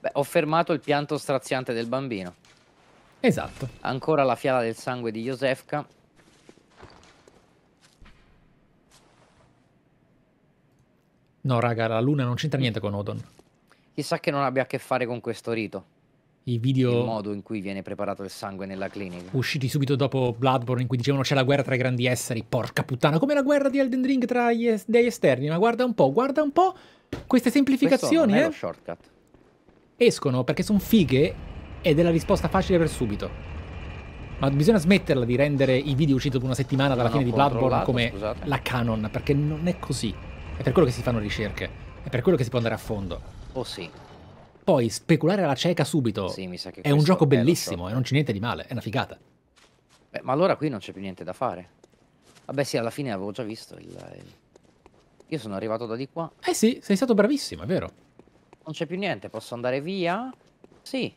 Beh, ho fermato il pianto straziante del bambino.
Esatto.
Ancora la fiala del sangue di Josefka.
No, raga, la luna non c'entra niente con Odon.
Chissà che non abbia a che fare con questo rito.
I
Il
video
modo in cui viene preparato il sangue nella clinica.
usciti subito dopo Bloodborne in cui dicevano c'è la guerra tra i grandi esseri, porca puttana, come la guerra di Elden Ring tra gli es- dei esterni, ma guarda un po', guarda un po' queste semplificazioni, eh. escono perché sono fighe ed è la risposta facile per subito. Ma bisogna smetterla di rendere i video usciti dopo una settimana dalla
ho
fine di Bloodborne come
scusate.
la canon, perché non è così. È per quello che si fanno ricerche, è per quello che si può andare a fondo.
Oh sì.
Poi speculare alla cieca subito
Sì, mi sa che
è un gioco bellissimo e non c'è niente di male, è una figata.
Beh, ma allora qui non c'è più niente da fare. Vabbè sì, alla fine avevo già visto il... il- Io sono arrivato da di qua.
Eh sì, sei stato bravissimo, è vero.
Non c'è più niente, posso andare via? Sì.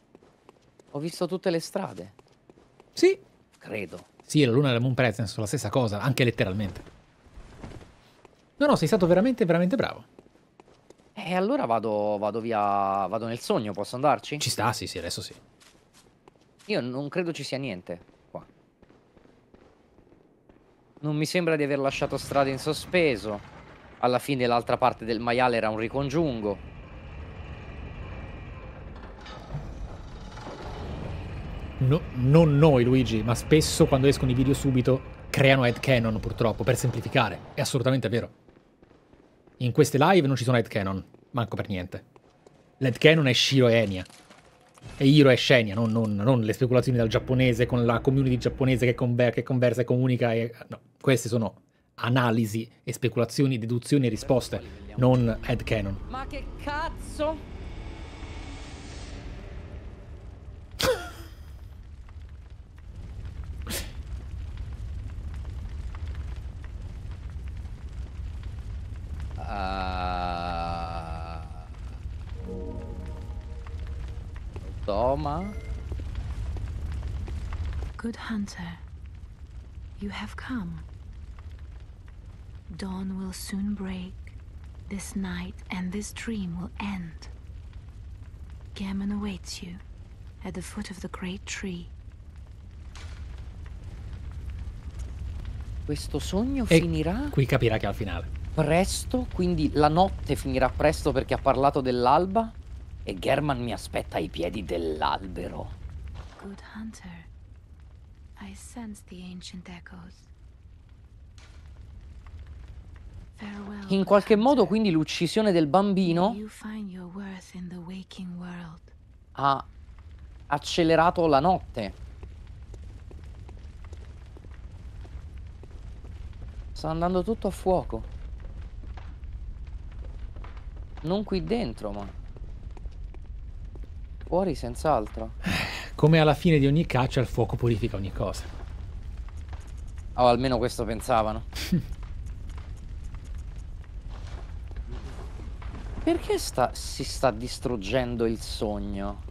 Ho visto tutte le strade.
Sì,
Credo.
Sì, la luna e la Moon Presence sono la stessa cosa, anche letteralmente. No, no, sei stato veramente, veramente bravo.
E allora vado, vado via... Vado nel sogno, posso andarci?
Ci sta, sì, sì, adesso sì.
Io non credo ci sia niente qua. Non mi sembra di aver lasciato strade in sospeso. Alla fine l'altra parte del maiale era un ricongiungo.
No- non noi, Luigi, ma spesso quando escono i video subito creano headcanon, purtroppo, per semplificare. È assolutamente vero. In queste live non ci sono headcanon, manco per niente. L'headcanon è Shiro e Enya. E Hiro e Shenya, non, non- non le speculazioni dal giapponese con la community giapponese che, conver- che conversa e comunica. E... No, queste sono analisi e speculazioni, deduzioni e risposte, non headcanon.
Ma che cazzo? *laughs* Ah. Toma.
Good hunter, you have come. Dawn will soon break. This night and this dream will end. Gammon awaits you at the foot of the great tree.
Questo sogno
E
finirà
qui capirà che è al finale.
Presto, quindi la notte finirà presto perché ha parlato dell'alba e German mi aspetta ai piedi dell'albero.
Good hunter, I sense the ancient echoes. Farewell.
In qualche modo
hunter.
quindi l'uccisione del bambino
You
ha accelerato la notte. Sta andando tutto a fuoco. Non qui dentro, ma fuori senz'altro.
Come alla fine di ogni caccia, il fuoco purifica ogni cosa.
O almeno questo pensavano. *laughs* Perché sta- si sta distruggendo il sogno?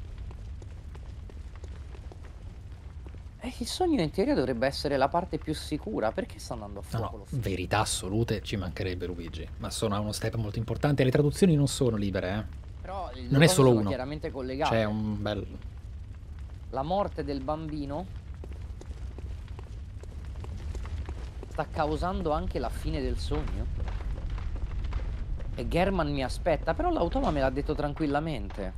E il sogno in teoria dovrebbe essere la parte più sicura. Perché sta andando a
No,
fuoco?
no,
sogno?
verità assolute ci mancherebbe Luigi, ma sono a uno step molto importante. Le traduzioni non sono libere, eh.
Però
non è solo uno.
chiaramente collegate.
C'è un bel...
La morte del bambino sta causando anche la fine del sogno. E German mi aspetta, però l'automa me l'ha detto tranquillamente.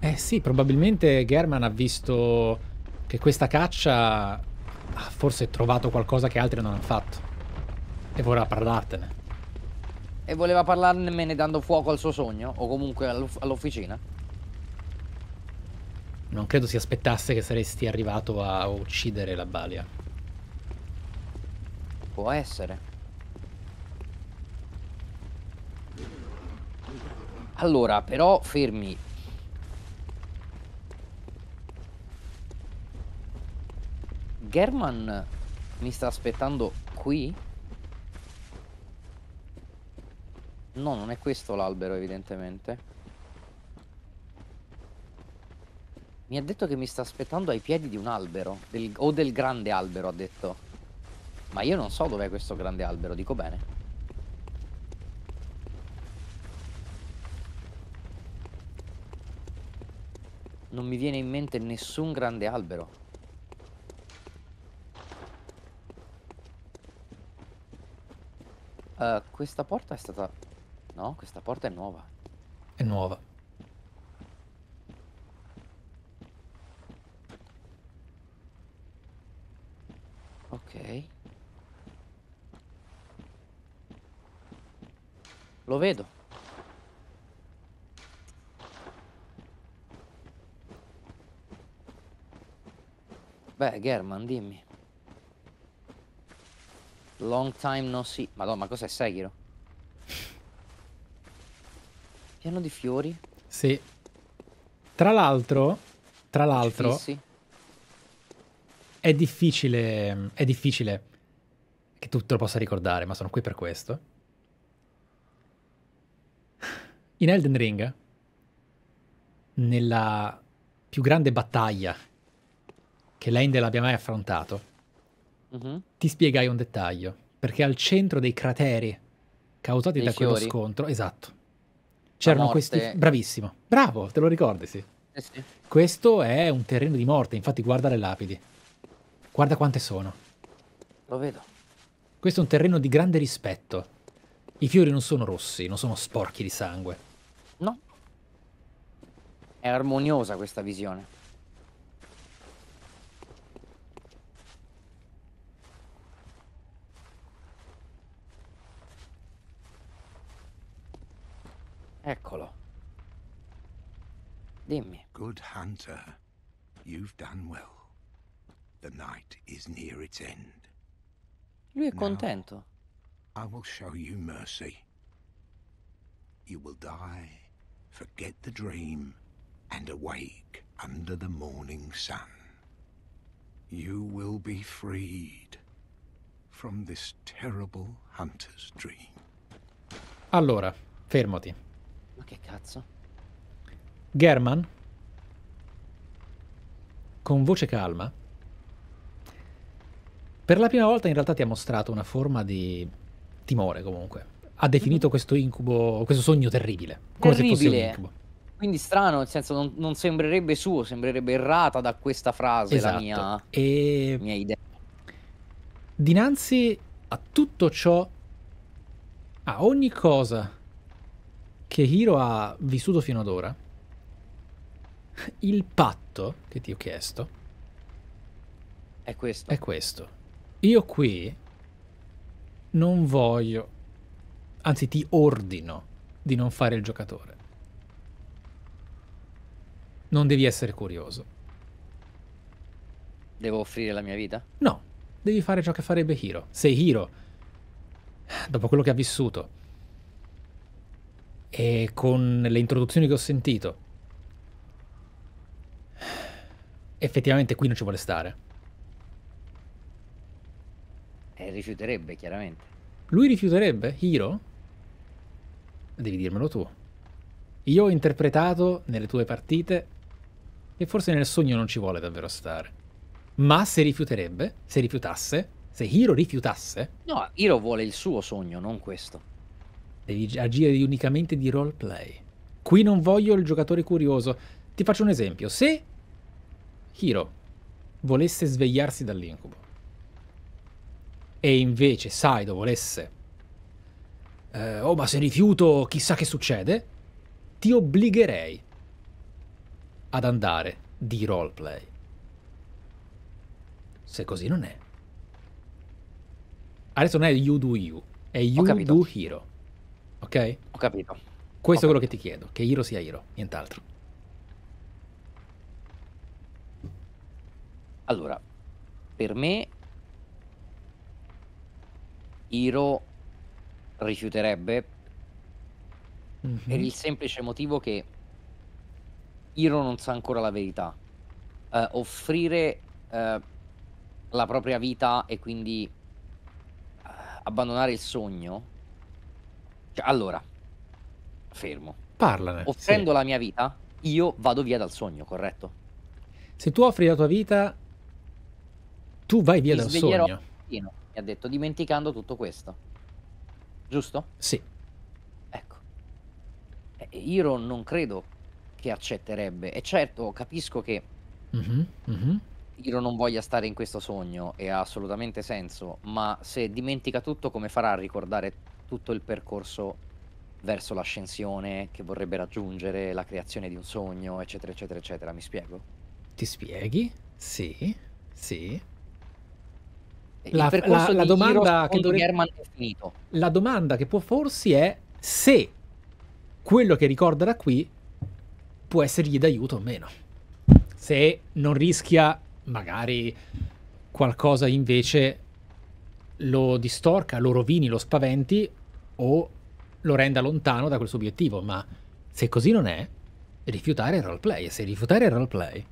Eh sì, probabilmente German ha visto che questa caccia ha forse trovato qualcosa che altri non hanno fatto. E vorrà parlartene.
E voleva parlarmene dando fuoco al suo sogno? O comunque all'officina?
Non credo si aspettasse che saresti arrivato a uccidere la balia.
Può essere. Allora, però, fermi. German mi sta aspettando qui? No, non è questo l'albero, evidentemente. Mi ha detto che mi sta aspettando ai piedi di un albero. del- o del grande albero, ha detto. Ma io non so dov'è questo grande albero, dico bene. Non mi viene in mente nessun grande albero. Eh, questa porta è stata... No, questa porta è nuova.
È nuova.
Ok. Lo vedo. Beh, German, dimmi. Long time no see. Madonna, ma cos'è Sekiro? Pieno di fiori.
Sì. Tra l'altro, tra l'altro, è difficile, è difficile che tu te lo possa ricordare, ma sono qui per questo. In Elden Ring, nella più grande battaglia che Lendel abbia mai affrontato,
Mhm.
ti spiegai un dettaglio, perché al centro dei crateri causati
Dei
da quello
fiori?
scontro, esatto, c'erano questi... Bravissimo, bravo, te lo ricordi, sì.
Eh sì.
Questo è un terreno di morte, infatti guarda le lapidi. Guarda quante sono.
Lo vedo.
Questo è un terreno di grande rispetto. I fiori non sono rossi, non sono sporchi di sangue.
No. È armoniosa questa visione. Eccolo. Dimmi.
Good hunter, you've done well. The night is near its end.
Lui è contento.
I will show you mercy. You will die, forget the dream, and awake under the morning sun. You will be freed from this terrible hunter's dream.
Allora, fermati.
Ma che cazzo?
German, con voce calma, per la prima volta in realtà ti ha mostrato una forma di timore comunque. Ha definito questo incubo, questo sogno terribile, come se fosse un
Terribile.
incubo.
Quindi strano, nel senso non, non sembrerebbe suo, sembrerebbe errata da questa frase
Esatto.
la mia,
E
mia idea.
dinanzi a tutto ciò, a ogni cosa che Hiro ha vissuto fino ad ora, il patto che ti ho chiesto
È questo.
è questo. Io qui non voglio, anzi ti ordino di non fare il giocatore. Non devi essere curioso.
Devo offrire la mia vita?
No, devi fare ciò che farebbe Hiro. Se Hiro, dopo quello che ha vissuto, e con le introduzioni che ho sentito, effettivamente qui non ci vuole stare.
Eh, rifiuterebbe, chiaramente.
Lui rifiuterebbe? Hiro? Devi dirmelo tu. Io ho interpretato nelle tue partite che forse nel sogno non ci vuole davvero stare. Ma se rifiuterebbe, se rifiutasse, se Hiro rifiutasse,
No, Hiro vuole il suo sogno, non questo.
Devi gi- agire unicamente di roleplay. Qui non voglio il giocatore curioso. Ti faccio un esempio. Se Hiro volesse svegliarsi dall'incubo e invece Saido volesse eh, oh ma se rifiuto chissà che succede, ti obbligherei ad andare di roleplay. Se così non è. Adesso non è you do you, è you do hero. Ok?
Ho capito.
Questo è
Ho
quello che ti chiedo, che Hiro sia Hiro, nient'altro.
Allora, per me Hiro rifiuterebbe
Mhm.
per il semplice motivo che Hiro non sa ancora la verità. Eh, offrire eh, la propria vita e quindi eh, abbandonare il sogno. Allora, fermo.
Parlane. sì.
Offrendo la mia vita, io vado via dal sogno, corretto?
Se tu offri la tua vita, tu vai via
Mi
dal sogno.
mattino, mi ha detto, dimenticando tutto questo. Giusto?
Sì.
Ecco. Eh, Hiro non credo che accetterebbe. E certo, capisco che
Mhm, mhm.
Hiro non voglia stare in questo sogno e ha assolutamente senso, ma se dimentica tutto, come farà a ricordare tutto il percorso verso l'ascensione che vorrebbe raggiungere, la creazione di un sogno, eccetera, eccetera, eccetera? Mi spiego?
Ti spieghi? Sì, sì.
Il
La-
percorso
la- la
di
domanda
Hiro,
che
secondo
dovre-
German è finito.
La domanda che può porsi è se quello che ricorda da qui può essergli d'aiuto o meno. Se non rischia magari qualcosa invece lo distorca, lo rovini, lo spaventi o lo renda lontano da quel suo obiettivo. Ma se così non è, rifiutare il roleplay. E se rifiutare il roleplay,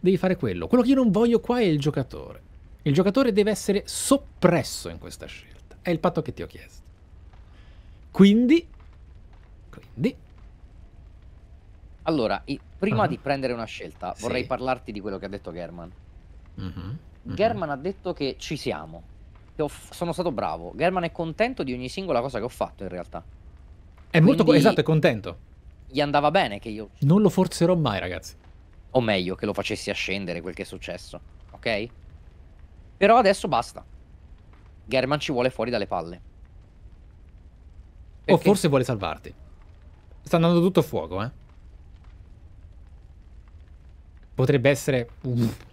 devi fare quello. Quello che io non voglio qua è il giocatore. Il giocatore deve essere soppresso in questa scelta. È il patto che ti ho chiesto. Quindi, quindi,
Allora, prima
Ah.
di prendere una scelta,
Sì.
vorrei parlarti di quello che ha detto German.
mhm, mhm.
German ha detto che ci siamo. Sono stato bravo. German è contento di ogni singola cosa che ho fatto, in realtà.
è molto
quindi-
esatto, è contento.
Gli andava bene che io.
Non lo forzerò mai, ragazzi.
O meglio, che lo facessi ascendere quel che è successo. Ok? Però adesso basta. German ci vuole fuori dalle palle.
O
Perché?
forse vuole salvarti. Sta andando tutto a fuoco, eh. Potrebbe essere. Uff.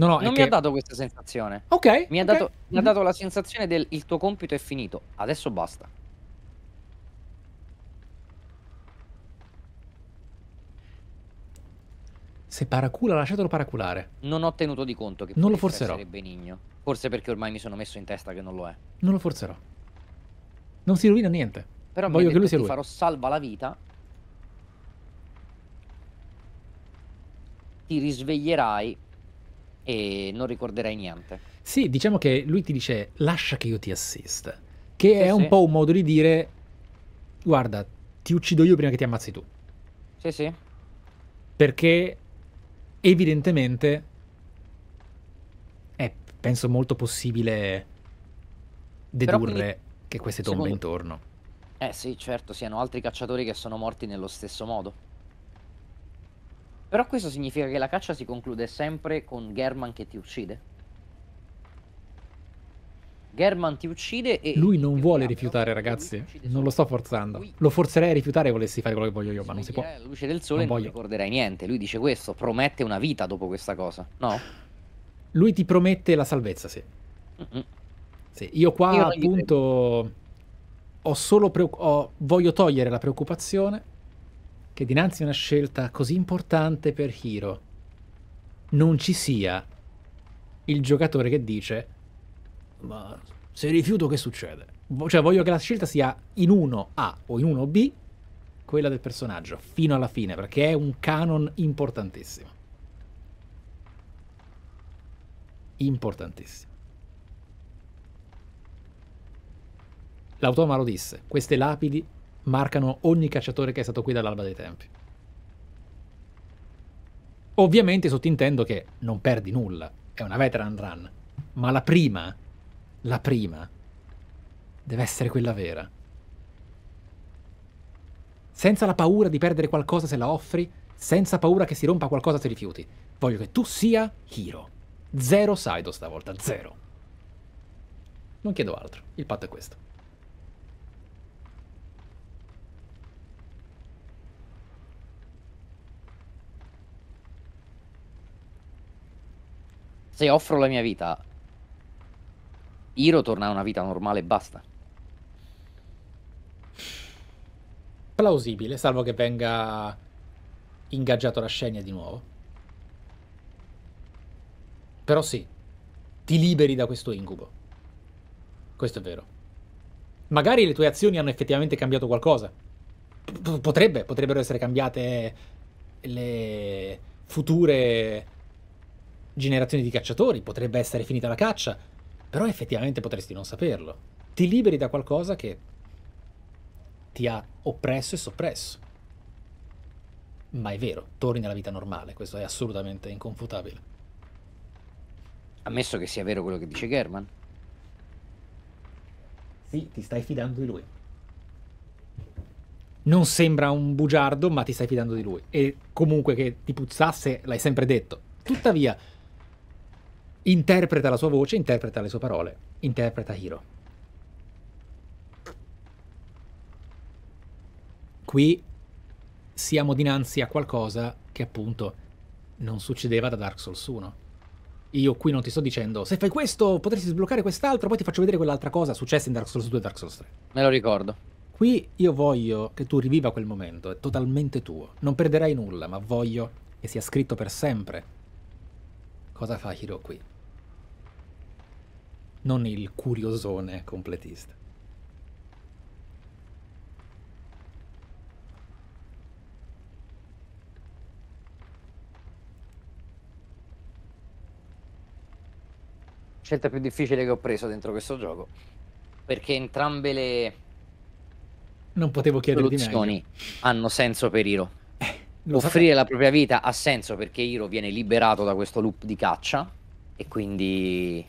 No, no,
Non mi
che-
ha dato questa sensazione.
Ok.
Mi ha,
ok.
dato, mi ha dato la sensazione del il tuo compito è finito. Adesso basta.
Se paracula, lasciatelo paraculare.
Non ho tenuto di conto che
Non lo forzerò.
essere benigno. Forse perché ormai mi sono messo in testa che non lo è.
Non lo forzerò. Non si rovina niente.
Però
Voglio
ha
che lui
detto,
sia
ti
lui.
farò salva la vita. Ti risveglierai e non ricorderai niente.
Sì, diciamo che lui ti dice lascia che io ti assista. Che
Sì,
è un
sì.
po' un modo di dire guarda, ti uccido io prima che ti ammazzi tu.
Sì, sì.
Perché evidentemente è, penso, molto possibile dedurre
quindi,
che queste tombe
secondo-
intorno.
Eh sì, certo, siano altri cacciatori che sono morti nello stesso modo. Però questo significa che la caccia si conclude sempre con German che ti uccide. German ti uccide e...
Lui non vuole rifiutare, ragazzi. Non lo sto forzando. Lo forzerei a rifiutare volessi fare quello che voglio io, ma non si può.
sveglierai alla luce del sole
Non
non ricorderai niente. Lui dice questo, promette una vita dopo questa cosa. No?
Lui ti promette la salvezza, sì.
Mm-mm.
Sì, io qua
Io
appunto ho solo ho- voglio togliere la preoccupazione che dinanzi a una scelta così importante per Hiro non ci sia il giocatore che dice ma se rifiuto che succede? Cioè voglio che la scelta sia in 1A o in 1B quella del personaggio fino alla fine perché è un canon importantissimo. Importantissimo. L'automa lo disse, queste lapidi marcano ogni cacciatore che è stato qui dall'alba dei tempi. Ovviamente sottintendo che non perdi nulla, è una veteran run, ma la prima, la prima, deve essere quella vera. Senza la paura di perdere qualcosa se la offri, senza paura che si rompa qualcosa se rifiuti. Voglio che tu sia Hiro. Zero Saido stavolta, zero. Non chiedo altro, il patto è questo.
Se offro la mia vita, Hiro torna a una vita normale e basta.
plausibile, salvo che venga ingaggiato la scena di nuovo. Però sì, ti liberi da questo incubo. Questo è vero. Magari le tue azioni hanno effettivamente cambiato qualcosa. P- potrebbe, potrebbero essere cambiate le future generazioni di cacciatori, potrebbe essere finita la caccia, però effettivamente potresti non saperlo. Ti liberi da qualcosa che ti ha oppresso e soppresso. Ma è vero, torni nella vita normale, questo è assolutamente inconfutabile.
Ammesso che sia vero quello che dice German.
Sì, ti stai fidando di lui. Non sembra un bugiardo, ma ti stai fidando di lui. E comunque che ti puzzasse, l'hai sempre detto. Tuttavia, interpreta la sua voce, interpreta le sue parole, interpreta Hiro. Qui siamo dinanzi a qualcosa che appunto non succedeva da Dark Souls 1. Io qui non ti sto dicendo se fai questo potresti sbloccare quest'altro, poi ti faccio vedere quell'altra cosa successa in Dark Souls 2 e Dark Souls 3.
Me lo ricordo.
Qui io voglio che tu riviva quel momento, è totalmente tuo. Non perderai nulla, ma voglio che sia scritto per sempre. Cosa fa Hiro qui? Non il curiosone completista.
Scelta più difficile che ho preso dentro questo gioco. Perché entrambe le
Non potevo chiedere di meglio.
hanno senso per Hiro.
Lo
Offrire la propria vita ha senso perché Hiro viene liberato da questo loop di caccia e quindi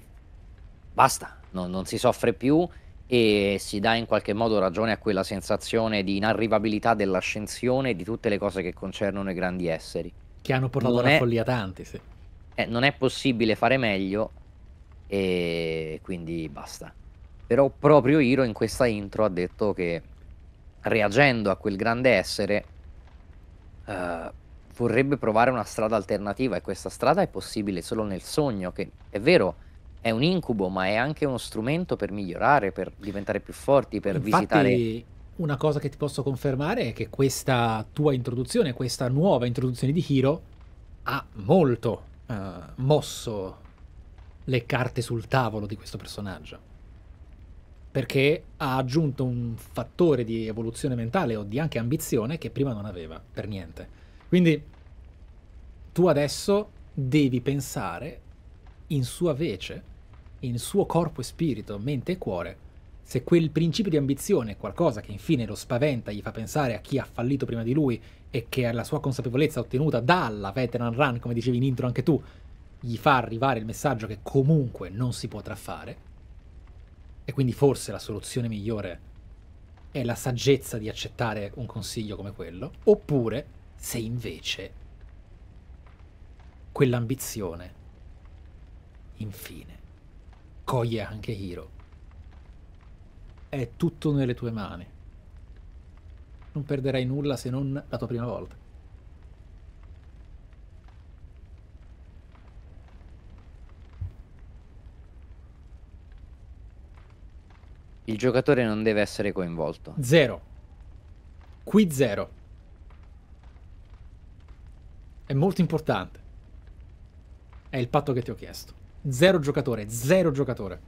basta, non, non si soffre più e si dà in qualche modo ragione a quella sensazione di inarrivabilità dell'ascensione di tutte le cose che concernono i grandi esseri.
Che hanno portato
Non
alla
è-
follia tanti, sì.
Eh, non è possibile fare meglio e quindi basta. Però proprio Hiro in questa intro ha detto che reagendo a quel grande essere eh, vorrebbe provare una strada alternativa e questa strada è possibile solo nel sogno, che è vero, è un incubo, ma è anche uno strumento per migliorare, per diventare più forti, per
Infatti,
visitare...
una cosa che ti posso confermare è che questa tua introduzione, questa nuova introduzione di Hiro, ha molto eh, mosso le carte sul tavolo di questo personaggio. Perché ha aggiunto un fattore di evoluzione mentale o di anche ambizione che prima non aveva, per niente. Quindi tu adesso devi pensare in sua vece, in suo corpo e spirito, mente e cuore, se quel principio di ambizione è qualcosa che infine lo spaventa, gli fa pensare a chi ha fallito prima di lui e che la sua consapevolezza ottenuta dalla veteran run, come dicevi in intro anche tu, gli fa arrivare il messaggio che comunque non si potrà fare, e quindi forse la soluzione migliore è la saggezza di accettare un consiglio come quello, oppure se invece quell'ambizione, infine, coglie anche Hiro. È tutto nelle tue mani. Non perderai nulla se non la tua prima volta.
Il giocatore non deve essere coinvolto.
Zero. Qui zero. È molto importante. È il patto che ti ho chiesto. Zero giocatore, zero giocatore.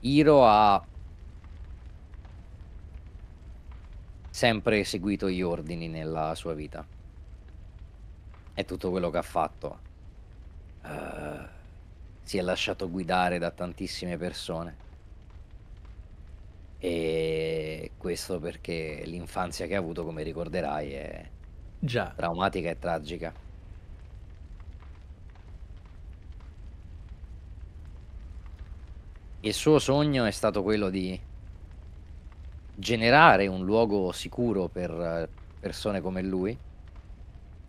Hiro ha sempre eseguito gli ordini nella sua vita. È tutto quello che ha fatto. Eh, si è lasciato guidare da tantissime persone. E questo perché l'infanzia che ha avuto, come ricorderai, è
Già.
traumatica e tragica. Il suo sogno è stato quello di generare un luogo sicuro per eh, persone come lui,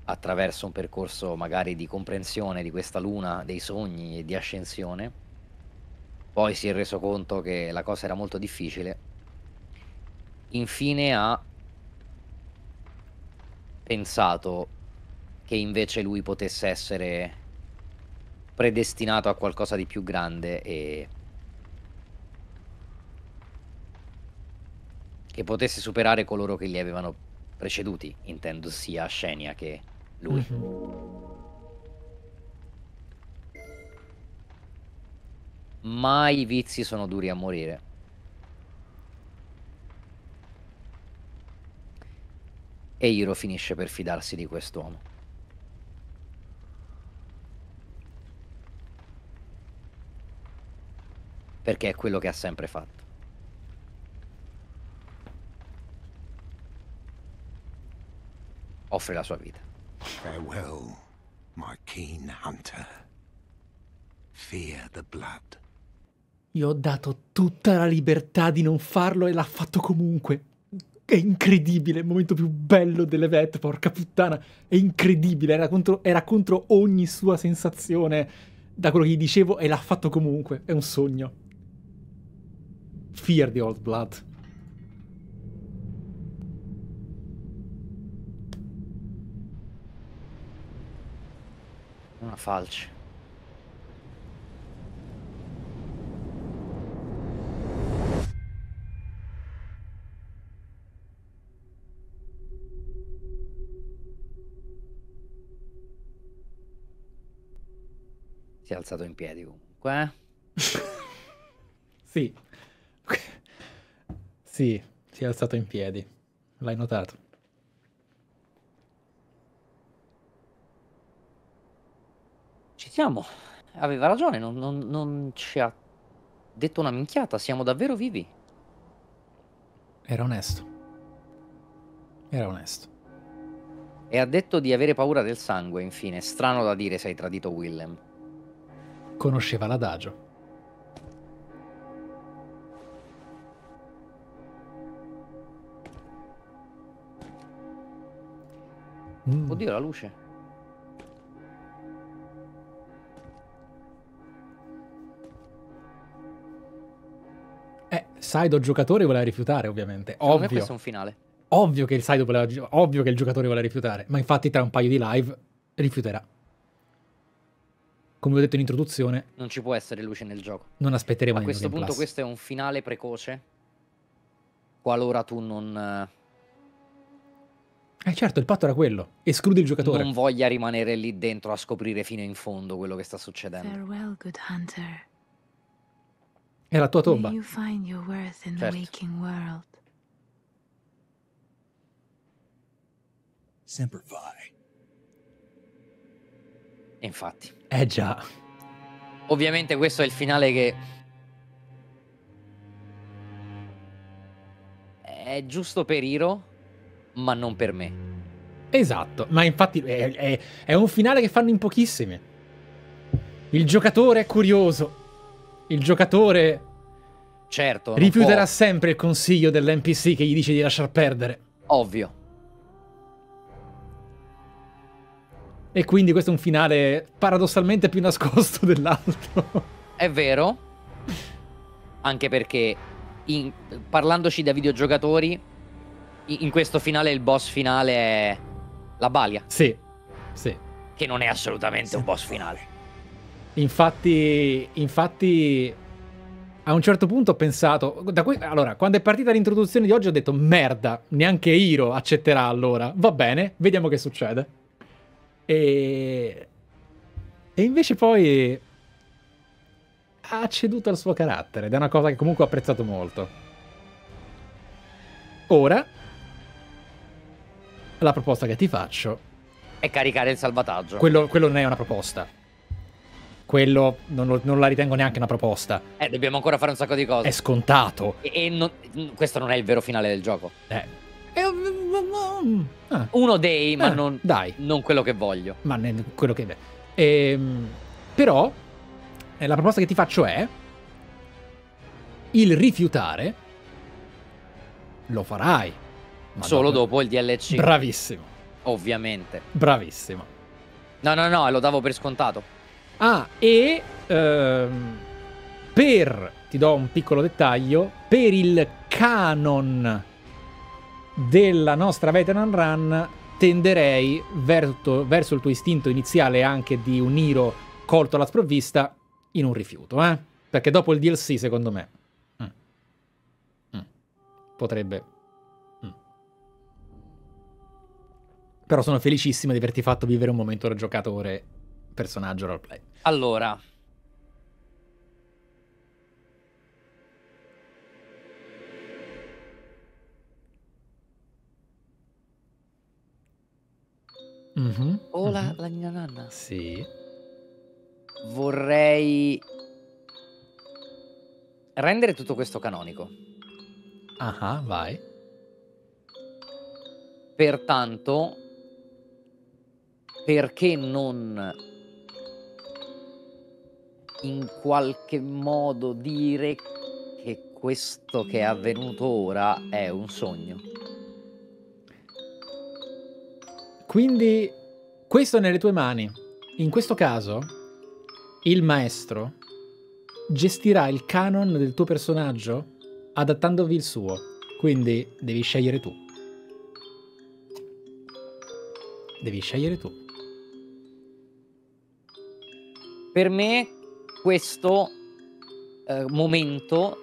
attraverso un percorso magari di comprensione di questa luna dei sogni e di ascensione, poi si è reso conto che la cosa era molto difficile. Infine ha pensato che invece lui potesse essere predestinato a qualcosa di più grande e che potesse superare coloro che li avevano preceduti, intendo sia Scenia che lui.
Mhm.
Ma i vizi sono duri a morire. E Hiro finisce per fidarsi di quest'uomo. Perché è quello che ha sempre fatto. Offre la sua vita.
Farewell, my keen hunter. Fear the blood.
Io ho dato tutta la libertà di non farlo e l'ha fatto comunque. È incredibile, il momento più bello delle porca puttana. È incredibile, era contro, era contro ogni sua sensazione da quello che gli dicevo e l'ha fatto comunque. È un sogno. Fear the Old Blood.
Una falce. Si è alzato in piedi comunque. eh? *laughs*
Sì. *laughs* sì, si è alzato in piedi. L'hai notato.
Siamo. Aveva ragione, non, non- non ci ha detto una minchiata. Siamo davvero vivi.
Era onesto. Era onesto.
E ha detto di avere paura del sangue, infine. Strano da dire se hai tradito Willem.
Conosceva l'adagio. Mm.
Oddio, la luce.
Saido giocatore voleva rifiutare, ovviamente.
Secondo me
Ovvio.
questo è un finale.
Ovvio che il Saido voleva ovvio che il giocatore voleva rifiutare, ma infatti tra un paio di live rifiuterà. Come ho detto in introduzione,
Non ci può essere luce nel gioco.
non aspetteremo
A questo
Game
punto
Plus.
questo è un finale precoce. Qualora tu non,
Eh certo, il patto era quello. Escludi il giocatore.
non voglia rimanere lì dentro a scoprire fino in fondo quello che sta succedendo.
Farewell, good hunter.
È la tua tomba.
You
Certo.
the waking world.
Semper Fi.
E infatti.
Eh già.
Ovviamente questo è il finale che... È giusto per Hiro, ma non per me.
Esatto, ma infatti è, è- è un finale che fanno in pochissimi. Il giocatore è curioso. Il giocatore
Certo,
rifiuterà
può-
sempre il consiglio dell'NPC che gli dice di lasciar perdere.
Ovvio.
E quindi questo è un finale paradossalmente più nascosto *laughs* dell'altro.
È vero. Anche perché, in- parlandoci da videogiocatori, in questo finale il boss finale è la Balia,
sì, sì.
che non è assolutamente un boss finale.
Infatti, infatti, a un certo punto ho pensato. Da que- allora, quando è partita l'introduzione di oggi, ho detto: merda, neanche Hiro accetterà allora. Va bene, vediamo che succede. E. E invece poi. Ha ceduto al suo carattere ed è una cosa che comunque ho apprezzato molto. Ora. La proposta che ti faccio
E caricare il salvataggio.
quello, quello non è una proposta. Quello non, lo- non la ritengo neanche una proposta.
Eh, dobbiamo ancora fare un sacco di cose.
È scontato.
E, e non- questo non è il vero finale del gioco.
Eh. È un- ah,
Uno dei, ma
eh,
non,
Dai,
non quello che voglio.
ma ne- quello che... Ehm, però, eh, la proposta che ti faccio è... Il rifiutare... Lo farai.
Solo dopo il DLC.
Bravissimo,
ovviamente.
bravissimo.
No, no, no, lo davo per scontato.
Ah, e... ehm, per, ti do un piccolo dettaglio, per il canon della nostra veteran run tenderei verso, verso il tuo istinto iniziale anche di un Hiro colto alla sprovvista in un rifiuto, eh? Perché dopo il DLC, secondo me, mm, mm, potrebbe... mm. Però sono felicissimo di averti fatto vivere un momento da giocatore personaggio roleplay.
Allora,
Mhm,
o la,
mhm.
la Nina Nanna.
Sì.
Vorrei rendere tutto questo canonico.
Ah, vai.
Pertanto, perché non in qualche modo dire che questo che è avvenuto ora è un sogno?
Quindi questo è nelle tue mani. In questo caso, il maestro gestirà il canon del tuo personaggio adattandovi il suo. Quindi devi scegliere tu. Devi scegliere tu.
Per me questo eh, momento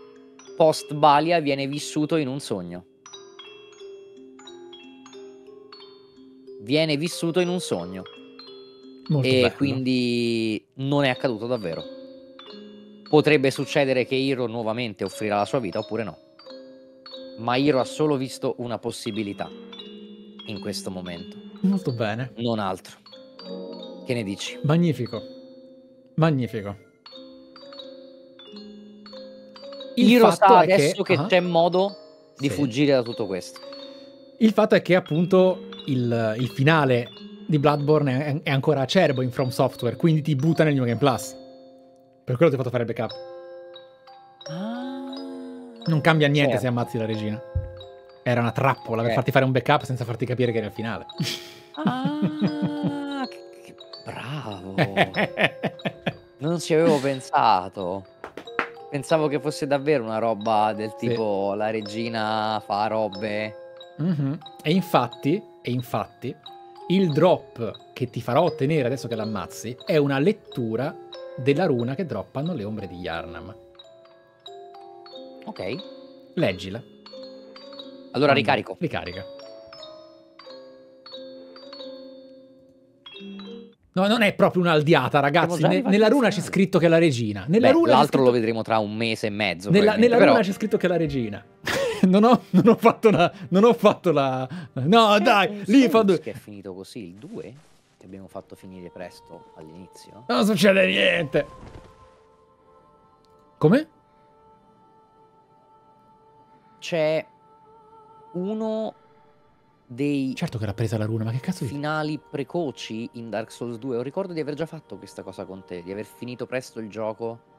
post Balia viene vissuto in un sogno. Viene vissuto in un sogno
Molto
e
bello.
quindi non è accaduto davvero. Potrebbe succedere che Hiro nuovamente offrirà la sua vita oppure no. Ma Hiro ha solo visto una possibilità in questo momento,
Molto bene.
non altro. Che ne dici?
Magnifico. Magnifico. Il
Hiro
fatto
sa
è
adesso che,
Ah.
c'è modo di
Sì.
fuggire da tutto questo.
Il fatto è che appunto il, il finale di Bloodborne è, è ancora acerbo in From Software, quindi ti butta nel New Game Plus. Per quello ti ho fatto fare il backup. Non cambia niente
Certo.
se ammazzi la regina. Era una trappola per
Eh.
farti fare un backup senza farti capire che era il finale.
Ah, che, che bravo. *laughs* Non ci avevo pensato. Pensavo che fosse davvero una roba del
Sì.
tipo la regina fa robe.
Mhm. E infatti, e infatti, il drop che ti farò ottenere adesso che l'ammazzi è una lettura della runa che droppano le ombre di Yarnam.
Ok.
Leggila.
Allora ricarico.
Ricarica. No, non è proprio un'aldiata, ragazzi. Ne- nella runa c'è scritto che è la regina. Nella
Beh,
runa
l'altro lo
scritto-
vedremo tra un mese e mezzo.
Nella, nella
però-
runa c'è scritto che è la regina. *laughs* non, ho, non ho fatto la. Non ho fatto la. No,
C'è
dai, lì fa due.
che è finito così, il 2 che abbiamo fatto finire presto all'inizio.
Non succede niente. Come?
C'è uno dei
Certo che l'ha presa la runa, ma che cazzo
finali precoci in Dark Souls 2. Ho ricordo di aver già fatto questa cosa con te, di aver finito presto il gioco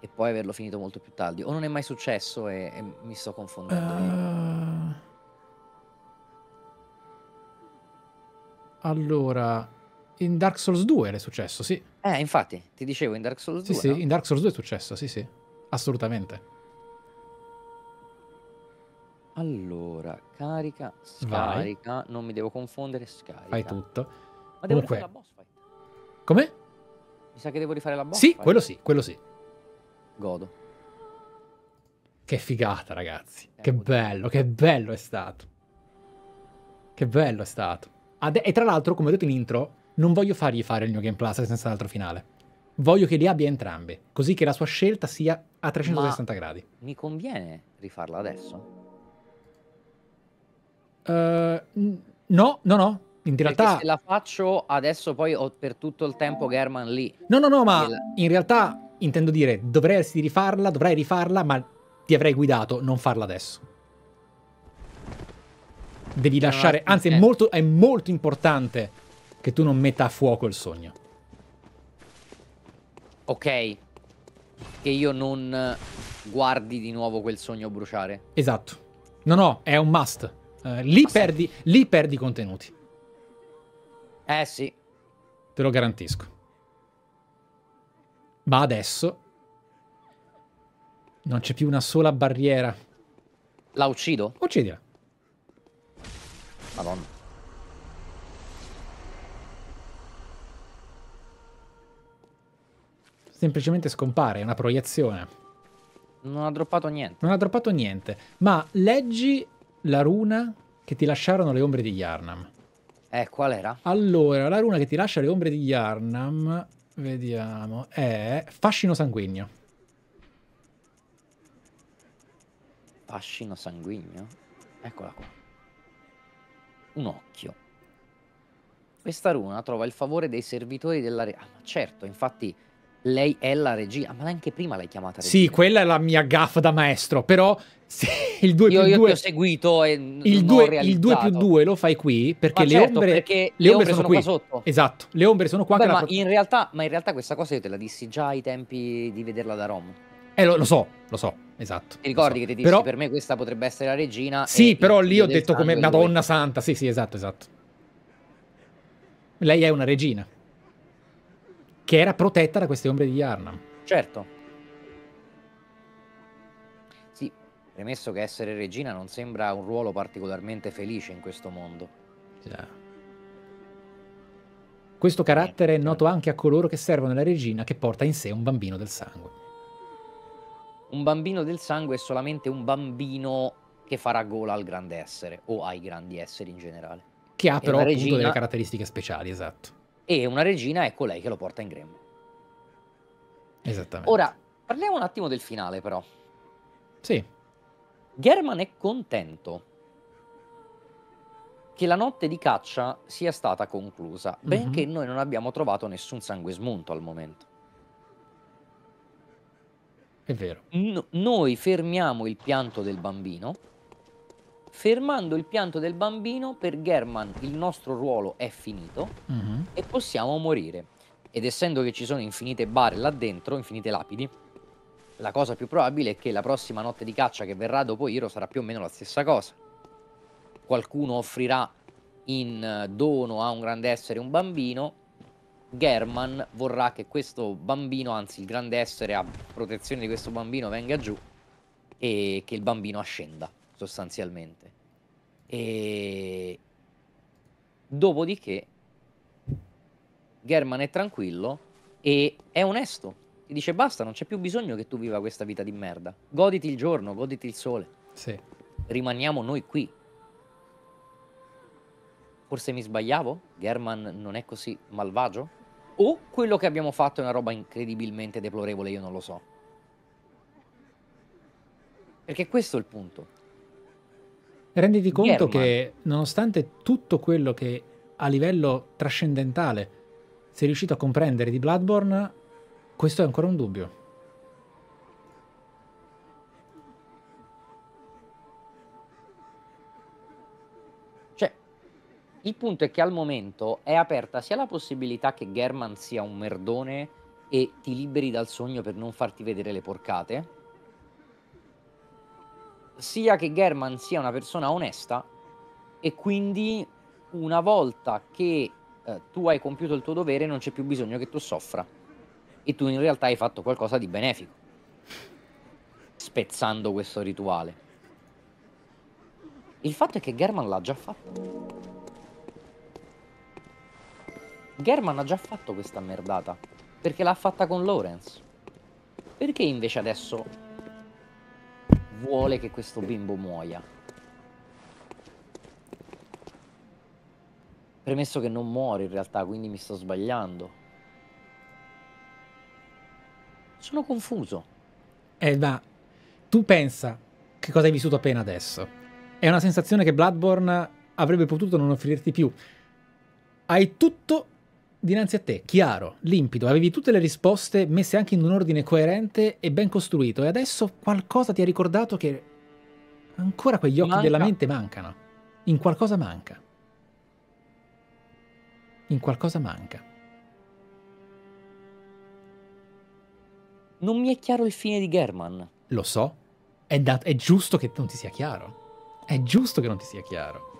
e poi averlo finito molto più tardi. O non è mai successo e, e mi sto confondendo.
Ah. Allora, in Dark Souls 2 era successo, sì.
Eh, infatti, ti dicevo in Dark Souls
Sì,
2.
sì,
no?
in Dark Souls 2 è successo, sì, sì. Assolutamente.
Allora, carica,
Vai.
scarica, non mi devo confondere, scarica.
Fai tutto.
Ma devo
Comunque-
rifare la boss fight.
Come?
Mi sa che devo rifare la boss
Sì,
fight.
quello sì, quello sì.
Godo.
Che figata, ragazzi.
Eh,
Che
oddio.
bello, che bello è stato. Che bello è stato. Ade- e tra l'altro, come ho detto in intro, non voglio fargli fare il New Game Plus senza l'altro finale. Voglio che li abbia entrambi, così che la sua scelta sia a 360 gradi.
Mi conviene rifarla adesso?
Eh, n- no, no, no. In realtà,
se la faccio adesso poi ho per tutto il tempo German lì.
no, no, no, ma
il-
in realtà intendo dire, dovresti rifarla, dovrai rifarla, ma ti avrei guidato, non farla adesso. Devi lasciare, anzi è
senso.
molto, è molto importante che tu non metta a fuoco il sogno.
Ok. Che io non guardi di nuovo quel sogno bruciare.
Esatto. No, no, è un must. Eh, lì, perdi, lì perdi i contenuti,
Eh sì.
te lo garantisco. Ma adesso Non c'è più una sola barriera.
La uccido?
Uccidila.
Madonna.
Semplicemente scompare, è una proiezione.
Non ha droppato niente.
Non ha droppato niente. Ma leggi la runa che ti lasciarono le ombre di Yarnam.
Eh, qual era?
Allora, la runa che ti lascia le ombre di Yarnam, vediamo, è fascino sanguigno.
Fascino sanguigno? Eccola qua. Un occhio. Questa runa trova il favore dei servitori della re. Ah, certo, infatti lei è la regina. Ma anche prima l'hai chiamata regina.
Sì, quella è la mia gaff da maestro, però se il 2
Io,
più
io ti
2
ho seguito e
il
non
2,
ho
il 2 più
realizzato.
2 lo fai qui perché le
certo,
ombre
perché
le ombre sono, qui.
qua sotto.
Esatto, le ombre sono qua
Beh,
la
ma,
pro-
in realtà, ma in realtà questa cosa io te la dissi già ai tempi di vederla da Rom.
Eh, lo, lo so, lo so, esatto.
Ti ricordi
so.
che ti dissi
Però
per me questa potrebbe essere la regina?
Sì, però lì ho detto come. Madonna Santa. Sì, sì, esatto, esatto. Lei è una regina. Che era protetta da queste ombre di Yarnam.
Certo. Sì, premesso che essere regina non sembra un ruolo particolarmente felice in questo mondo.
Questo carattere è noto anche a coloro che servono la regina che porta in sé un bambino del sangue.
Un bambino del sangue è solamente un bambino che farà gola al grande essere o ai grandi esseri in generale.
Che ha però appunto
regina-
delle caratteristiche speciali, esatto.
E una regina è colei che lo porta in grembo.
Esattamente.
Ora, parliamo un attimo del finale però.
Sì,
German è contento che la notte di caccia sia stata conclusa, benché noi non abbiamo trovato nessun sangue smunto al momento.
è vero.
N- noi fermiamo il pianto del bambino. Fermando il pianto del bambino, per German il nostro ruolo è finito
Mhm.
e possiamo morire. Ed essendo che ci sono infinite bare là dentro, infinite lapidi, la cosa più probabile è che la prossima notte di caccia che verrà dopo Hiro sarà più o meno la stessa cosa. Qualcuno offrirà in eh, dono a un grande essere un bambino. German vorrà che questo bambino, anzi il grande essere a protezione di questo bambino, venga giù e che il bambino ascenda sostanzialmente. E dopodiché German è tranquillo e è onesto. Ti dice basta, non c'è più bisogno che tu viva questa vita di merda. Goditi il giorno, goditi il sole.
Sì.
Rimaniamo noi qui. Forse mi sbagliavo? German non è così malvagio? O quello che abbiamo fatto è una roba incredibilmente deplorevole, io non lo so. Perché questo è il punto.
Renditi conto
German.
che nonostante tutto quello che a livello trascendentale sei riuscito a comprendere di Bloodborne, questo è ancora un dubbio.
Cioè, il punto è che al momento è aperta sia la possibilità che German sia un merdone e ti liberi dal sogno per non farti vedere le porcate, sia che German sia una persona onesta e quindi una volta che eh, tu hai compiuto il tuo dovere non c'è più bisogno che tu soffra e tu in realtà hai fatto qualcosa di benefico spezzando questo rituale. Il fatto è che German l'ha già fatto. German ha già fatto questa merdata perché l'ha fatta con Lawrence. Perché invece adesso vuole che questo bimbo muoia? Premesso che non muore in realtà, quindi mi sto sbagliando. Sono confuso.
Eh, ma tu pensa che cosa hai vissuto appena adesso. È una sensazione che Bloodborne avrebbe potuto non offrirti più. Hai tutto dinanzi a te, chiaro, limpido, avevi tutte le risposte messe anche in un ordine coerente e ben costruito e adesso qualcosa ti ha ricordato che ancora quegli occhi
Manca.
della mente mancano. In qualcosa manca. In qualcosa manca.
Non mi è chiaro il fine di German.
Lo so, è, è giusto che non ti sia chiaro. È giusto che non ti sia chiaro.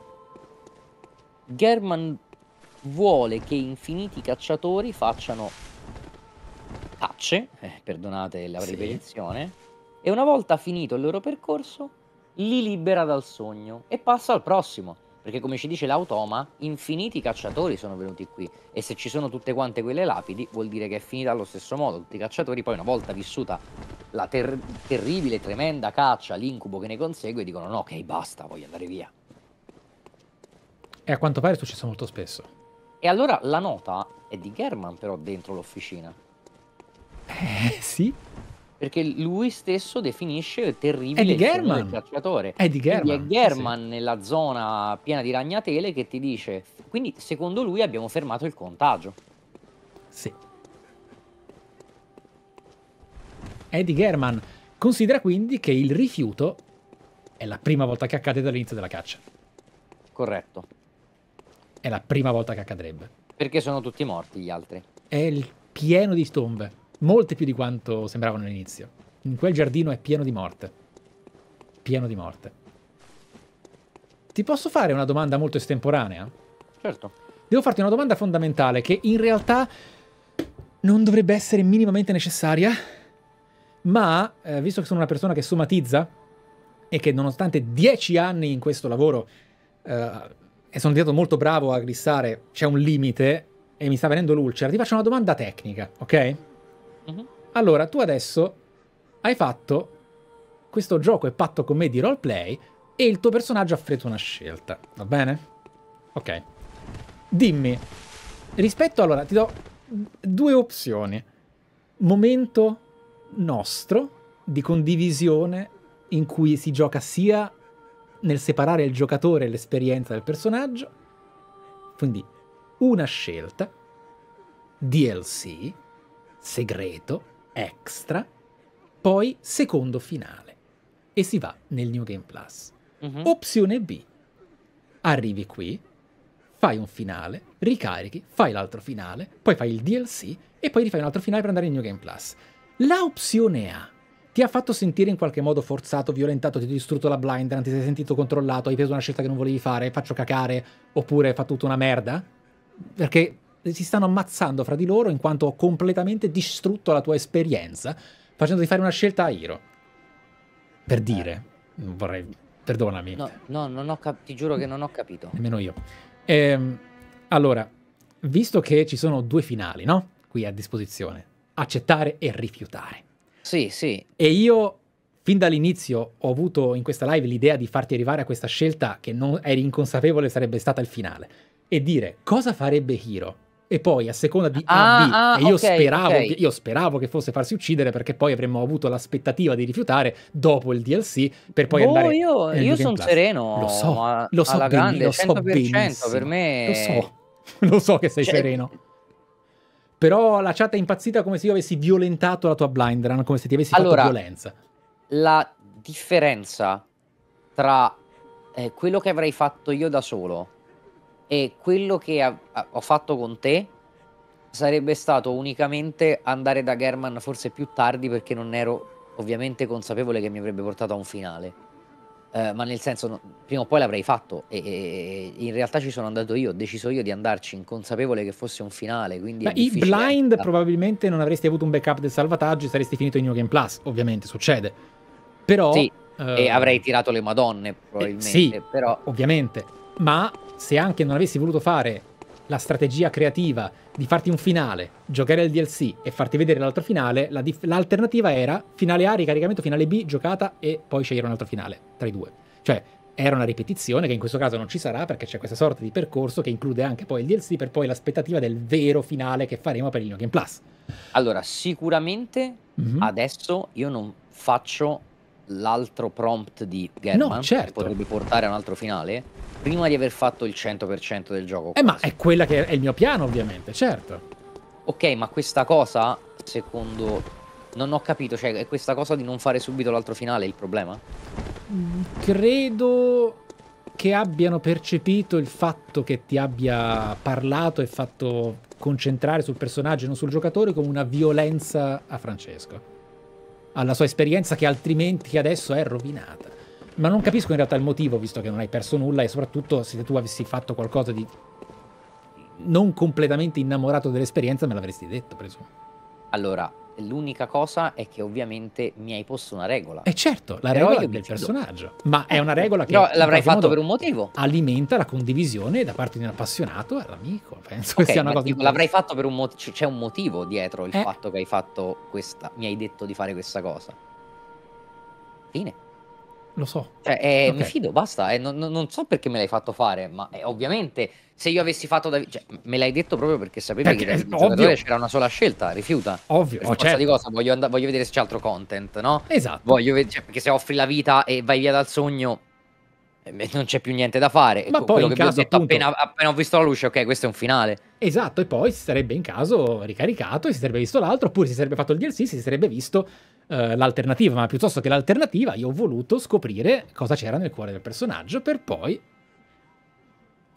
German vuole che infiniti cacciatori facciano cacce, eh, perdonate la
Sì.
ripetizione, e una volta finito il loro percorso li libera dal sogno e passa al prossimo. Perché come ci dice l'automa, infiniti cacciatori sono venuti qui e se ci sono tutte quante quelle lapidi vuol dire che è finita allo stesso modo. Tutti i cacciatori poi una volta vissuta la ter- terribile, tremenda caccia, l'incubo che ne consegue, dicono no, ok, basta, voglio andare via.
E a quanto pare è successo molto spesso.
E allora la nota è di German però dentro l'officina.
Eh, sì.
Perché lui stesso definisce terribile il del cacciatore.
È di
Quindi
German.
è German nella zona piena di ragnatele che ti dice. Quindi, secondo lui, abbiamo fermato il contagio.
Sì. Eddie German considera quindi che il rifiuto è la prima volta che accade dall'inizio della caccia.
Corretto.
È la prima volta che accadrebbe.
Perché sono tutti morti gli altri.
È il pieno di tombe, molte più di quanto sembravano all'inizio. In quel giardino è pieno di morte. Pieno di morte. Ti posso fare una domanda molto estemporanea?
Certo.
Devo farti una domanda fondamentale che in realtà non dovrebbe essere minimamente necessaria, ma eh, visto che sono una persona che somatizza e che nonostante dieci anni in questo lavoro eh, e sono diventato molto bravo a glissare, c'è un limite e mi sta venendo l'ulcera, ti faccio una domanda tecnica, ok?
Mhm.
Allora, tu adesso hai fatto questo gioco e patto con me di roleplay e il tuo personaggio ha fatto una scelta, va bene? Ok. Dimmi, rispetto allora, ti do due opzioni. Momento nostro di condivisione in cui si gioca sia nel separare il giocatore e l'esperienza del personaggio, quindi una scelta, DLC, segreto, extra, poi secondo finale e si va nel New Game Plus.
Mhm.
Opzione B. Arrivi qui, fai un finale, ricarichi, fai l'altro finale, poi fai il DLC e poi rifai un altro finale per andare in New Game Plus. La opzione A ti ha fatto sentire in qualche modo forzato, violentato, ti ha distrutto la blind, non ti sei sentito controllato, hai preso una scelta che non volevi fare, faccio cacare, oppure fa tutta una merda? Perché si stanno ammazzando fra di loro in quanto ho completamente distrutto la tua esperienza facendoti fare una scelta a Hiro. Per dire, non vorrei, perdonami.
No, no, non ho cap- ti giuro che non ho capito.
Nemmeno io. Ehm, allora, visto che ci sono due finali, no? Qui a disposizione, accettare e rifiutare.
Sì, sì.
E io, fin dall'inizio, ho avuto in questa live l'idea di farti arrivare a questa scelta che non eri inconsapevole sarebbe stata il finale. E dire cosa farebbe Hiro. E poi a seconda di A,
Ah,
B,
ah,
e io,
ok,
speravo,
ok.
io speravo che fosse farsi uccidere perché poi avremmo avuto l'aspettativa di rifiutare dopo il DLC per poi
Boh,
andare
io, io sono sereno.
Lo so,
ma
lo so
alla
bene-
grande,
lo so
100%.
benissimo.
per me.
Lo so, *laughs* lo so che sei
Cioè,
sereno. Però la chat è impazzita come se io avessi violentato la tua blind run, come se ti avessi
Allora,
fatto violenza.
La differenza tra eh, quello che avrei fatto io da solo e quello che ha- ho fatto con te sarebbe stato unicamente andare da German forse più tardi perché non ero ovviamente consapevole che mi avrebbe portato a un finale. Eh, ma nel senso, no- prima o poi l'avrei fatto e, e- in realtà ci sono andato io, ho deciso io di andarci inconsapevole che fosse un finale. Quindi
Ma i blind
anche-
probabilmente non avresti avuto un backup del salvataggio e saresti finito in New Game Plus, ovviamente succede. Però
Sì,
eh,
e avrei tirato le madonne probabilmente.
sì.
Però
ovviamente. Ma se anche non avessi voluto fare la strategia creativa di farti un finale, giocare il DLC e farti vedere l'altro finale, la dif- l'alternativa era finale A, ricaricamento, finale B, giocata e poi scegliere un altro finale tra i due. Cioè, era una ripetizione che in questo caso non ci sarà perché c'è questa sorta di percorso che include anche poi il DLC per poi l'aspettativa del vero finale che faremo per il New Game Plus.
Allora, sicuramente
Mhm.
adesso io non faccio l'altro prompt di German
No, certo.
che potrebbe portare a un altro finale prima di aver fatto il 100% del gioco.
Eh, ma
quasi.
è quella che è il mio piano, ovviamente, certo.
Ok, ma questa cosa, secondo... Non ho capito, cioè è questa cosa di non fare subito l'altro finale il problema?
Credo che abbiano percepito il fatto che ti abbia parlato e fatto concentrare sul personaggio e non sul giocatore come una violenza a Francesco. Alla sua esperienza che altrimenti adesso è rovinata. Ma non capisco in realtà il motivo, visto che non hai perso nulla e soprattutto se tu avessi fatto qualcosa di non completamente innamorato dell'esperienza me l'avresti detto, presumo.
Allora, L'unica cosa è che ovviamente mi hai posto una regola.
E certo, la
Però
regola del personaggio. Ma è una regola che
Però
in
l'avrai fatto per un motivo.
alimenta la condivisione da parte di un appassionato all'amico. Penso che
Ok,
sia una cosa
dico, l'avrai fatto per un motivo. C'è un motivo dietro il
Eh.
fatto che hai fatto questa. Mi hai detto di fare questa cosa. Fine.
Lo so.
Cioè, eh,
Ok.
mi fido, basta. eh, non, non- non so perché me l'hai fatto fare, ma eh, ovviamente se io avessi fatto da... cioè, me l'hai detto proprio perché sapevi
Perché,
che da
eh,
giocatore c'era una sola scelta, rifiuta.
Ovvio,
Per
oh,
forza di
certo.
cosa, voglio, and- voglio vedere se c'è altro content, no?
Esatto.
Voglio vedere, cioè, perché se offri la vita e vai via dal sogno, eh, non c'è più niente da fare.
Ma
Co-
poi in caso,
detto
appunto-
appena, appena ho visto la luce, ok, questo è un finale.
Esatto, e poi si sarebbe in caso ricaricato e si sarebbe visto l'altro, oppure si sarebbe fatto il DLC, si sarebbe visto eh, l'alternativa, ma piuttosto che l'alternativa io ho voluto scoprire cosa c'era nel cuore del personaggio per poi...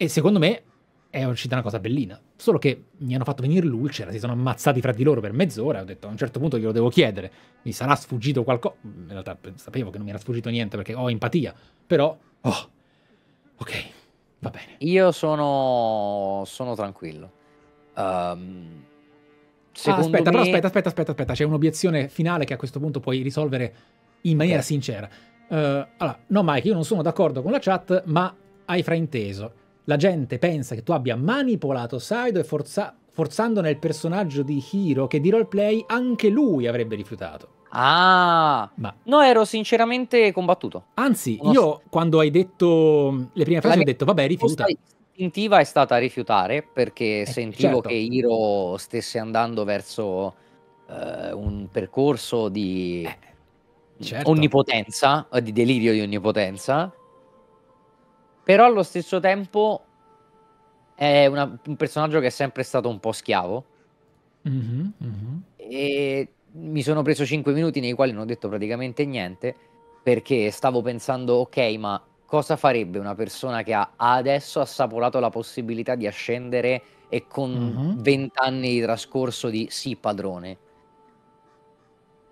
E secondo me è uscita una cosa bellina, solo che mi hanno fatto venire l'ulcera, si sono ammazzati fra di loro per mezz'ora, ho detto a un certo punto glielo devo chiedere, mi sarà sfuggito qualcosa, in realtà sapevo che non mi era sfuggito niente perché ho empatia, però... Oh, ok, va bene.
Io sono, sono tranquillo. Ehm,
Ah, aspetta, però
me-
aspetta, aspetta, aspetta, aspetta, c'è un'obiezione finale che a questo punto puoi risolvere in maniera
Ok.
sincera. Eh, allora, no Mike, io non sono d'accordo con la chat, ma hai frainteso. La gente pensa che tu abbia manipolato Saido e forza- forzandone il personaggio di Hiro che di roleplay anche lui avrebbe rifiutato.
Ah,
Ma
no, ero sinceramente combattuto.
anzi,
Uno-
io quando hai detto le prime frasi
La
ho detto vabbè, rifiuta.
istintiva è stata rifiutare perché sentivo
certo.
che Hiro stesse andando verso eh, un percorso di
Eh, certo.
onnipotenza, di delirio di onnipotenza, però allo stesso tempo è una- un personaggio che è sempre stato un po' schiavo
Mhm, mhm.
e mi sono preso 5 minuti nei quali non ho detto praticamente niente perché stavo pensando ok ma cosa farebbe una persona che ha adesso assaporato la possibilità di ascendere e con
Mhm.
20 anni di trascorso di sì padrone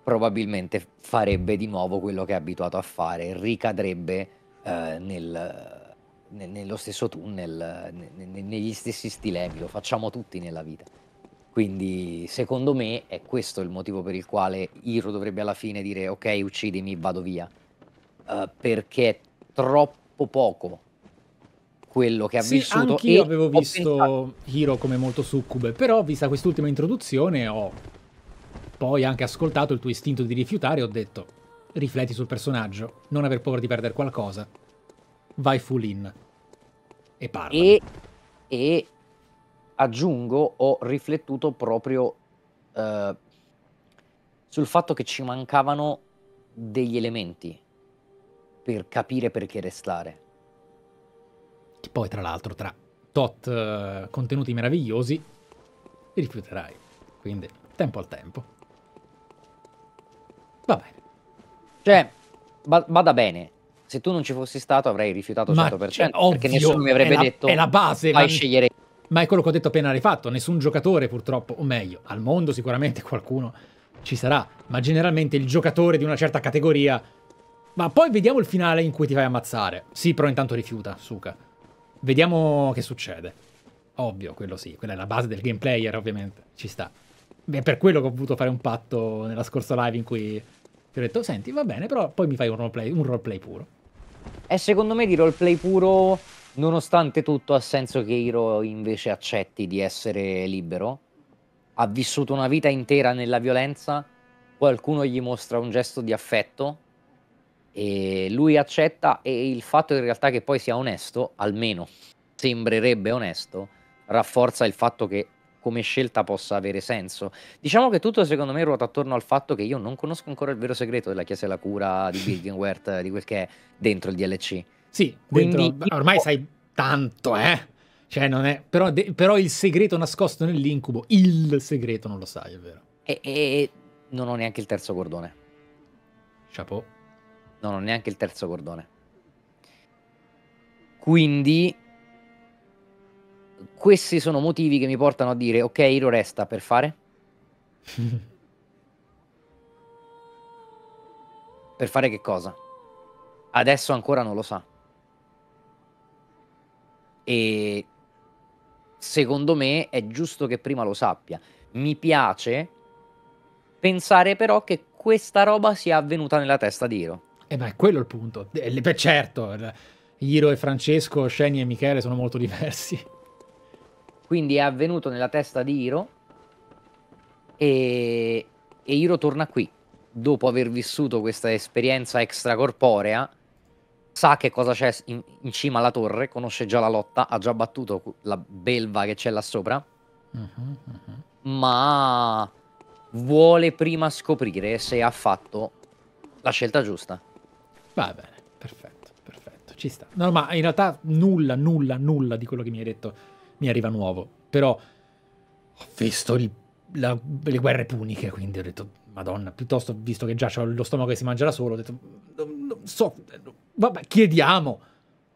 probabilmente farebbe di nuovo quello che è abituato a fare ricadrebbe eh, nel- ne- nello stesso tunnel ne- ne- negli stessi stilemi lo facciamo tutti nella vita quindi secondo me è questo il motivo per il quale Hiro dovrebbe alla fine dire ok uccidimi, vado via. Eh, perché è troppo poco quello che ha
Sì,
vissuto.
anch'io
e
avevo visto
pensato-
Hiro come molto succube, però vista quest'ultima introduzione ho poi anche ascoltato il tuo istinto di rifiutare e ho detto rifletti sul personaggio, non aver paura di perdere qualcosa, vai full in e parla.
e, e aggiungo, ho riflettuto proprio eh, sul fatto che ci mancavano degli elementi per capire perché restare.
Che poi tra l'altro tra tot eh, contenuti meravigliosi rifiuterai, quindi tempo al tempo. Va bene.
Cioè, ba- vada bene. Se tu non ci fossi stato avrei rifiutato
Ma
100%,
cioè,
perché
ovvio,
nessuno mi avrebbe
è la-
detto
è la base,
fai
ma-
scegliere
Ma è quello che ho detto appena rifatto, nessun giocatore purtroppo, o meglio, al mondo sicuramente qualcuno ci sarà, ma generalmente il giocatore di una certa categoria... Ma poi vediamo il finale in cui ti fai ammazzare. Sì, però intanto rifiuta, Suka. Vediamo che succede. Ovvio, quello sì, quella è la base del game player, ovviamente, ci sta. È per quello che ho voluto fare un patto nella scorsa live in cui ti ho detto, senti, va bene, però poi mi fai un roleplay, un roleplay puro.
E secondo me di roleplay puro, nonostante tutto, ha senso che Hiro invece accetti di essere libero. Ha vissuto una vita intera nella violenza, qualcuno gli mostra un gesto di affetto e lui accetta e il fatto in realtà che poi sia onesto, almeno sembrerebbe onesto, rafforza il fatto che come scelta possa avere senso. Diciamo che tutto secondo me ruota attorno al fatto che io non conosco ancora il vero segreto della Chiesa della Cura di *laughs* Birkenwerth, di quel che è dentro il DLC.
Sì,
Quindi
dentro-
io-
ormai sai tanto, eh? Cioè, non è... Però, de- però il segreto nascosto nell'incubo, il segreto non lo sai, è vero.
E, e non ho neanche il terzo cordone.
Chapeau.
Non ho neanche il terzo cordone. Quindi questi sono motivi che mi portano a dire ok, Hiro resta per fare? *laughs* Per fare che cosa? Adesso ancora non lo sa. E secondo me è giusto che prima lo sappia. Mi piace pensare però che questa roba sia avvenuta nella testa di Hiro.
Eh, ma è quello il punto. Eh, beh, certo, il- Iro e Francesco, Sceni e Michele sono molto diversi.
Quindi è avvenuto nella testa di Hiro e, e Hiro torna qui dopo aver vissuto questa esperienza extracorporea. Sa che cosa c'è in, in cima alla torre, conosce già la lotta, ha già battuto la belva che c'è là sopra,
Mhm, mhm.
ma vuole prima scoprire se ha fatto la scelta giusta.
Va bene, perfetto, perfetto, ci sta. No, ma in realtà nulla, nulla, nulla di quello che mi hai detto mi arriva nuovo. Però ho visto il- la- le guerre puniche, quindi ho detto, madonna, piuttosto, visto che già ho lo stomaco che si mangia da solo, ho detto, non, non so, vabbè, chiediamo,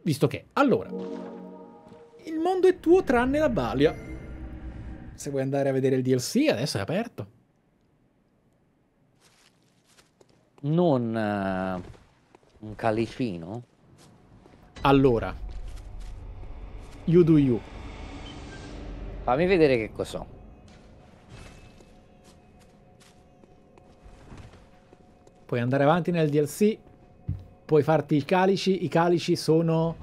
visto che. Allora, il mondo è tuo tranne la Balia. Se vuoi andare a vedere il DLC, adesso è aperto.
Non eh, un calicino?
Allora, you do you.
Fammi vedere che cos'ho.
Puoi andare avanti nel DLC, puoi farti i calici, i calici sono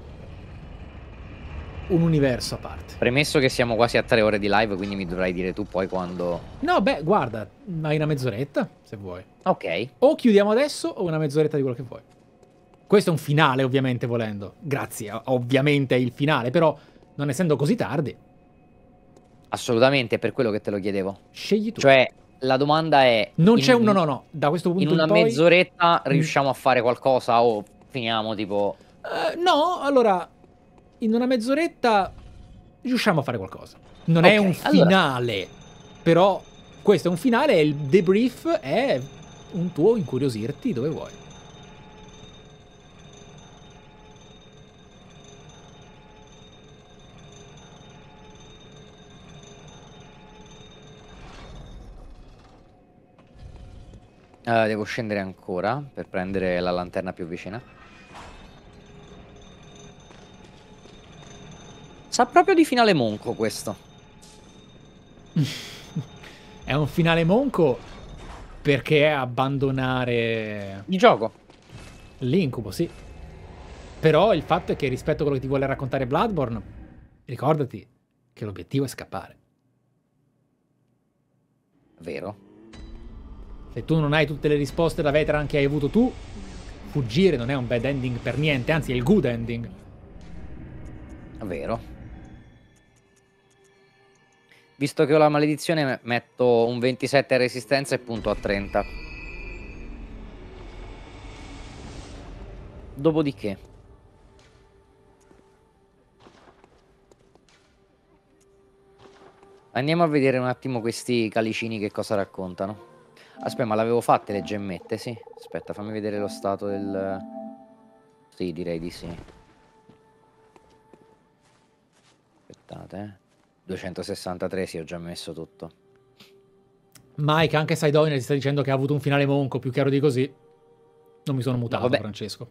un universo a parte.
Premesso che siamo quasi a tre ore di live, quindi mi dovrai dire tu poi quando...
No, beh, guarda, hai una mezz'oretta, se vuoi.
Ok,
O chiudiamo adesso o una mezz'oretta di quello che vuoi. Questo è un finale, ovviamente, volendo. Grazie, ovviamente è il finale, però non essendo così tardi,
assolutamente è per quello che te lo chiedevo.
scegli tu.
Cioè, la domanda è...
non
in-
c'è un no, no, no. Da questo punto
In una
poi...
mezz'oretta riusciamo a fare qualcosa o finiamo tipo...
Eh, no, allora, in una mezz'oretta riusciamo a fare qualcosa. Non
Ok,
è un
allora-
finale, però questo è un finale e il debrief è un tuo incuriosirti dove vuoi.
Eh, devo scendere ancora per prendere la lanterna più vicina. Sa proprio di finale monco questo. *laughs*
È un finale monco perché è abbandonare
Il gioco.
l'incubo, sì. Però il fatto è che rispetto a quello che ti vuole raccontare Bloodborne, ricordati che l'obiettivo è scappare.
Vero.
Se tu non hai tutte le risposte da veteran che hai avuto tu, fuggire non è un bad ending per niente, anzi è il good ending.
Vero. Visto che ho la maledizione, me- metto un 27 a resistenza e punto a 30. Dopodiché, andiamo a vedere un attimo questi calicini che cosa raccontano. Aspetta, ma l'avevo fatte le gemmette, sì? Aspetta, fammi vedere lo stato del... Sì, direi di sì. Aspettate, eh. 263, sì, ho già messo tutto.
Mike, anche Sidonia ti sta dicendo che ha avuto un finale monco più chiaro di così. Non mi sono mutato,
vabbè.
Francesco.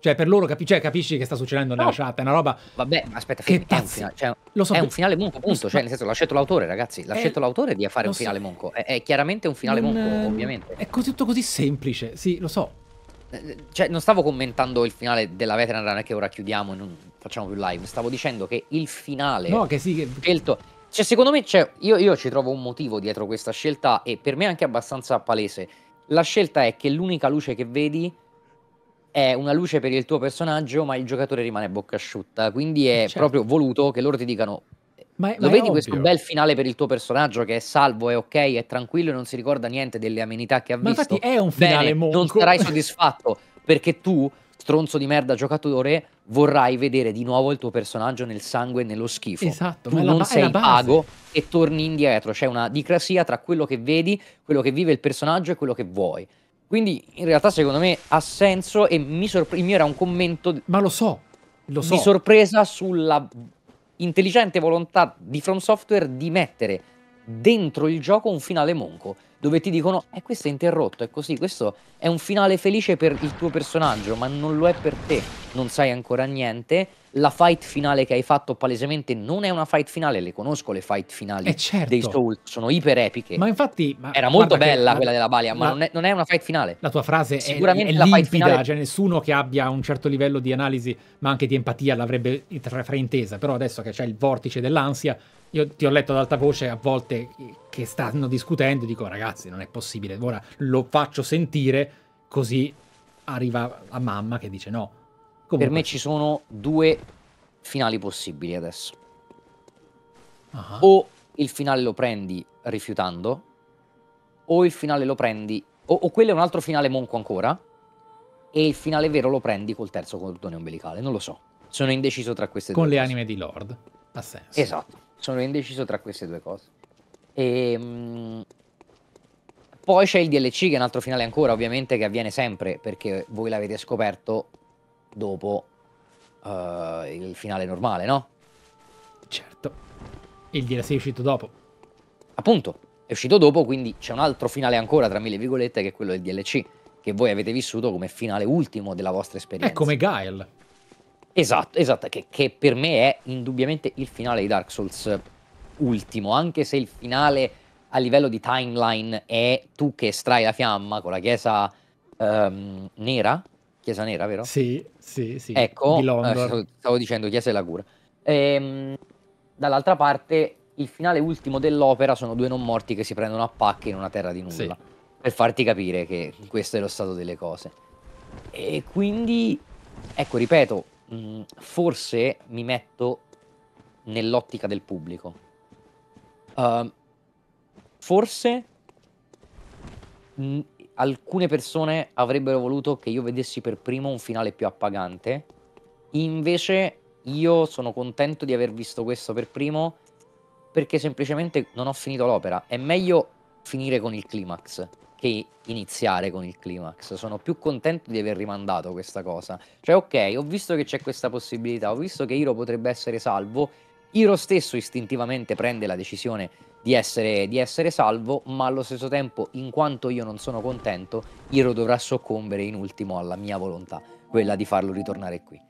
Cioè, per loro capi- cioè, capisci che sta succedendo nella
No.
chat, è una roba...
Vabbè, ma aspetta,
Che
è un finale, cioè,
Lo so,
è un finale monco, punto.
so,
Cioè, nel senso, l'ha scelto l'autore, ragazzi. L'ha
Eh,
scelto l'autore di fare
lo
un finale
so.
monco. È, è chiaramente un finale
non-
monco, ovviamente.
È così, tutto così semplice, sì, lo so.
Eh, Cioè, non stavo commentando il finale della Veteran Run che ora chiudiamo e non facciamo più live. Stavo dicendo che il finale
No, che sì, che...
scelto. Cioè, secondo me, c'è- io, io ci trovo un motivo dietro questa scelta e per me è anche abbastanza palese. La scelta è che l'unica luce che vedi è una luce per il tuo personaggio, ma il giocatore rimane bocca asciutta. Quindi è
Certo.
proprio voluto che loro ti dicano:
Ma, è-
Lo
ma
vedi questo bel finale per il tuo personaggio che è salvo, è ok, è tranquillo e non si ricorda niente delle amenità che ha
Ma
visto?
infatti è un finale
Bene,
monco.
non sarai soddisfatto perché tu, stronzo di merda giocatore, vorrai vedere di nuovo il tuo personaggio nel sangue e nello schifo.
Esatto,
tu
ma
non sei pago e torni indietro. C'è una dicrasia tra quello che vedi, quello che vive il personaggio e quello che vuoi. Quindi in realtà secondo me ha senso e mi sorpre- il mio era un commento
Ma lo so, lo so.
di sorpresa sulla intelligente volontà di From Software di mettere dentro il gioco un finale monco dove ti dicono eh questo è interrotto è così questo è un finale felice per il tuo personaggio ma non lo è per te non sai ancora niente. La fight finale che hai fatto palesemente non è una fight finale, le conosco le fight finali
Eh, certo.
dei Souls, sono iper epiche.
Ma infatti... ma
Era molto
che
bella
la-
quella della Balia, ma
la-
non è, non è una fight finale.
La tua frase è,
Sicuramente
è
la fight
limpida,
finale-
cioè nessuno che abbia un certo livello di analisi, ma anche di empatia, l'avrebbe fraintesa. Però adesso che c'è il vortice dell'ansia, io ti ho letto ad alta voce a volte che stanno discutendo, dico ragazzi, non è possibile. Ora lo faccio sentire, così arriva la mamma che dice no.
Per
Comunque-
me ci sono due finali possibili adesso.
Ah,
O il finale lo prendi rifiutando, o il finale lo prendi, o, o quello è un altro finale monco ancora, e il finale vero lo prendi col terzo cordone ombelicale. Non lo so. Sono indeciso tra queste
con
due
le
cose.
anime di Lord. Ha senso.
Esatto, sono indeciso tra queste due cose. E, poi c'è il DLC che è un altro finale ancora, ovviamente, che avviene sempre perché voi l'avete scoperto dopo eh, il finale normale, no?
Certo. Il DLC è uscito dopo.
Appunto, è uscito dopo, quindi c'è un altro finale ancora, tra mille virgolette, che è quello del DLC, che voi avete vissuto come finale ultimo della vostra esperienza.
È come Guile.
Esatto, esatto, che, che per me è indubbiamente il finale di Dark Souls ultimo, anche se il finale a livello di timeline è tu che estrai la fiamma con la chiesa ehm, nera, chiesa nera, vero?
Sì, sì, sì.
Ecco,
Di
eh, stavo dicendo chiesa della cura. Ehm, dall'altra parte, il finale ultimo dell'opera sono due non morti che si prendono a pacche in una terra di nulla.
Sì.
Per farti capire che questo è lo stato delle cose. E quindi, ecco, ripeto, mh, forse mi metto nell'ottica del pubblico. Ehm, forse mh, alcune persone avrebbero voluto che io vedessi per primo un finale più appagante. Invece io sono contento di aver visto questo per primo perché semplicemente non ho finito l'opera. È meglio finire con il climax che iniziare con il climax. Sono più contento di aver rimandato questa cosa. Cioè, ok, ho visto che c'è questa possibilità, ho visto che Hiro potrebbe essere salvo. Hiro stesso istintivamente prende la decisione di essere, di essere salvo, ma allo stesso tempo, in quanto io non sono contento, Hiro dovrà soccombere in ultimo alla mia volontà, quella di farlo ritornare qui.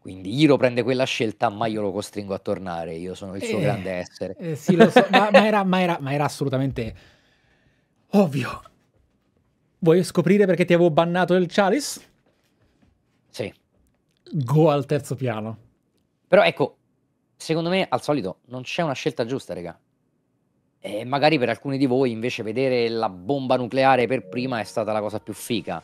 Quindi Hiro prende quella scelta, ma io lo costringo a tornare. Io sono il suo
Eh,
grande essere.
Eh, sì, lo so, ma, ma *laughs* era, ma era- ma era assolutamente ovvio. Vuoi scoprire perché ti avevo bannato il Chalice?
Sì.
Go al terzo piano.
Però ecco, secondo me al solito non c'è una scelta giusta, raga. E magari per alcuni di voi invece vedere la bomba nucleare per prima è stata la cosa più figa.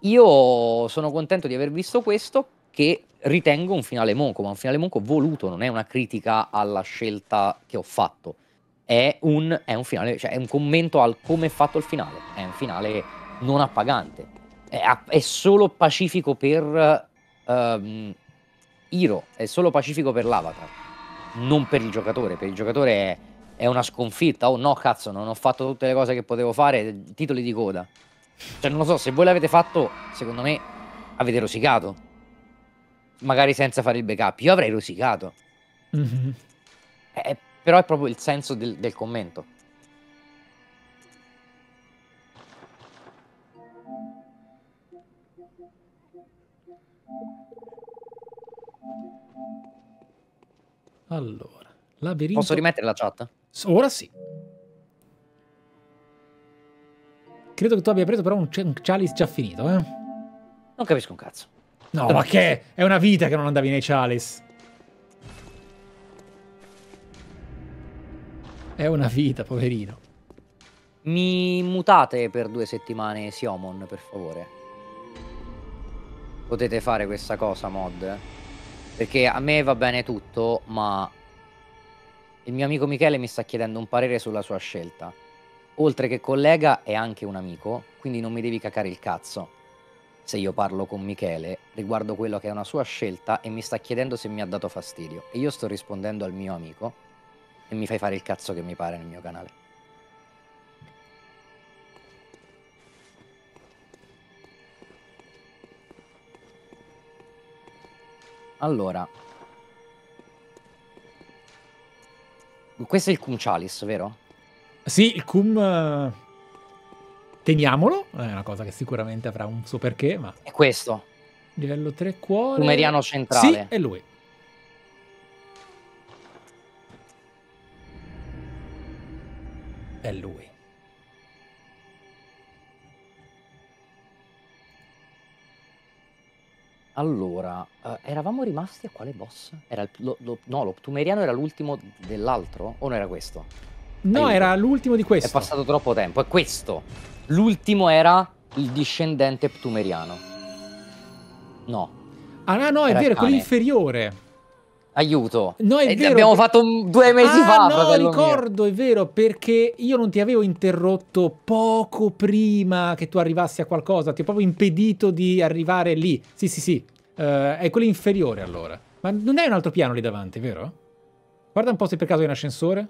Io sono contento di aver visto questo che ritengo un finale monco, ma un finale monco voluto, non è una critica alla scelta che ho fatto. È un, è un finale, cioè è un commento al come è fatto il finale. È un finale non appagante. È, è solo pacifico per ehm, Hiro, è solo pacifico per l'avatar, non per il giocatore. Per il giocatore è, è una sconfitta. Oh no, cazzo, non ho fatto tutte le cose che potevo fare. Titoli di coda. Cioè, non lo so, se voi l'avete fatto, secondo me avete rosicato. Magari senza fare il backup. Io avrei rosicato.
Mhm.
Eh, però è proprio il senso del, del commento.
Allora, labirinto.
Posso rimettere la chat?
Ora sì. Credo che tu abbia preso però un, un Chalice già finito, eh?
Non capisco un cazzo.
No, ma che? È una vita che non andavi nei Chalice. È una vita, poverino.
Mi mutate per due settimane Siomon, per favore. Potete fare questa cosa, mod? Perché a me va bene tutto, ma il mio amico Michele mi sta chiedendo un parere sulla sua scelta. Oltre che collega è anche un amico, quindi non mi devi cacare il cazzo. Se io parlo con Michele riguardo quello che è una sua scelta e mi sta chiedendo se mi ha dato fastidio. E io sto rispondendo al mio amico e mi fai fare il cazzo che mi pare nel mio canale. Allora, questo è il Cum Chalice, vero?
Sì, il cum... eh, Teniamolo, è una cosa che sicuramente avrà un suo perché, ma...
È questo.
Livello 3 cuore.
Plumeriano
Sì,
centrale.
è lui. È lui.
Allora, eh, eravamo rimasti a quale boss? Era il, lo- lo- no, lo Ptumeriano era l'ultimo dell'altro? O non era questo?
No,
Aiuto.
era l'ultimo di questo.
È passato troppo tempo. È questo. L'ultimo era il discendente Ptumeriano. No.
Ah, no, no, è
Era il
vero, è quello inferiore.
Aiuto.
No, è
E
vero.
Abbiamo fatto un- due mesi
ah,
fa,
no,
fratello mio.
ricordo, è vero, perché io non ti avevo interrotto poco prima che tu arrivassi a qualcosa, ti ho proprio impedito di arrivare lì. Sì, sì, sì, Eh, è quello inferiore allora. Ma non è un altro piano lì davanti, vero? Guarda un po' se per caso hai un ascensore.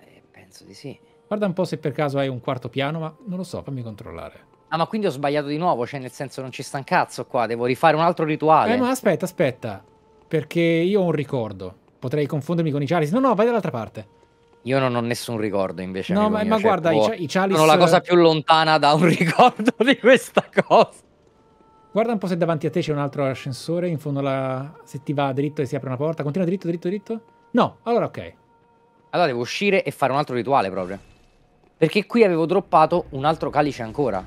Eh, penso di sì.
Guarda un po' se per caso hai un quarto piano, ma non lo so, fammi controllare.
Ah, ma quindi ho sbagliato di nuovo, cioè nel senso non ci sta un cazzo qua, devo rifare un altro rituale.
Eh, ma aspetta, aspetta, perché io ho un ricordo. Potrei confondermi con i Chalice. No, no, vai dall'altra parte.
Io non ho nessun ricordo invece.
No, ma, ma
cioè,
guarda, Cha- i Chalice...
Sono la cosa più lontana da un *laughs* ricordo di questa cosa.
Guarda un po' se davanti a te c'è un altro ascensore, in fondo alla... se ti va dritto e si apre una porta. Continua dritto, dritto, dritto? No, allora ok.
Allora devo uscire e fare un altro rituale proprio. Perché qui avevo droppato un altro calice ancora.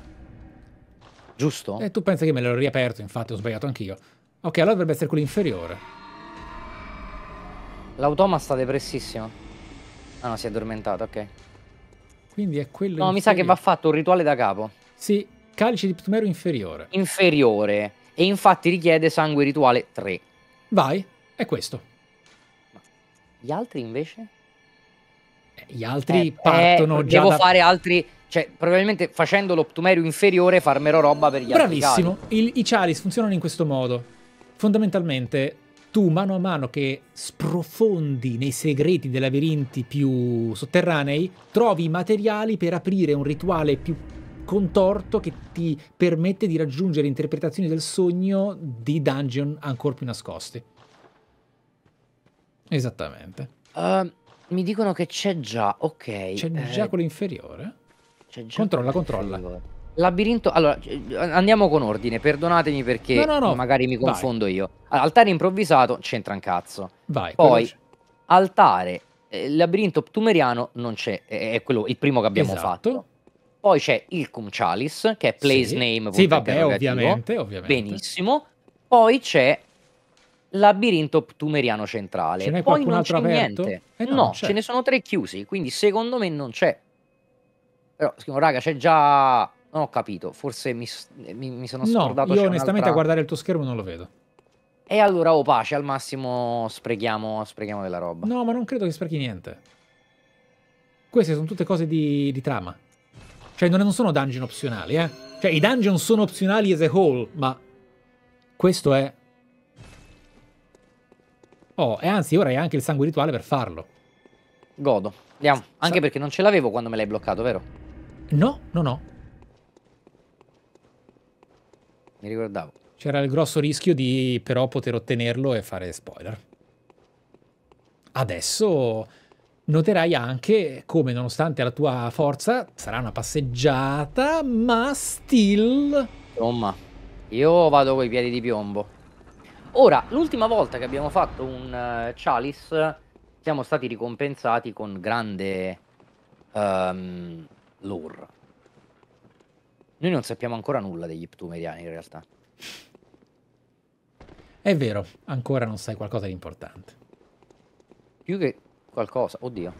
Giusto?
E tu pensi che me l'ho riaperto, infatti ho sbagliato anch'io. Ok, allora dovrebbe essere quello inferiore.
L'automa sta depressissimo. Ah no, si è addormentato, ok.
Quindi è quello
No, mi sa che va
inferiore.
fatto un rituale da capo.
Sì, calice di Ptumero inferiore.
Inferiore. E infatti richiede sangue rituale 3.
Vai, è questo.
Gli altri invece?
Eh, Gli altri
Eh,
partono
eh,
già
Devo
da...
fare altri... Cioè, probabilmente facendo l'optumerio inferiore farmerò roba per gli
Bravissimo.
altri
Il- I Chalice funzionano in questo modo. Fondamentalmente, tu mano a mano che sprofondi nei segreti dei labirinti più sotterranei, trovi i materiali per aprire un rituale più contorto che ti permette di raggiungere interpretazioni del sogno di dungeon ancora più nascosti. Esattamente.
Uh, mi dicono che c'è già, ok.
C'è
eh,
già quello inferiore?
c'è già
Controlla, controlla.
inferiore. Labirinto, allora eh, andiamo con ordine, perdonatemi perché
No, no, no,
magari mi
vai.
confondo io. Allora, altare improvvisato c'entra un cazzo.
Vai.
Poi altare, eh, labirinto ptumeriano non c'è, è, è quello, il primo che abbiamo
Esatto.
fatto. Poi c'è il Cum Chalice, che è place
Sì.
name.
Sì, vabbè, ovviamente, ovviamente.
Benissimo. Poi c'è labirinto ptumeriano centrale.
Ce n'è
Poi non c'è
aperto?
niente.
Eh no,
no, ce ne sono tre chiusi, quindi secondo me non c'è. Però, scrivo, raga, c'è già... Non ho capito, forse mi, mi- mi sono
No,
scordato.
io
c'è
onestamente a guardare il tuo schermo non lo vedo.
E allora, oh pace, al massimo sprechiamo, sprechiamo della roba.
No, ma non credo che sprechi niente. Queste sono tutte cose di, di trama. Cioè, non, non sono dungeon opzionali, eh. Cioè, i dungeon sono opzionali as a whole, ma questo è... Oh, e anzi, ora hai anche il sangue rituale per farlo.
Godo. Andiamo. Anche
Sa-
perché non ce l'avevo quando me l'hai bloccato, vero?
No, no, no.
Mi ricordavo.
C'era il grosso rischio di però poter ottenerlo e fare spoiler. Adesso noterai anche come nonostante la tua forza sarà una passeggiata, ma still
Insomma, io vado coi piedi di piombo. Ora, l'ultima volta che abbiamo fatto un eh, Chalice, siamo stati ricompensati con grande ehm, lore. Noi non sappiamo ancora nulla degli Ptumeriani in realtà.
È vero, ancora non sai qualcosa di importante.
Più che qualcosa. Oddio.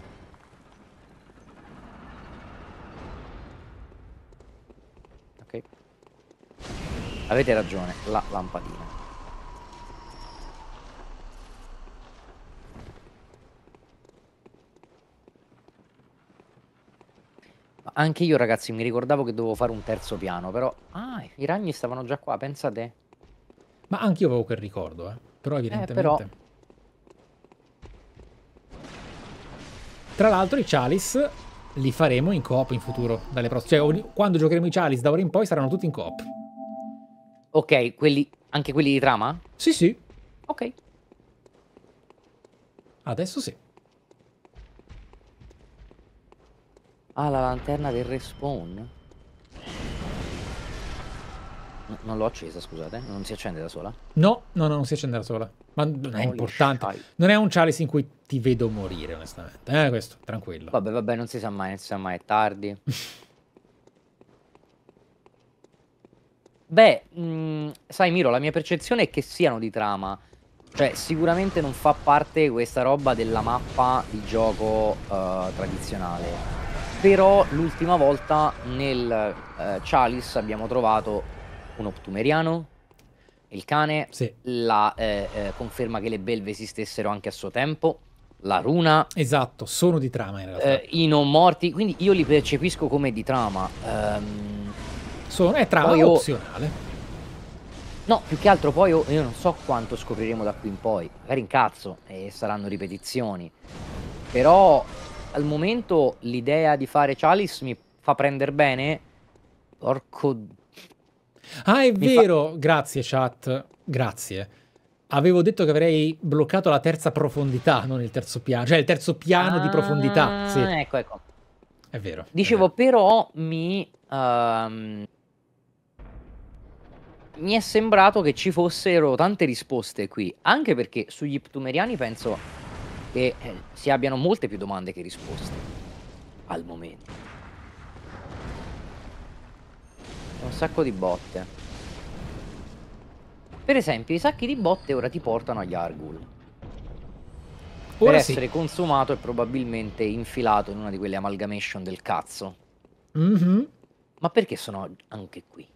Ok. Avete ragione, la lampadina. Ma Anche io, ragazzi, mi ricordavo che dovevo fare un terzo piano, però... Ah, i ragni stavano già qua, pensate.
Ma anche io avevo quel ricordo, eh. Però evidentemente...
però-
Tra l'altro i Chalice li faremo in coop in futuro, dalle prossime... Cioè, quando giocheremo i Chalice da ora in poi saranno tutti in coop.
Ok, quelli... Anche quelli di trama?
Sì, sì,
Ok.
adesso sì.
Ah, la lanterna del respawn. N- non l'ho accesa, scusate. Non si accende da sola.
No, no, no, non si accende da sola. Ma non è importante.
shit.
Non è un chalice in cui ti vedo morire, onestamente. Eh, questo, tranquillo.
Vabbè, vabbè, non si sa mai, non si sa mai, è tardi. *laughs* Beh, mh, sai Miro, la mia percezione è che siano di trama. Cioè, sicuramente non fa parte questa roba della mappa di gioco eh, tradizionale. Però l'ultima volta nel eh, Chalice abbiamo trovato un Optumeriano, il cane,
Sì,
la eh, eh, conferma che le belve esistessero anche a suo tempo, la runa,
esatto, sono di trama in realtà.
eh, i non morti, quindi io li percepisco come di trama. Ehm,
Sono, è trama
poi io-
opzionale.
no, più che altro poi io, io non so quanto scopriremo da qui in poi. Magari incazzo e saranno ripetizioni. Però al momento l'idea di fare Chalice mi fa prendere bene. Porco...
Ah, è
Mi fa-
vero, grazie chat, grazie. Avevo detto che avrei bloccato la terza profondità, non il terzo piano, cioè il terzo piano di profondità.
Ah,
Sì,
Ecco, ecco.
è vero. è
Dicevo,
vero.
però mi, ehm, mi è sembrato che ci fossero tante risposte qui, anche perché sugli Ptumeriani penso che eh, si abbiano molte più domande che risposte al momento. C'è un sacco di botte. Per esempio, i sacchi di botte ora ti portano agli Argul. Per
Ora sì.
essere consumato e probabilmente infilato in una di quelle amalgamation del cazzo.
Mhm.
Ma perché sono anche qui?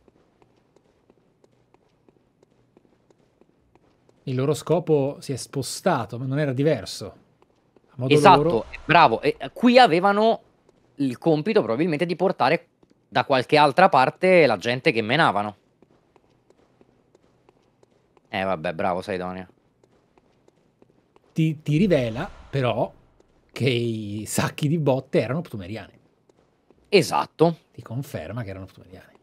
Il loro scopo si è spostato, ma non era diverso. Modo
Esatto,
loro,
bravo. E eh, qui avevano il compito probabilmente di portare da qualche altra parte la gente che menavano. Eh vabbè, bravo Saidonia.
ti, ti rivela però che i sacchi di botte erano ptumeriani.
Esatto.
Ti conferma che erano ptumeriani.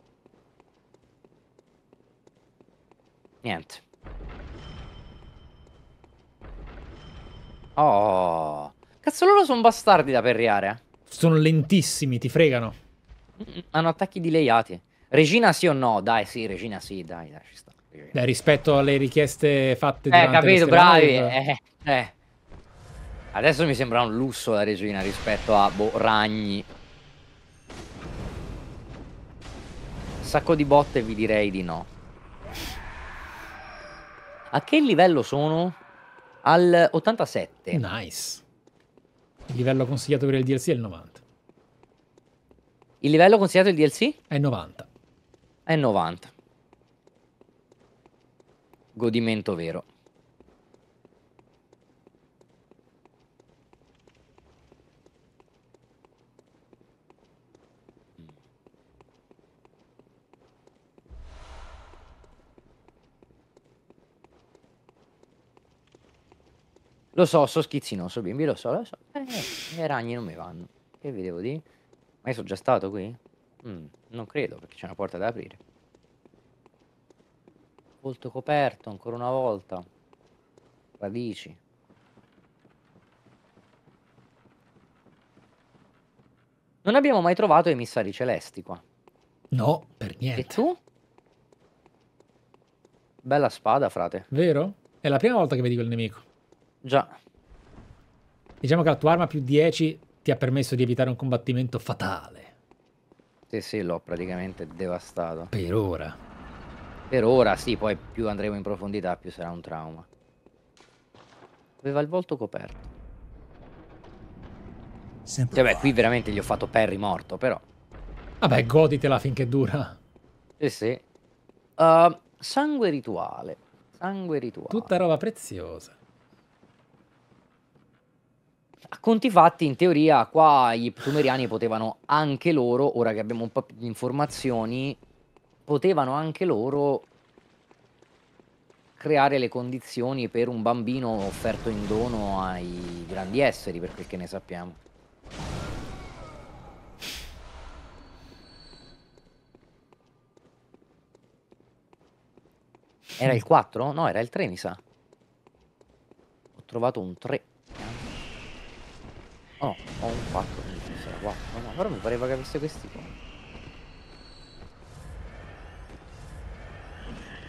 Niente. Oh. Cazzo, loro sono bastardi da perriare. eh.
Sono lentissimi, ti fregano.
Hanno attacchi dileiati. Regina sì o no? Dai, sì, Regina sì, dai, dai, ci sta.
Dai, rispetto alle richieste fatte
Eh, capito, bravi. Eh, eh. Adesso mi sembra un lusso la regina rispetto a boh, ragni. Sacco di botte vi direi di no. A che livello sono? Al 87.
Nice. Il livello consigliato per il DLC è il 90.
Il livello consigliato del DLC?
È 90.
È 90. Godimento vero. Lo so, so schizzinoso, bimbi, lo so, lo so. Eh, i ragni non mi vanno. Che vi devo dire? Ma io sono già stato qui? Mm, non credo, perché c'è una porta da aprire. Volto coperto, ancora una volta. Radici. Non abbiamo mai trovato emissari celesti qua.
No, per
E
niente.
tu? Bella spada, frate.
Vero? È la prima volta che vedi quel nemico.
Già.
Diciamo che la tua arma più 10 ti ha permesso di evitare un combattimento fatale.
Sì, sì, l'ho praticamente devastato.
Per ora.
Per ora sì, poi più andremo in profondità, più sarà un trauma. Aveva il volto coperto. Cioè, beh, qui veramente gli ho fatto Perry morto, però.
Vabbè, goditela finché dura.
Sì, sì. Uh, sangue rituale. Sangue rituale.
Tutta roba preziosa.
A conti fatti, in teoria, qua gli Ptumeriani potevano anche loro, ora che abbiamo un po' di informazioni, potevano anche loro creare le condizioni per un bambino offerto in dono ai grandi esseri, per quel che ne sappiamo. Era il 4? No, era il 3, mi sa. Ho trovato un 3. Oh, ho un 4, quindi sarà 4. No, però mi pareva che avesse questi qua.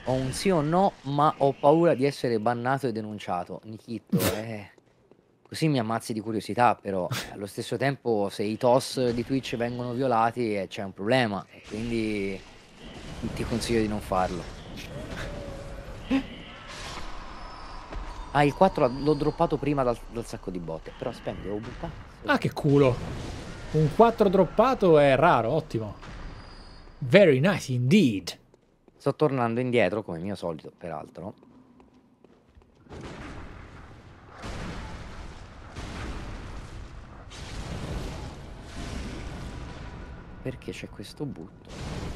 Ho un sì o no, ma ho paura di essere bannato e denunciato. Nikitto, *laughs* eh. Così mi ammazzi di curiosità, però eh, allo stesso tempo se i TOS di Twitch vengono violati eh, c'è un problema. E quindi ti consiglio di non farlo. Ah, il 4 l'ho droppato prima dal, dal sacco di botte. Però aspetta, devo buttare.
Ah, che culo. Un 4 droppato è raro, ottimo. Very nice indeed.
Sto tornando indietro, come mio solito, peraltro. Perché c'è questo butto?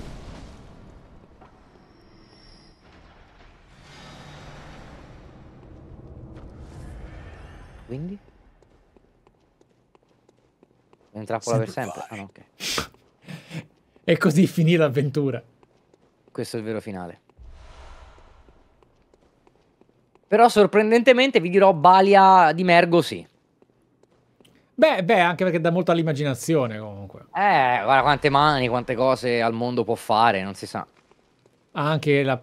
Quindi? È in trappola per sempre? Ah, no, ok. *laughs*
E così finì l'avventura.
Questo è il vero finale. Però sorprendentemente vi dirò Balia di Mergo sì.
Beh, beh, anche perché dà molto all'immaginazione comunque.
Eh, guarda quante mani, quante cose al mondo può fare, non si sa.
Ha anche la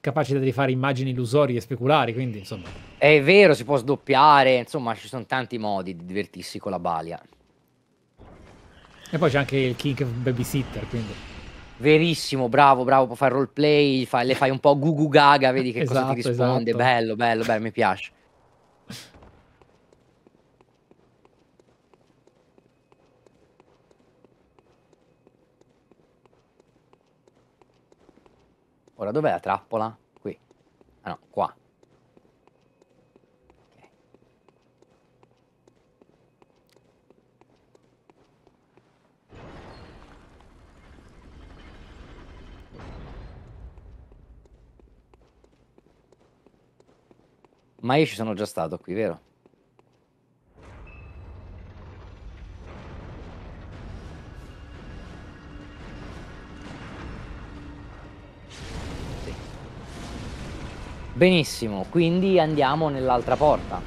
capacità di fare immagini illusorie e speculari, quindi insomma.
È vero, si può sdoppiare, insomma ci sono tanti modi di divertirsi con la Balia.
E poi c'è anche il King Babysitter, quindi.
Verissimo, bravo, bravo, può fare roleplay, fai- le fai un po' gugu gaga, vedi che cosa ti
Esatto,
risponde.
esatto.
Bello, bello, bello, mi piace. Ora dov'è la trappola? Qui. Ah no, qua. Ma io ci sono già stato qui, vero? Sì. Benissimo, quindi andiamo nell'altra porta.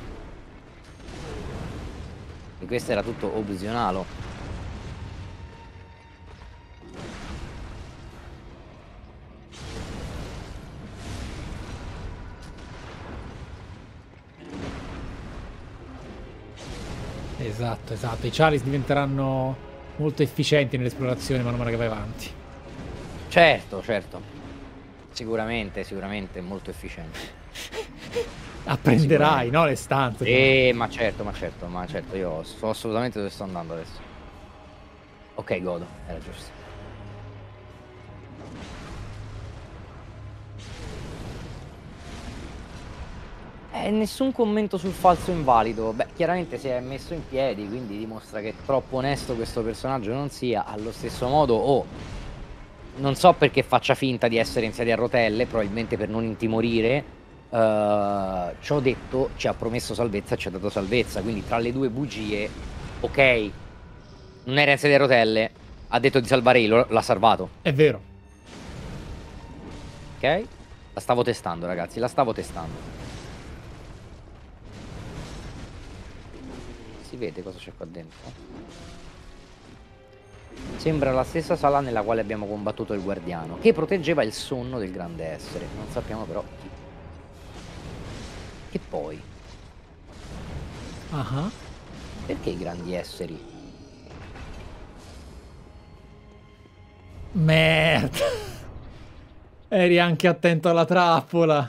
E questo era tutto opzionale.
Esatto, esatto. I Chalice diventeranno molto efficienti nell'esplorazione man mano che vai avanti.
Certo, certo. Sicuramente, sicuramente molto efficiente.
Apprenderai, no? Le stanze.
Eh, ma certo, ma certo, ma certo, io so assolutamente dove sto andando adesso. Ok, godo, era giusto. Eh, nessun commento sul falso invalido. Beh, chiaramente si è messo in piedi, quindi dimostra che troppo onesto questo personaggio non sia. Allo stesso modo, oh, non so perché faccia finta di essere in sedia a rotelle, probabilmente per non intimorire. Eh, ci ho detto, ci ha promesso salvezza, ci ha dato salvezza. Quindi tra le due bugie, ok, non era in sedia a rotelle, ha detto di salvare io, l'ha salvato.
È vero.
Ok? La stavo testando, ragazzi, la stavo testando. Si vede cosa c'è qua dentro. Sembra la stessa sala nella quale abbiamo combattuto il guardiano, che proteggeva il sonno del grande essere. Non sappiamo però chi. E poi,
Ah,
perché i grandi esseri?
Merda. Eri anche attento alla trappola.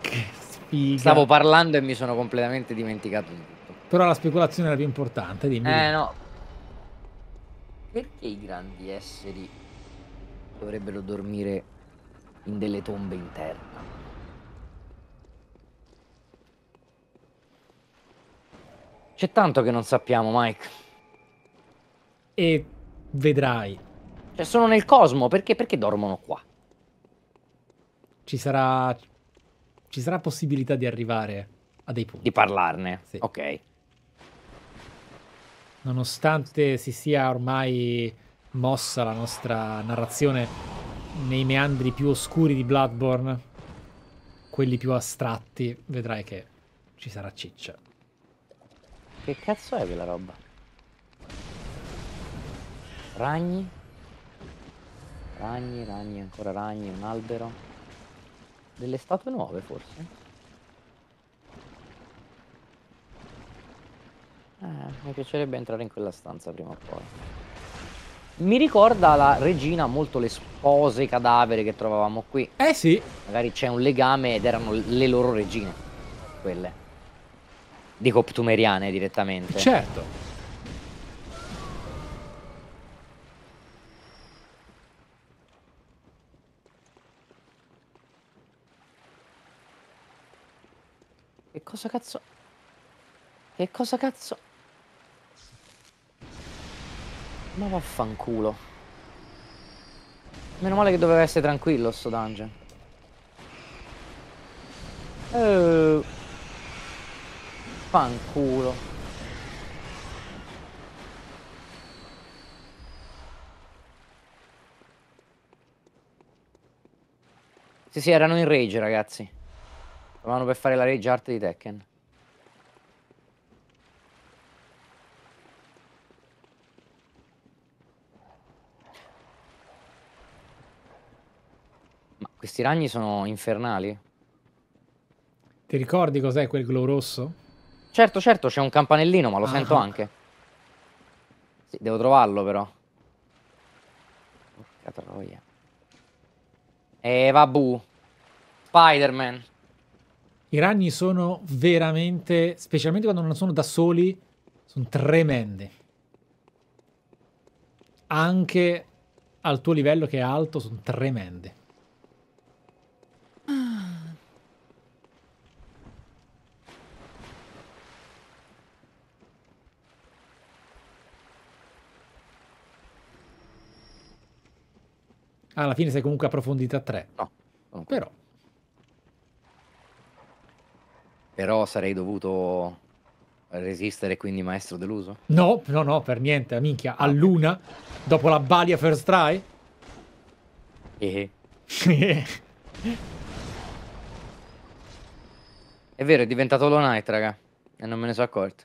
Che sfiga.
Stavo parlando e mi sono completamente dimenticato di.
Però la speculazione era più importante, dimmi.
Eh no. Perché i grandi esseri dovrebbero dormire in delle tombe in terra? C'è tanto che non sappiamo, Mike.
E vedrai.
Cioè, sono nel cosmo, perché, perché dormono qua?
Ci sarà... Ci sarà possibilità di arrivare a dei punti.
Di parlarne.
Sì.
Ok.
Nonostante si sia ormai mossa la nostra narrazione nei meandri più oscuri di Bloodborne, quelli più astratti, vedrai che ci sarà ciccia.
Che cazzo è quella roba? Ragni? Ragni, ragni, ancora ragni, un albero. delle statue nuove, forse? Eh, mi piacerebbe entrare in quella stanza prima o poi. Mi ricorda la regina molto le spose cadavere che trovavamo qui.
Eh sì,
Magari c'è un legame ed erano le loro regine. Quelle. Dico ptumeriane direttamente.
certo.
Che cosa cazzo? Che cosa cazzo? Ma vaffanculo. Meno male che doveva essere tranquillo sto dungeon. Eh. Fanculo. Sì, sì, erano in rage, ragazzi. Provavano per fare la rage art di Tekken. Questi ragni sono infernali?
Ti ricordi cos'è quel glow rosso?
Certo, certo, c'è un campanellino, ma lo
Ah.
sento anche. Sì, devo trovarlo però. Porca troia. E vabbù. Spider-Man.
I ragni sono veramente, specialmente quando non sono da soli, sono tremendi. Anche al tuo livello che è alto, sono tremendi. Alla fine sei comunque approfondita a 3.
No. qui.
Però,
Però sarei dovuto resistere quindi maestro deluso.
no, no, no, per niente, minchia, a luna, dopo la Balia First Try.
Eh. *laughs* È vero, è diventato Hollow Knight, raga. E non me ne sono accorto.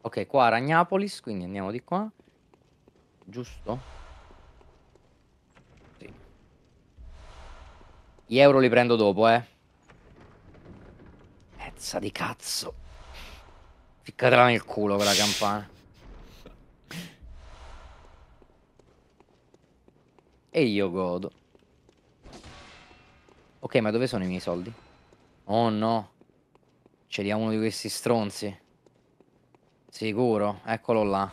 Ok, qua Ragnapolis, quindi andiamo di qua. Giusto? Gli euro li prendo dopo, eh. Pezza di cazzo. Ficcatela nel culo quella campana. E io godo. Ok, ma dove sono i miei soldi? Oh no. Ce li ha uno di questi stronzi. Sicuro? Eccolo là.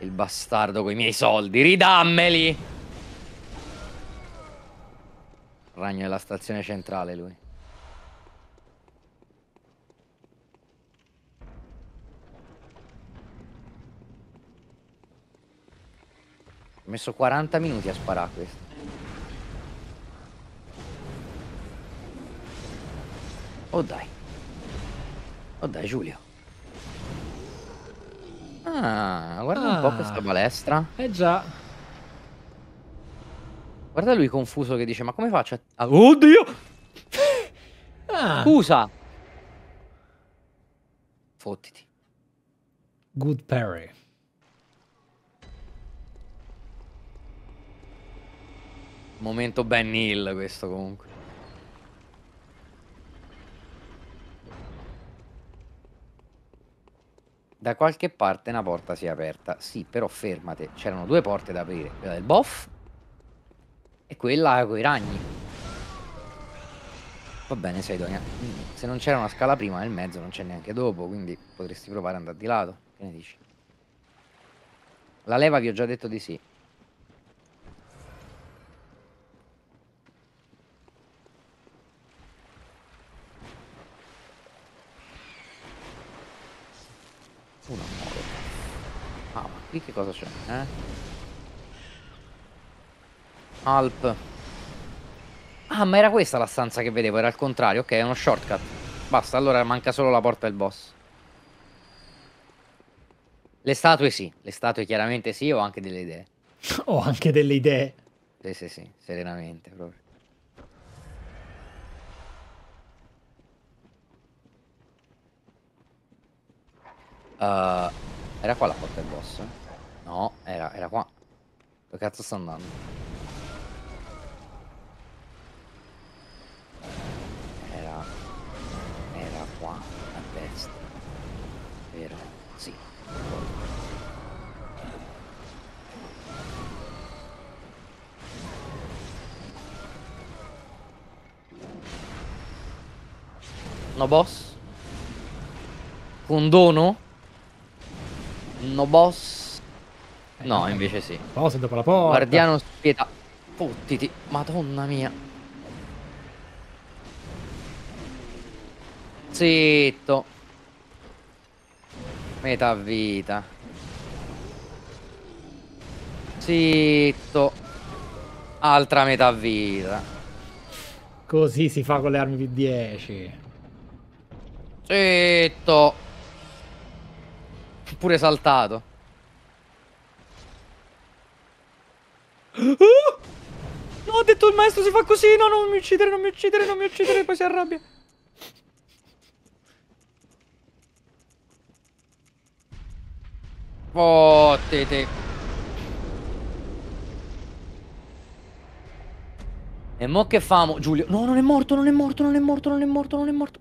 Il bastardo coi miei soldi. Ridammeli! Ragno della stazione centrale lui. Ho messo 40 minuti a sparare questo. Oh dai. Oh dai Giulio. Ah, guarda un po'
Ah.
questa palestra.
Eh già.
Guarda lui confuso che dice, ma come faccio a... Oddio! *gasps*
Ah,
Scusa! Fottiti.
good parry.
Momento Ben Hill questo comunque. Da qualche parte una porta si è aperta. Sì, però fermate. C'erano due porte da aprire. Quella del boss e quella con i ragni. Va bene, sei Donia. Mm, Se non c'era una scala prima nel mezzo, non c'è neanche dopo, quindi potresti provare ad andare di lato. Che ne dici? La leva vi ho già detto di sì. Una modo. Ah, ma qui che cosa c'è? Eh? Alp. Ah, ma era questa la stanza che vedevo, era al contrario. Ok, è uno shortcut. Basta, allora manca solo la porta del boss. Le statue sì, le statue chiaramente sì, ho anche delle idee. *laughs*
Ho anche delle idee.
Sì, sì, sì, serenamente proprio. Uh, era qua la porta del boss? No, era, era qua. Dove cazzo sta andando? qua, a destra. Vero? Sì. No boss? Condono? No boss? No, invece sì.
Cosa dopo la porta?
Guardiano spietato. Fottiti, madonna mia. Zitto. Metà vita. Zitto. Altra metà vita.
Così si fa con le armi P10.
Zitto. Pure saltato. *gasps* No, ha detto il maestro si fa così. No, non mi uccidere, non mi uccidere, non mi uccidere. Poi si arrabbia. Fottiti. E mo che famo? Giulio. No, non è morto, non è morto, non è morto, non è morto, non è morto.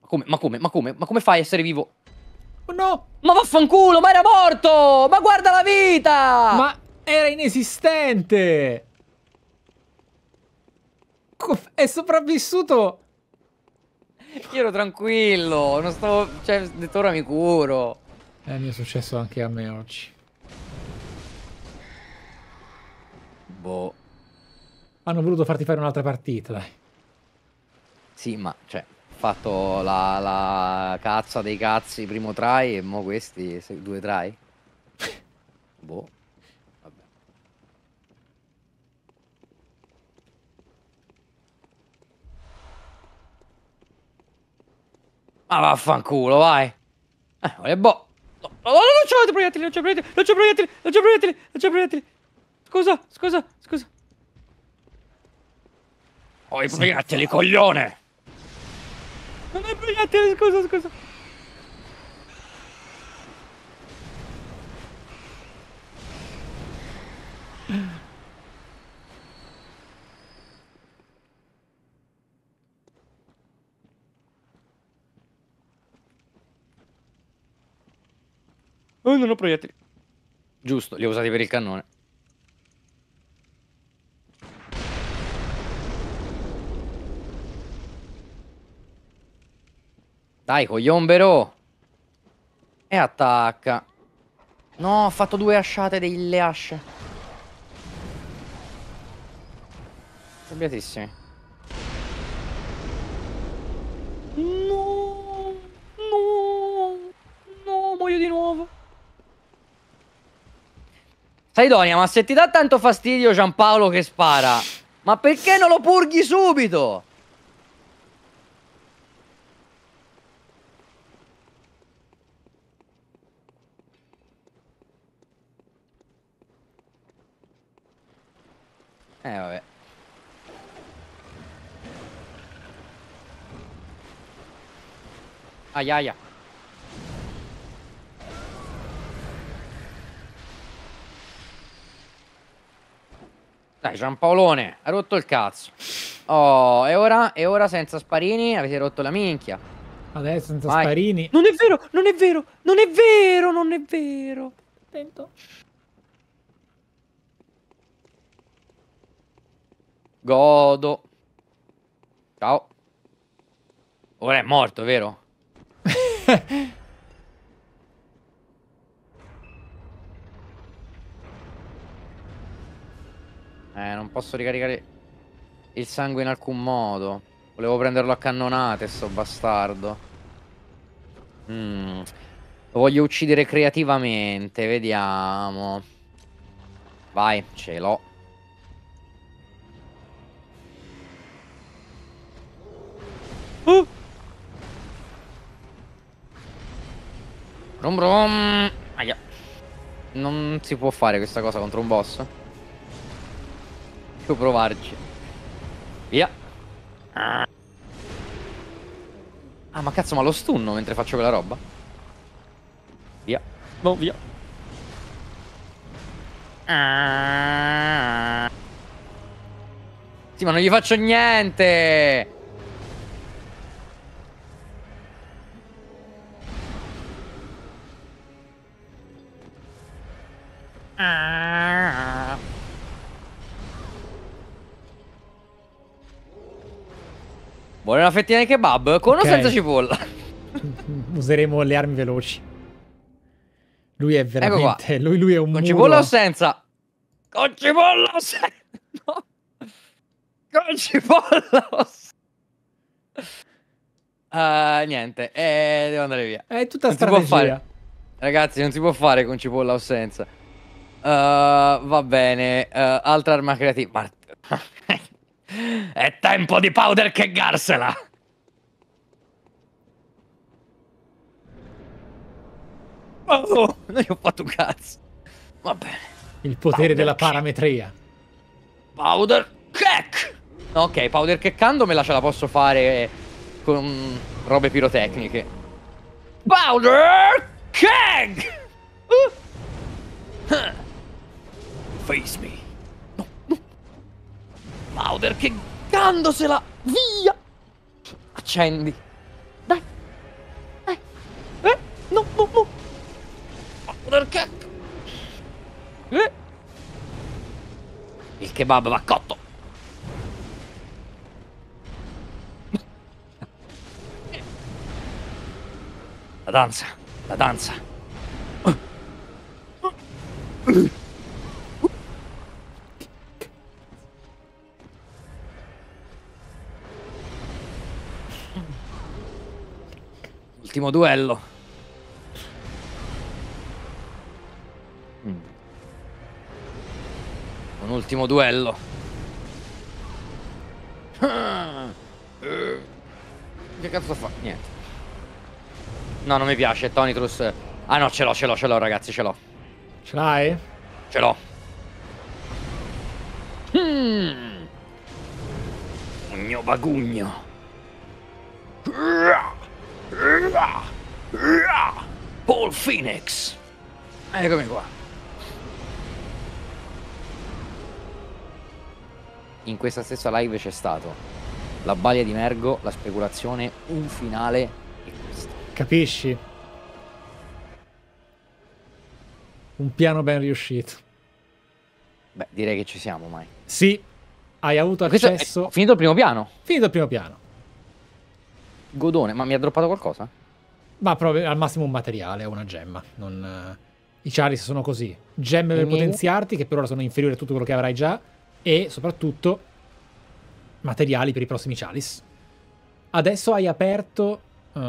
Ma come, ma come, ma come, ma come fai a essere vivo?
Oh no!
Ma vaffanculo, ma era morto! Ma guarda la vita!
Ma era inesistente! È sopravvissuto!
Io ero tranquillo, non stavo... Cioè, ho detto ora mi curo.
Eh, mi è successo anche a me oggi.
Boh.
Hanno voluto farti fare un'altra partita, dai.
Sì, ma, cioè, ho fatto la, la cazza dei cazzi primo try e mo questi due try. *laughs* boh. Ma vaffanculo, vai. Eh, vale boh. No, no, no, non c'ho proiettili, non c'ho proiettili, non c'ho proiettili, non c'ho proiettili, non c'ho proiettili. Scusa, scusa, scusa. Ho i proiettili, coglione! Non hai proiettili, scusa, scusa. Oh, non ho proiettili. Giusto, li ho usati per il cannone. Dai, cogliombero. E attacca. No, ho fatto due asciate delle asce. Arrabbiatissimi. No, no, no, muoio di nuovo. Sai Donia, ma se ti dà tanto fastidio Giampaolo che spara, ma perché non lo purghi subito? Eh vabbè. Aia aia. Dai Giampaolone, hai rotto il cazzo. Oh, e ora, e ora senza sparini avete rotto la minchia.
Adesso senza
Vai.
sparini.
Non è vero, non è vero, non è vero, non è vero.
Attento.
Godo. Ciao. Ora è morto, vero? *laughs* Eh, non posso ricaricare il sangue in alcun modo. Volevo prenderlo a cannonate, sto bastardo. Mm. Lo voglio uccidere creativamente, vediamo. Vai, ce l'ho. Uh. Brum brum. Aia. Non si può fare questa cosa contro un boss più provarci. Via. Ah, ma cazzo, ma lo stunno mentre faccio quella roba? Via. No, via. Ah. Sì, ma non gli faccio niente! Ah. Vuole una fettina di kebab? Con
Ok.
o senza cipolla? *laughs*
Useremo le armi veloci. Lui è
qua.
veramente. Lui, lui è un
Con
muro.
cipolla o senza? Con cipolla o senza? *laughs* No. Con cipolla o senza? *laughs* Ah, niente, eh, devo andare via.
È tutta
Non si può
strategia.
fare. Ragazzi, non si può fare con cipolla o senza. Uh, va bene, uh, altra arma creativa. È tempo di powder che garsela. Oh, non gli ho fatto un cazzo. Va bene.
Il potere
Powder
della parametria.
Powder cake. Ok, powder checkando me la ce la posso fare con robe pirotecniche. Powder cake. Uh. Face me. Powder checkandosela. Via. Accendi. Dai. Dai. Eh, no, no, no. Powder cake. Eh. Il kebab va cotto. La danza, la danza. Ultimo duello. Mm. Un ultimo duello. Ah, eh, Che cazzo fa? Niente. No, non mi piace. Tonitrus. Ah no, ce l'ho, ce l'ho, ce l'ho, ragazzi, ce l'ho.
Ce l'hai?
Ce l'ho. Mm. Pugno bagugno. Paul Phoenix. Eccomi qua. In questa stessa live c'è stato la balia di Mergo, la speculazione, un finale e questo.
Capisci? Un piano ben riuscito.
Beh, direi che ci siamo mai.
Sì, hai avuto
Questo è
accesso.
ho finito il primo piano.
Finito il primo piano.
Godone, ma mi ha droppato qualcosa?
Ma proprio al massimo un materiale una gemma. Non, eh, I Charis sono così. Gemme per potenziarti, che per ora sono inferiori a tutto quello che avrai già. E soprattutto materiali per i prossimi Chalice. Adesso hai aperto eh,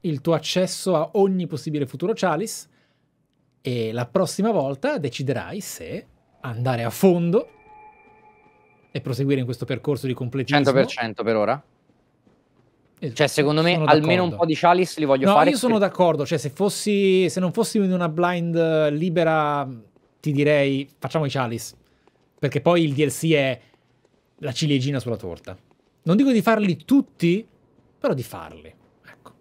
il tuo accesso a ogni possibile futuro Chalice. E la prossima volta deciderai se andare a fondo e proseguire in questo percorso di completismo.
100% per ora. Cioè, secondo me, almeno un po' di chalice li voglio
No,
fare.
io sono d'accordo. Cioè, se fossi. Se non fossi in una blind eh, libera, ti direi facciamo i chalice. Perché poi il DLC è la ciliegina sulla torta. Non dico di farli tutti, però di farli. Ecco.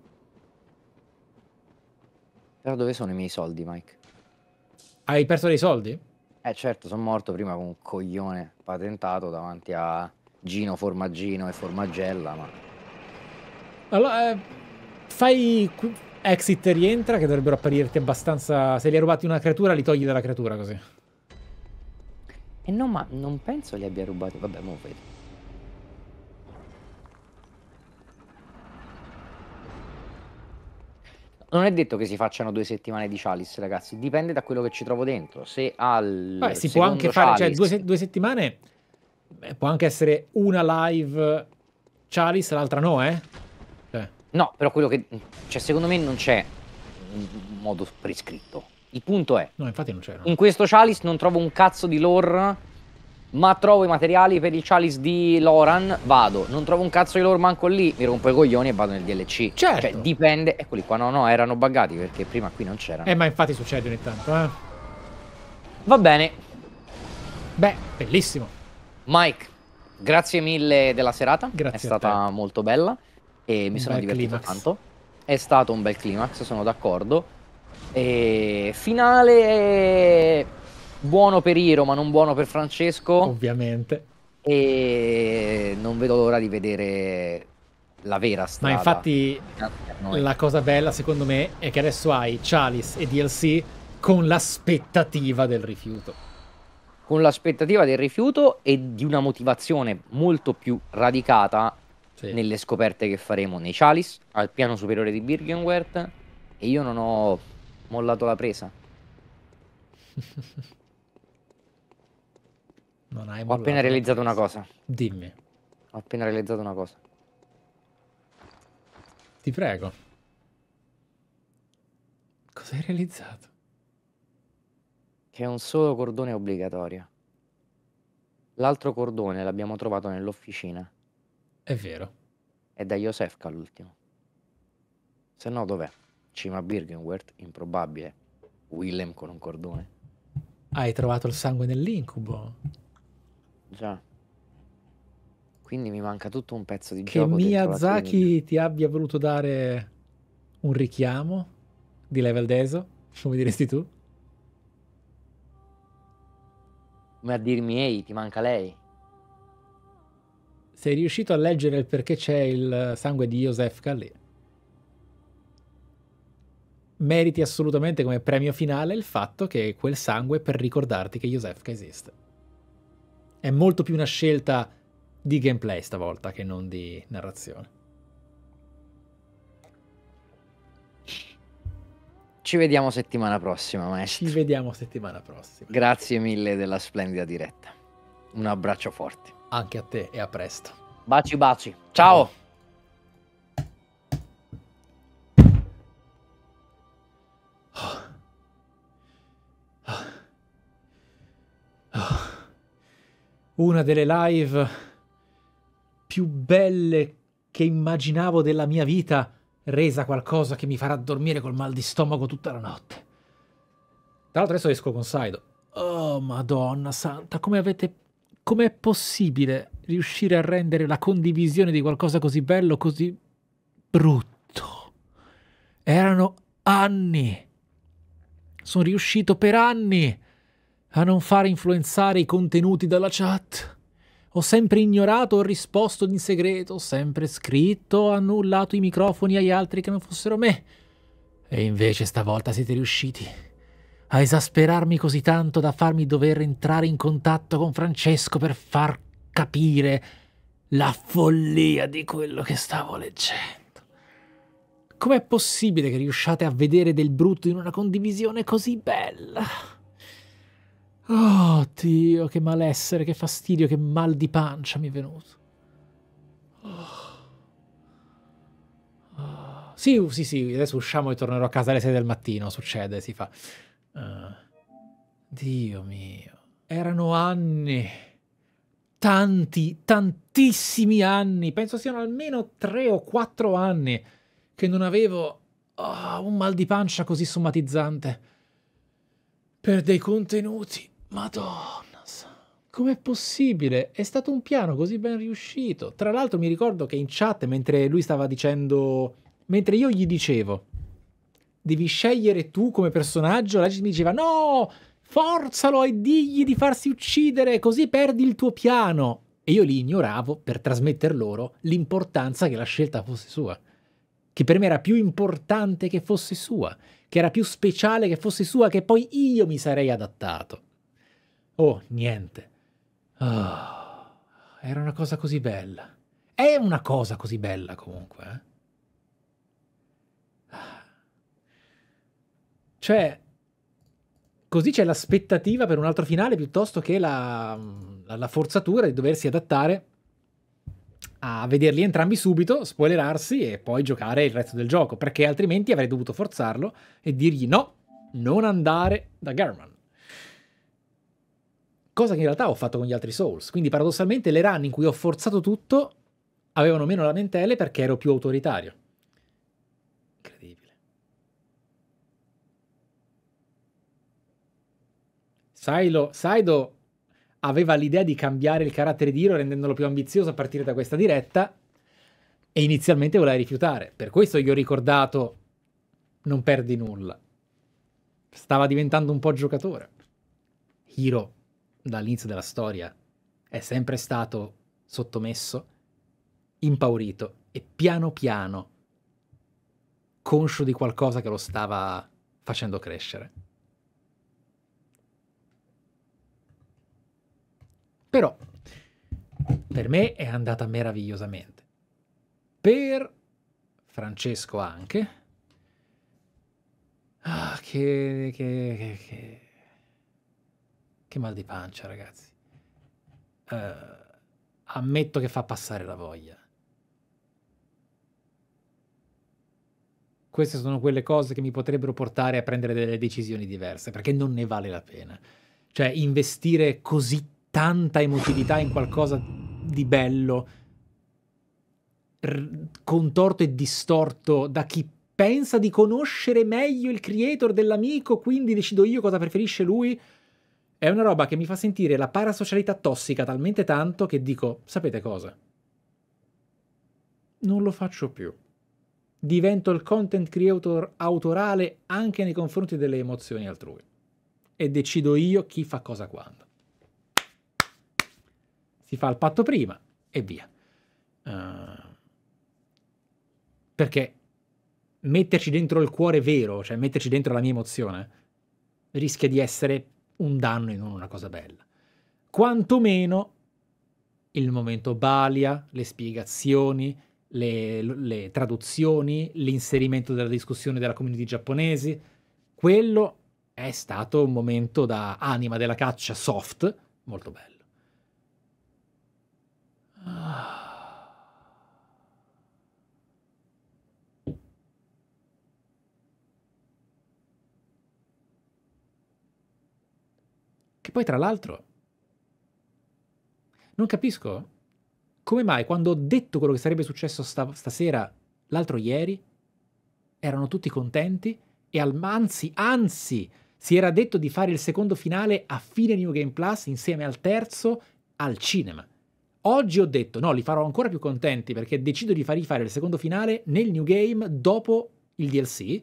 Però dove sono i miei soldi, Mike?
Hai perso dei soldi?
Eh, certo, sono morto prima con un coglione patentato davanti a Gino Formaggino e Formaggella, ma...
Allora, eh, fai exit e rientra, che dovrebbero apparirti abbastanza. Se li hai rubati una creatura, li togli dalla creatura così.
E no, ma non penso li abbia rubati. Vabbè, mo vedo. Non è detto che si facciano due settimane di chalice, ragazzi. Dipende da quello che ci trovo dentro. Se al
Vabbè, si può anche fare, cioè,
chalice-
due, se- due settimane. beh, può anche essere una live Chalice, l'altra no, eh? Cioè,
No, però quello che... Cioè, secondo me non c'è un modo prescritto. Il punto è,
no, infatti non c'era.
in questo chalice non trovo un cazzo di lore, ma trovo i materiali per il chalice di Loran, vado. Non trovo un cazzo di lore manco lì, mi rompo i coglioni e vado nel DLC.
Certo.
Cioè, dipende... Eccoli qua, no, no, erano buggati perché prima qui non c'erano.
Eh, ma infatti succede ogni tanto, eh?
Va bene,
Beh, bellissimo.
Mike, grazie mille della serata.
Grazie
È stata molto bella e mi sono divertito
climax.
tanto. È stato un bel climax, sono d'accordo. E finale buono per Iro, ma non buono per Francesco.
Ovviamente.
E non vedo l'ora di vedere la vera
Ma
strada.
infatti la cosa bella secondo me è che adesso hai Chalice e DLC Con l'aspettativa del rifiuto.
Con l'aspettativa del rifiuto e di una motivazione molto più radicata
Sì.
nelle scoperte che faremo nei Chalice, al piano superiore di Birkenwerth, e io non ho mollato la presa. *laughs*
Non hai
Ho
mollato
appena
la
realizzato una cosa.
Dimmi,
Ho appena realizzato una cosa.
ti prego. Cosa hai realizzato?
Che è un solo cordone obbligatorio. L'altro cordone l'abbiamo trovato nell'officina.
È vero.
È da Josefka l'ultimo. Se no dov'è? Cima a Birkenwerth? Improbabile. Willem con un cordone.
Hai trovato il sangue nell'incubo.
Già. Quindi mi manca tutto un pezzo di
Che
gioco clinica.
Miyazaki ti abbia voluto dare un richiamo di level deso, come diresti tu?
Come a dirmi, ehi, ti manca lei.
Sei riuscito a leggere il perché c'è il sangue di Josefka lì. Meriti assolutamente come premio finale il fatto che quel sangue per ricordarti che Josefka esiste. È molto più una scelta di gameplay stavolta che non di narrazione.
Ci vediamo settimana prossima,
Ci
maestro.
vediamo settimana prossima.
Grazie mille della splendida diretta. Un abbraccio forte.
Anche a te e a presto.
Baci baci. Ciao.
Una delle live più belle che immaginavo della mia vita, resa qualcosa che mi farà dormire col mal di stomaco tutta la notte. Tra l'altro adesso esco con Saido. Oh, madonna santa, come avete... Com'è possibile riuscire a rendere la condivisione di qualcosa così bello così brutto? Erano anni. Sono riuscito per anni a non far influenzare i contenuti dalla chat. Ho sempre ignorato o risposto in segreto, ho sempre scritto o annullato i microfoni agli altri che non fossero me. E invece stavolta siete riusciti a esasperarmi così tanto da farmi dover entrare in contatto con Francesco per far capire la follia di quello che stavo leggendo. Com'è possibile che riusciate a vedere del brutto in una condivisione così bella? Oh Dio, che malessere, che fastidio, che mal di pancia mi è venuto. Oh. Oh. Sì, sì, sì, adesso usciamo e tornerò a casa alle 6 del mattino, succede, si fa. Ah. Dio mio, erano anni, tanti, tantissimi anni, penso siano almeno 3 o 4 anni che non avevo oh, un mal di pancia così somatizzante per dei contenuti. Madonna, com'è possibile? È stato un piano così ben riuscito. Tra l'altro mi ricordo che in chat, mentre lui stava dicendo, mentre io gli dicevo, devi scegliere tu come personaggio, la gente mi diceva, no, forzalo e digli di farsi uccidere, così perdi il tuo piano. E io li ignoravo per trasmetter loro l'importanza che la scelta fosse sua. Che per me era più importante che fosse sua, che era più speciale che fosse sua, che poi io mi sarei adattato. Oh, niente. Ah, era una cosa così bella. È una cosa così bella comunque. eh. Cioè, così c'è l'aspettativa per un altro finale piuttosto che la, la- la forzatura di doversi adattare a vederli entrambi subito, spoilerarsi e poi giocare il resto del gioco, perché altrimenti avrei dovuto forzarlo e dirgli no, non andare da German. Cosa che in realtà ho fatto con gli altri Souls. Quindi paradossalmente le run in cui ho forzato tutto avevano meno lamentele perché ero più autoritario. Incredibile. Silo, Saido aveva l'idea di cambiare il carattere di Hiro rendendolo più ambizioso a partire da questa diretta e inizialmente voleva rifiutare. Per questo gli ho ricordato non perdi nulla. Stava diventando un po' giocatore. Hiro, dall'inizio della storia, è sempre stato sottomesso, impaurito e piano piano conscio di qualcosa che lo stava facendo crescere. Però per me è andata meravigliosamente. Per Francesco anche. Ah, che, che, che, che, mal di pancia, ragazzi. Eh, ammetto che fa passare la voglia. Queste sono quelle cose che mi potrebbero portare a prendere delle decisioni diverse, perché non ne vale la pena. Cioè, investire così tanta emotività in qualcosa di bello, contorto e distorto da chi pensa di conoscere meglio il creator dell'amico, quindi decido io cosa preferisce lui, è una roba che mi fa sentire la parasocialità tossica talmente tanto che dico, sapete cosa? Non lo faccio più. Divento il content creator autorale anche nei confronti delle emozioni altrui. E decido io chi fa cosa quando. Si fa il patto prima e via. Uh, perché metterci dentro il cuore vero, cioè metterci dentro la mia emozione, rischia di essere un danno e non una cosa bella. Quantomeno il momento balia, le spiegazioni, le, le traduzioni, l'inserimento della discussione della community giapponesi, quello è stato un momento da anima della caccia soft, molto bello. Poi, tra l'altro, non capisco come mai quando ho detto quello che sarebbe successo sta- stasera, l'altro ieri, erano tutti contenti e al, anzi, anzi, si era detto di fare il secondo finale a fine New Game Plus insieme al terzo al cinema. Oggi ho detto no, li farò ancora più contenti perché decido di fargli fare il secondo finale nel New Game dopo il DLC,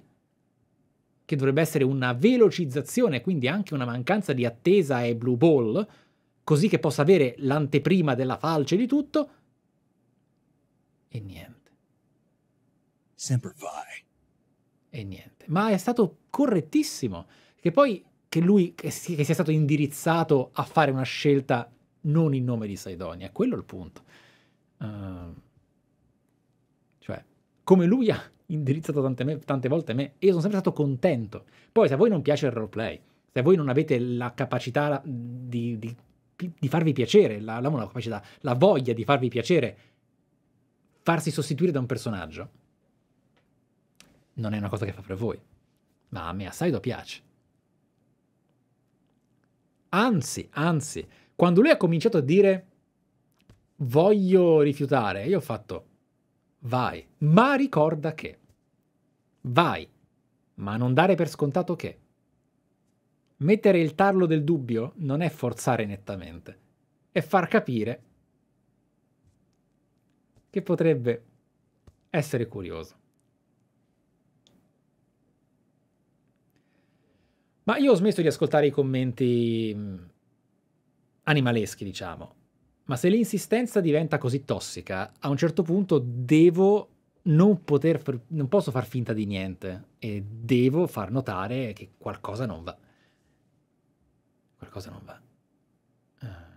che dovrebbe essere una velocizzazione, quindi anche una mancanza di attesa e blue ball, così che possa avere l'anteprima della falce di tutto. E niente.
Simplify.
E niente. Ma è stato correttissimo. Che poi che lui che sia stato indirizzato a fare una scelta non in nome di Saidonia, quello è il punto. Uh, cioè, come lui ha indirizzato tante, me- tante volte me, io sono sempre stato contento. Poi, se a voi non piace il roleplay, se a voi non avete la capacità di, di- di farvi piacere, la, la, la capacità, la voglia di farvi piacere, farsi sostituire da un personaggio, non è una cosa che fa per voi. Ma a me a Saido piace. Anzi, anzi, quando lui ha cominciato a dire voglio rifiutare, io ho fatto vai, ma ricorda che. Vai, ma non dare per scontato che. Mettere il tarlo del dubbio non è forzare nettamente, è far capire che potrebbe essere curioso. Ma io ho smesso di ascoltare i commenti mh, animaleschi, diciamo. Ma se l'insistenza diventa così tossica, a un certo punto devo non poter, non posso far finta di niente e devo far notare che qualcosa non va. Qualcosa non va. Eh.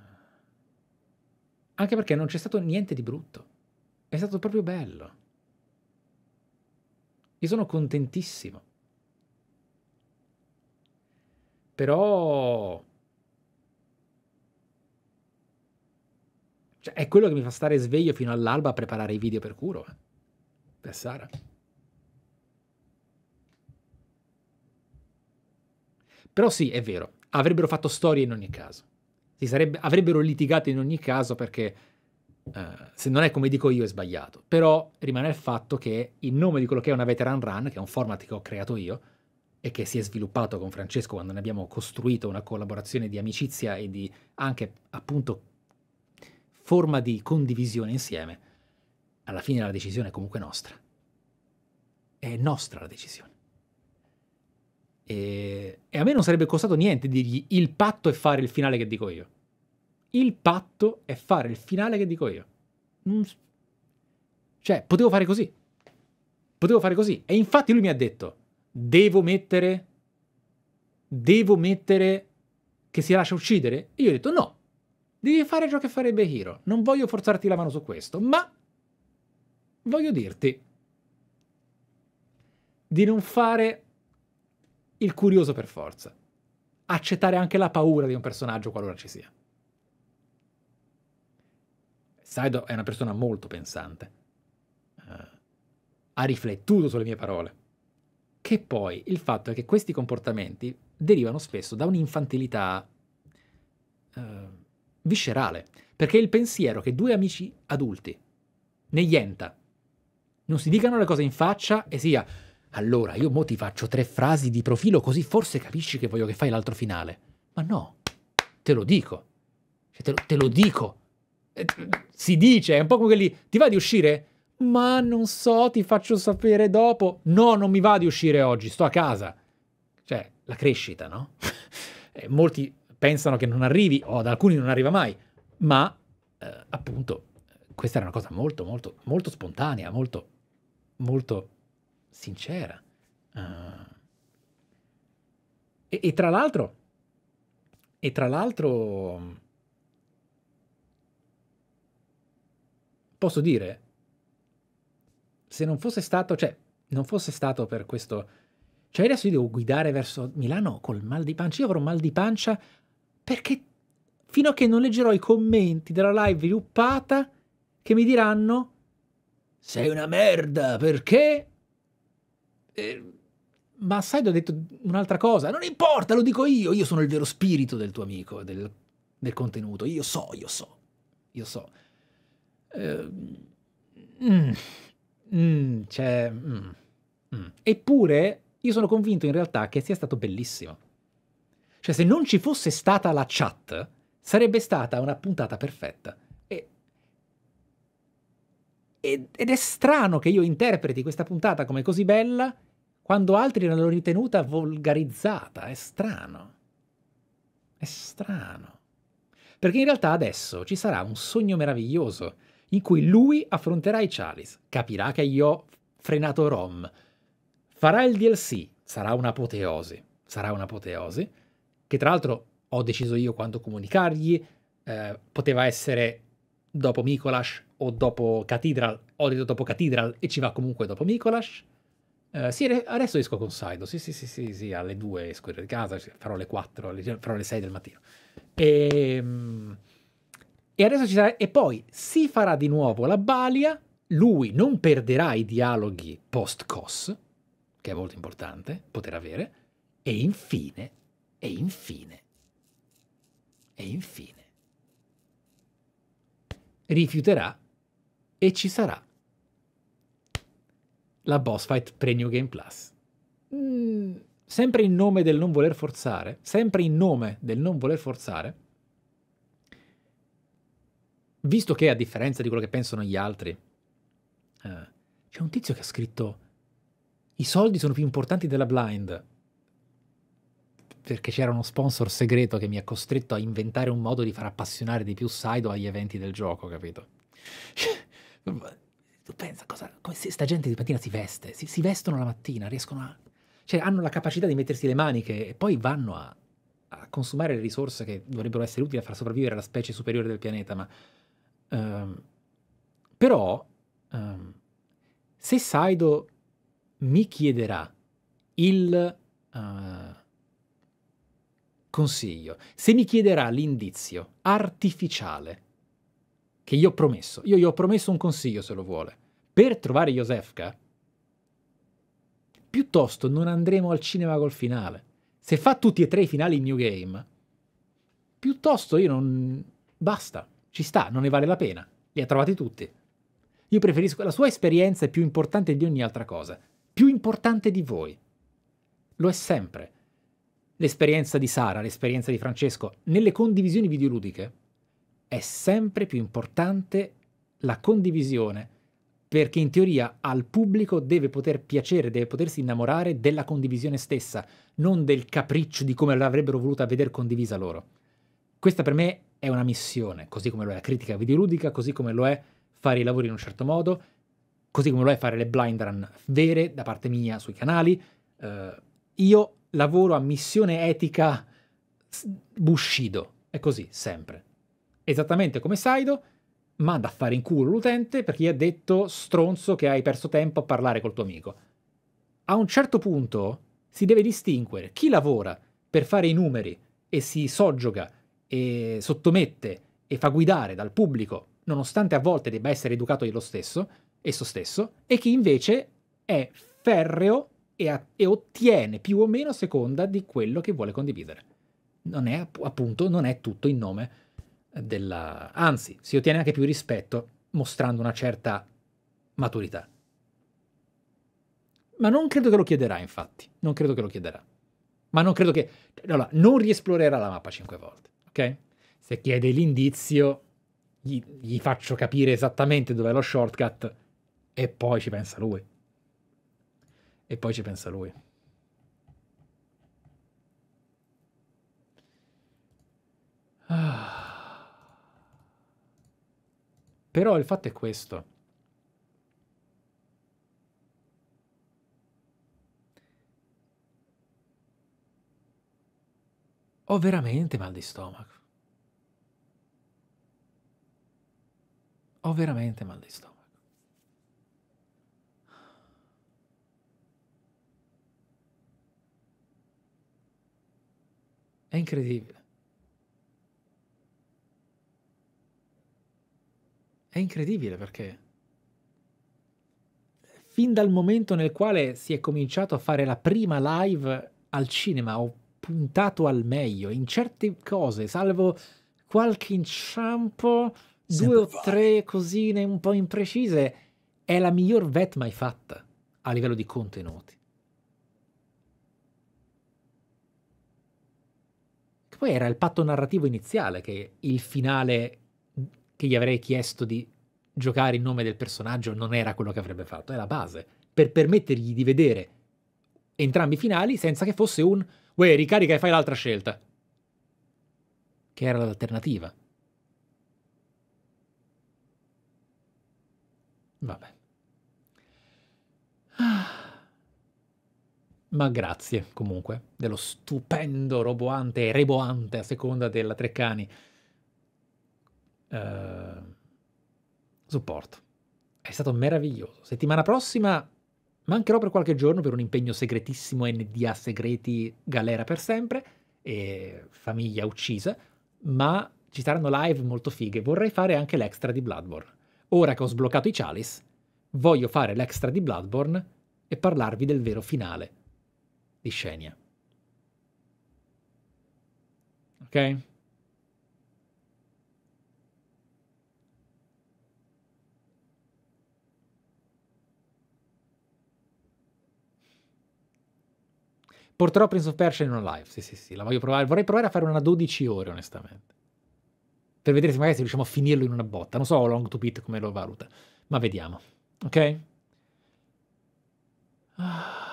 Anche perché non c'è stato niente di brutto. È stato proprio bello. Io sono contentissimo. Però Cioè, è quello che mi fa stare sveglio fino all'alba a preparare i video per Kuro. eh. Per Sara. Però sì, è vero, avrebbero fatto storie in ogni caso. Sarebbe- avrebbero litigato in ogni caso perché eh, se non è come dico io è sbagliato. Però rimane il fatto che in nome di quello che è una veteran run, che è un format che ho creato io e che si è sviluppato con Francesco quando ne abbiamo costruito una collaborazione di amicizia e di anche appunto forma di condivisione insieme, alla fine la decisione è comunque nostra. È nostra la decisione. E, e a me non sarebbe costato niente dirgli il patto è fare il finale che dico io. Il patto è fare il finale che dico io. S- Cioè, potevo fare così. Potevo fare così. E infatti lui mi ha detto, devo mettere... Devo mettere che si lascia uccidere? E io ho detto no, Devi fare ciò che farebbe Hiro. Non voglio forzarti la mano su questo, ma voglio dirti di non fare il curioso per forza. Accettare anche la paura di un personaggio qualora ci sia. Saido è una persona molto pensante. Eh, ha riflettuto sulle mie parole. Che poi il fatto è che questi comportamenti derivano spesso da un'infantilità eh, viscerale. Perché il pensiero che due amici adulti, negli enta, non si dicano le cose in faccia e sia allora io mo ti faccio tre frasi di profilo così forse capisci che voglio che fai l'altro finale. Ma no, te lo dico. Cioè, te, lo, te lo dico. Eh, Si dice, è un po' come quelli, ti va di uscire? Ma non so, ti faccio sapere dopo. No, non mi va di uscire oggi, sto a casa. Cioè, la crescita, no? *laughs* Eh, molti pensano che non arrivi, o ad alcuni non arriva mai, ma eh, appunto questa era una cosa molto, molto, molto spontanea, molto, molto sincera. Ah. E, e tra l'altro, e tra l'altro, posso dire, se non fosse stato, cioè, non fosse stato per questo, cioè adesso io devo guidare verso Milano col mal di pancia, io avrò mal di pancia perché fino a che non leggerò i commenti della live sviluppata che mi diranno sei una merda perché eh, ma sai, ho detto un'altra cosa. Non importa, lo dico io. Io sono il vero spirito del tuo amico, del, del contenuto. Io so, io so, io so. Eh, mm, mm, cioè, mm, mm. Eppure, io sono convinto in realtà che sia stato bellissimo. Cioè, se non ci fosse stata la chat, sarebbe stata una puntata perfetta. E, ed è strano che io interpreti questa puntata come così bella quando altri l'hanno ritenuta volgarizzata. È strano. È strano. Perché in realtà adesso ci sarà un sogno meraviglioso in cui lui affronterà i Chalice, capirà che io ho frenato Rom, farà il DLC, sarà un'apoteosi, sarà un'apoteosi, che tra l'altro ho deciso io quando comunicargli, eh, poteva essere dopo Mikolash o dopo Cathedral, ho detto dopo Cathedral e ci va comunque dopo Mikolash. Eh, sì, re- adesso esco con Saido, sì, sì, sì, sì, sì, alle 2 esco di casa, sì, farò le 4, le- farò le 6 del mattino. E, e adesso ci sarà, e poi si farà di nuovo la balia, lui non perderà i dialoghi post-cos, che è molto importante poter avere, e infine, e infine, e infine, rifiuterà e ci sarà la boss fight pre-New Game Plus. Mm, sempre in nome del non voler forzare, sempre in nome del non voler forzare, visto che a differenza di quello che pensano gli altri, eh, c'è un tizio che ha scritto i soldi sono più importanti della blind perché c'era uno sponsor segreto che mi ha costretto a inventare un modo di far appassionare di più Saido agli eventi del gioco, capito? *laughs* tu pensa cosa, come se sta gente di mattina si veste, si, si vestono la mattina, riescono a... cioè hanno la capacità di mettersi le maniche e poi vanno a, a consumare le risorse che dovrebbero essere utili a far sopravvivere la specie superiore del pianeta, ma... ehm, però, ehm, se Saido mi chiederà il eh, consiglio, se mi chiederà l'indizio artificiale che io ho promesso, io gli ho promesso un consiglio se lo vuole, per trovare Josefka, piuttosto non andremo al cinema col finale. Se fa tutti e tre i finali in New Game, piuttosto io non... basta, ci sta, non ne vale la pena, li ha trovati tutti. Io preferisco, la sua esperienza è più importante di ogni altra cosa, più importante di voi. Lo è sempre. L'esperienza di Sara, l'esperienza di Francesco, nelle condivisioni videoludiche, è sempre più importante la condivisione, perché in teoria al pubblico deve poter piacere, deve potersi innamorare della condivisione stessa, non del capriccio di come l'avrebbero voluta vedere condivisa loro. Questa per me è una missione, così come lo è la critica videoludica, così come lo è fare i lavori in un certo modo, così come lo è fare le blind run vere da parte mia sui canali. Eh, io lavoro a missione etica Bushido, è così, sempre. esattamente come Saido, manda a fare in culo l'utente perché gli ha detto stronzo che hai perso tempo a parlare col tuo amico. A un certo punto si deve distinguere chi lavora per fare i numeri e si soggioga e sottomette e fa guidare dal pubblico, nonostante a volte debba essere educato lo stesso, esso stesso, e chi invece è ferreo e, a- e ottiene più o meno a seconda di quello che vuole condividere. Non è app- appunto, non è tutto in nome della... Anzi, si ottiene anche più rispetto mostrando una certa maturità. Ma non credo che lo chiederà, infatti. Non credo che lo chiederà. Ma non credo che... Allora, non riesplorerà la mappa cinque volte, ok? Se chiede l'indizio, gli, gli faccio capire esattamente dov'è lo shortcut e poi ci pensa lui. E poi ci pensa lui. Ah. Però il fatto è questo. Ho veramente mal di stomaco. Ho veramente mal di stomaco. È incredibile. È incredibile perché fin dal momento nel quale si è cominciato a fare la prima live al cinema ho puntato al meglio in certe cose, salvo qualche inciampo, due o tre cosine un po' imprecise, è la miglior vet mai fatta a livello di contenuti. Poi era il patto narrativo iniziale, che il finale che gli avrei chiesto di giocare in nome del personaggio non era quello che avrebbe fatto, è la base, per permettergli di vedere entrambi i finali senza che fosse un Uè, ricarica e fai l'altra scelta. Che era l'alternativa. Vabbè. Ma grazie comunque dello stupendo roboante e reboante a seconda della Treccani eh, supporto. È stato meraviglioso. Settimana prossima mancherò per qualche giorno per un impegno segretissimo NDA segreti galera per sempre e famiglia uccisa, ma ci saranno live molto fighe. Vorrei fare anche l'extra di Bloodborne. Ora che ho sbloccato i Chalice, voglio fare l'extra di Bloodborne e parlarvi del vero finale Scenia. Ok? Porterò Prince of Persia in una live. Sì, sì, sì, la voglio provare. Vorrei provare a fare una 12 ore, onestamente. Per vedere se magari se riusciamo a finirlo in una botta. Non so Long to Beat come lo valuta, ma vediamo. Ok? Ah.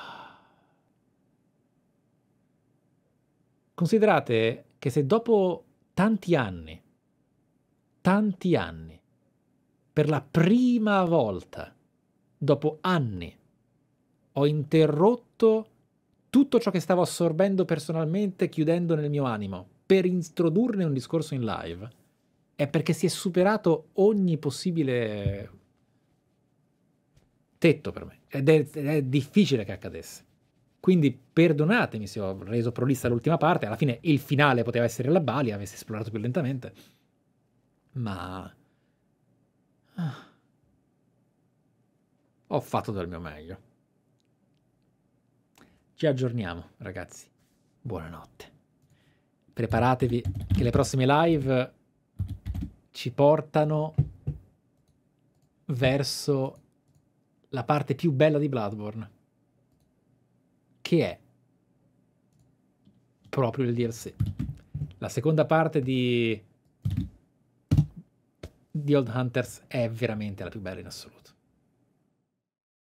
Considerate che se dopo tanti anni, tanti anni, per la prima volta, dopo anni, ho interrotto tutto ciò che stavo assorbendo personalmente, chiudendo nel mio animo, per introdurne un discorso in live, è perché si è superato ogni possibile tetto per me. Ed è, è difficile che accadesse. Quindi perdonatemi se ho reso prolissa l'ultima parte, alla fine il finale poteva essere la Bali, avesse esplorato più lentamente. Ma... Ah. Ho fatto del mio meglio. Ci aggiorniamo, ragazzi. Buonanotte. Preparatevi che le prossime live ci portano verso la parte più bella di Bloodborne, che è proprio il DLC. La seconda parte di di Old Hunters è veramente la più bella in assoluto.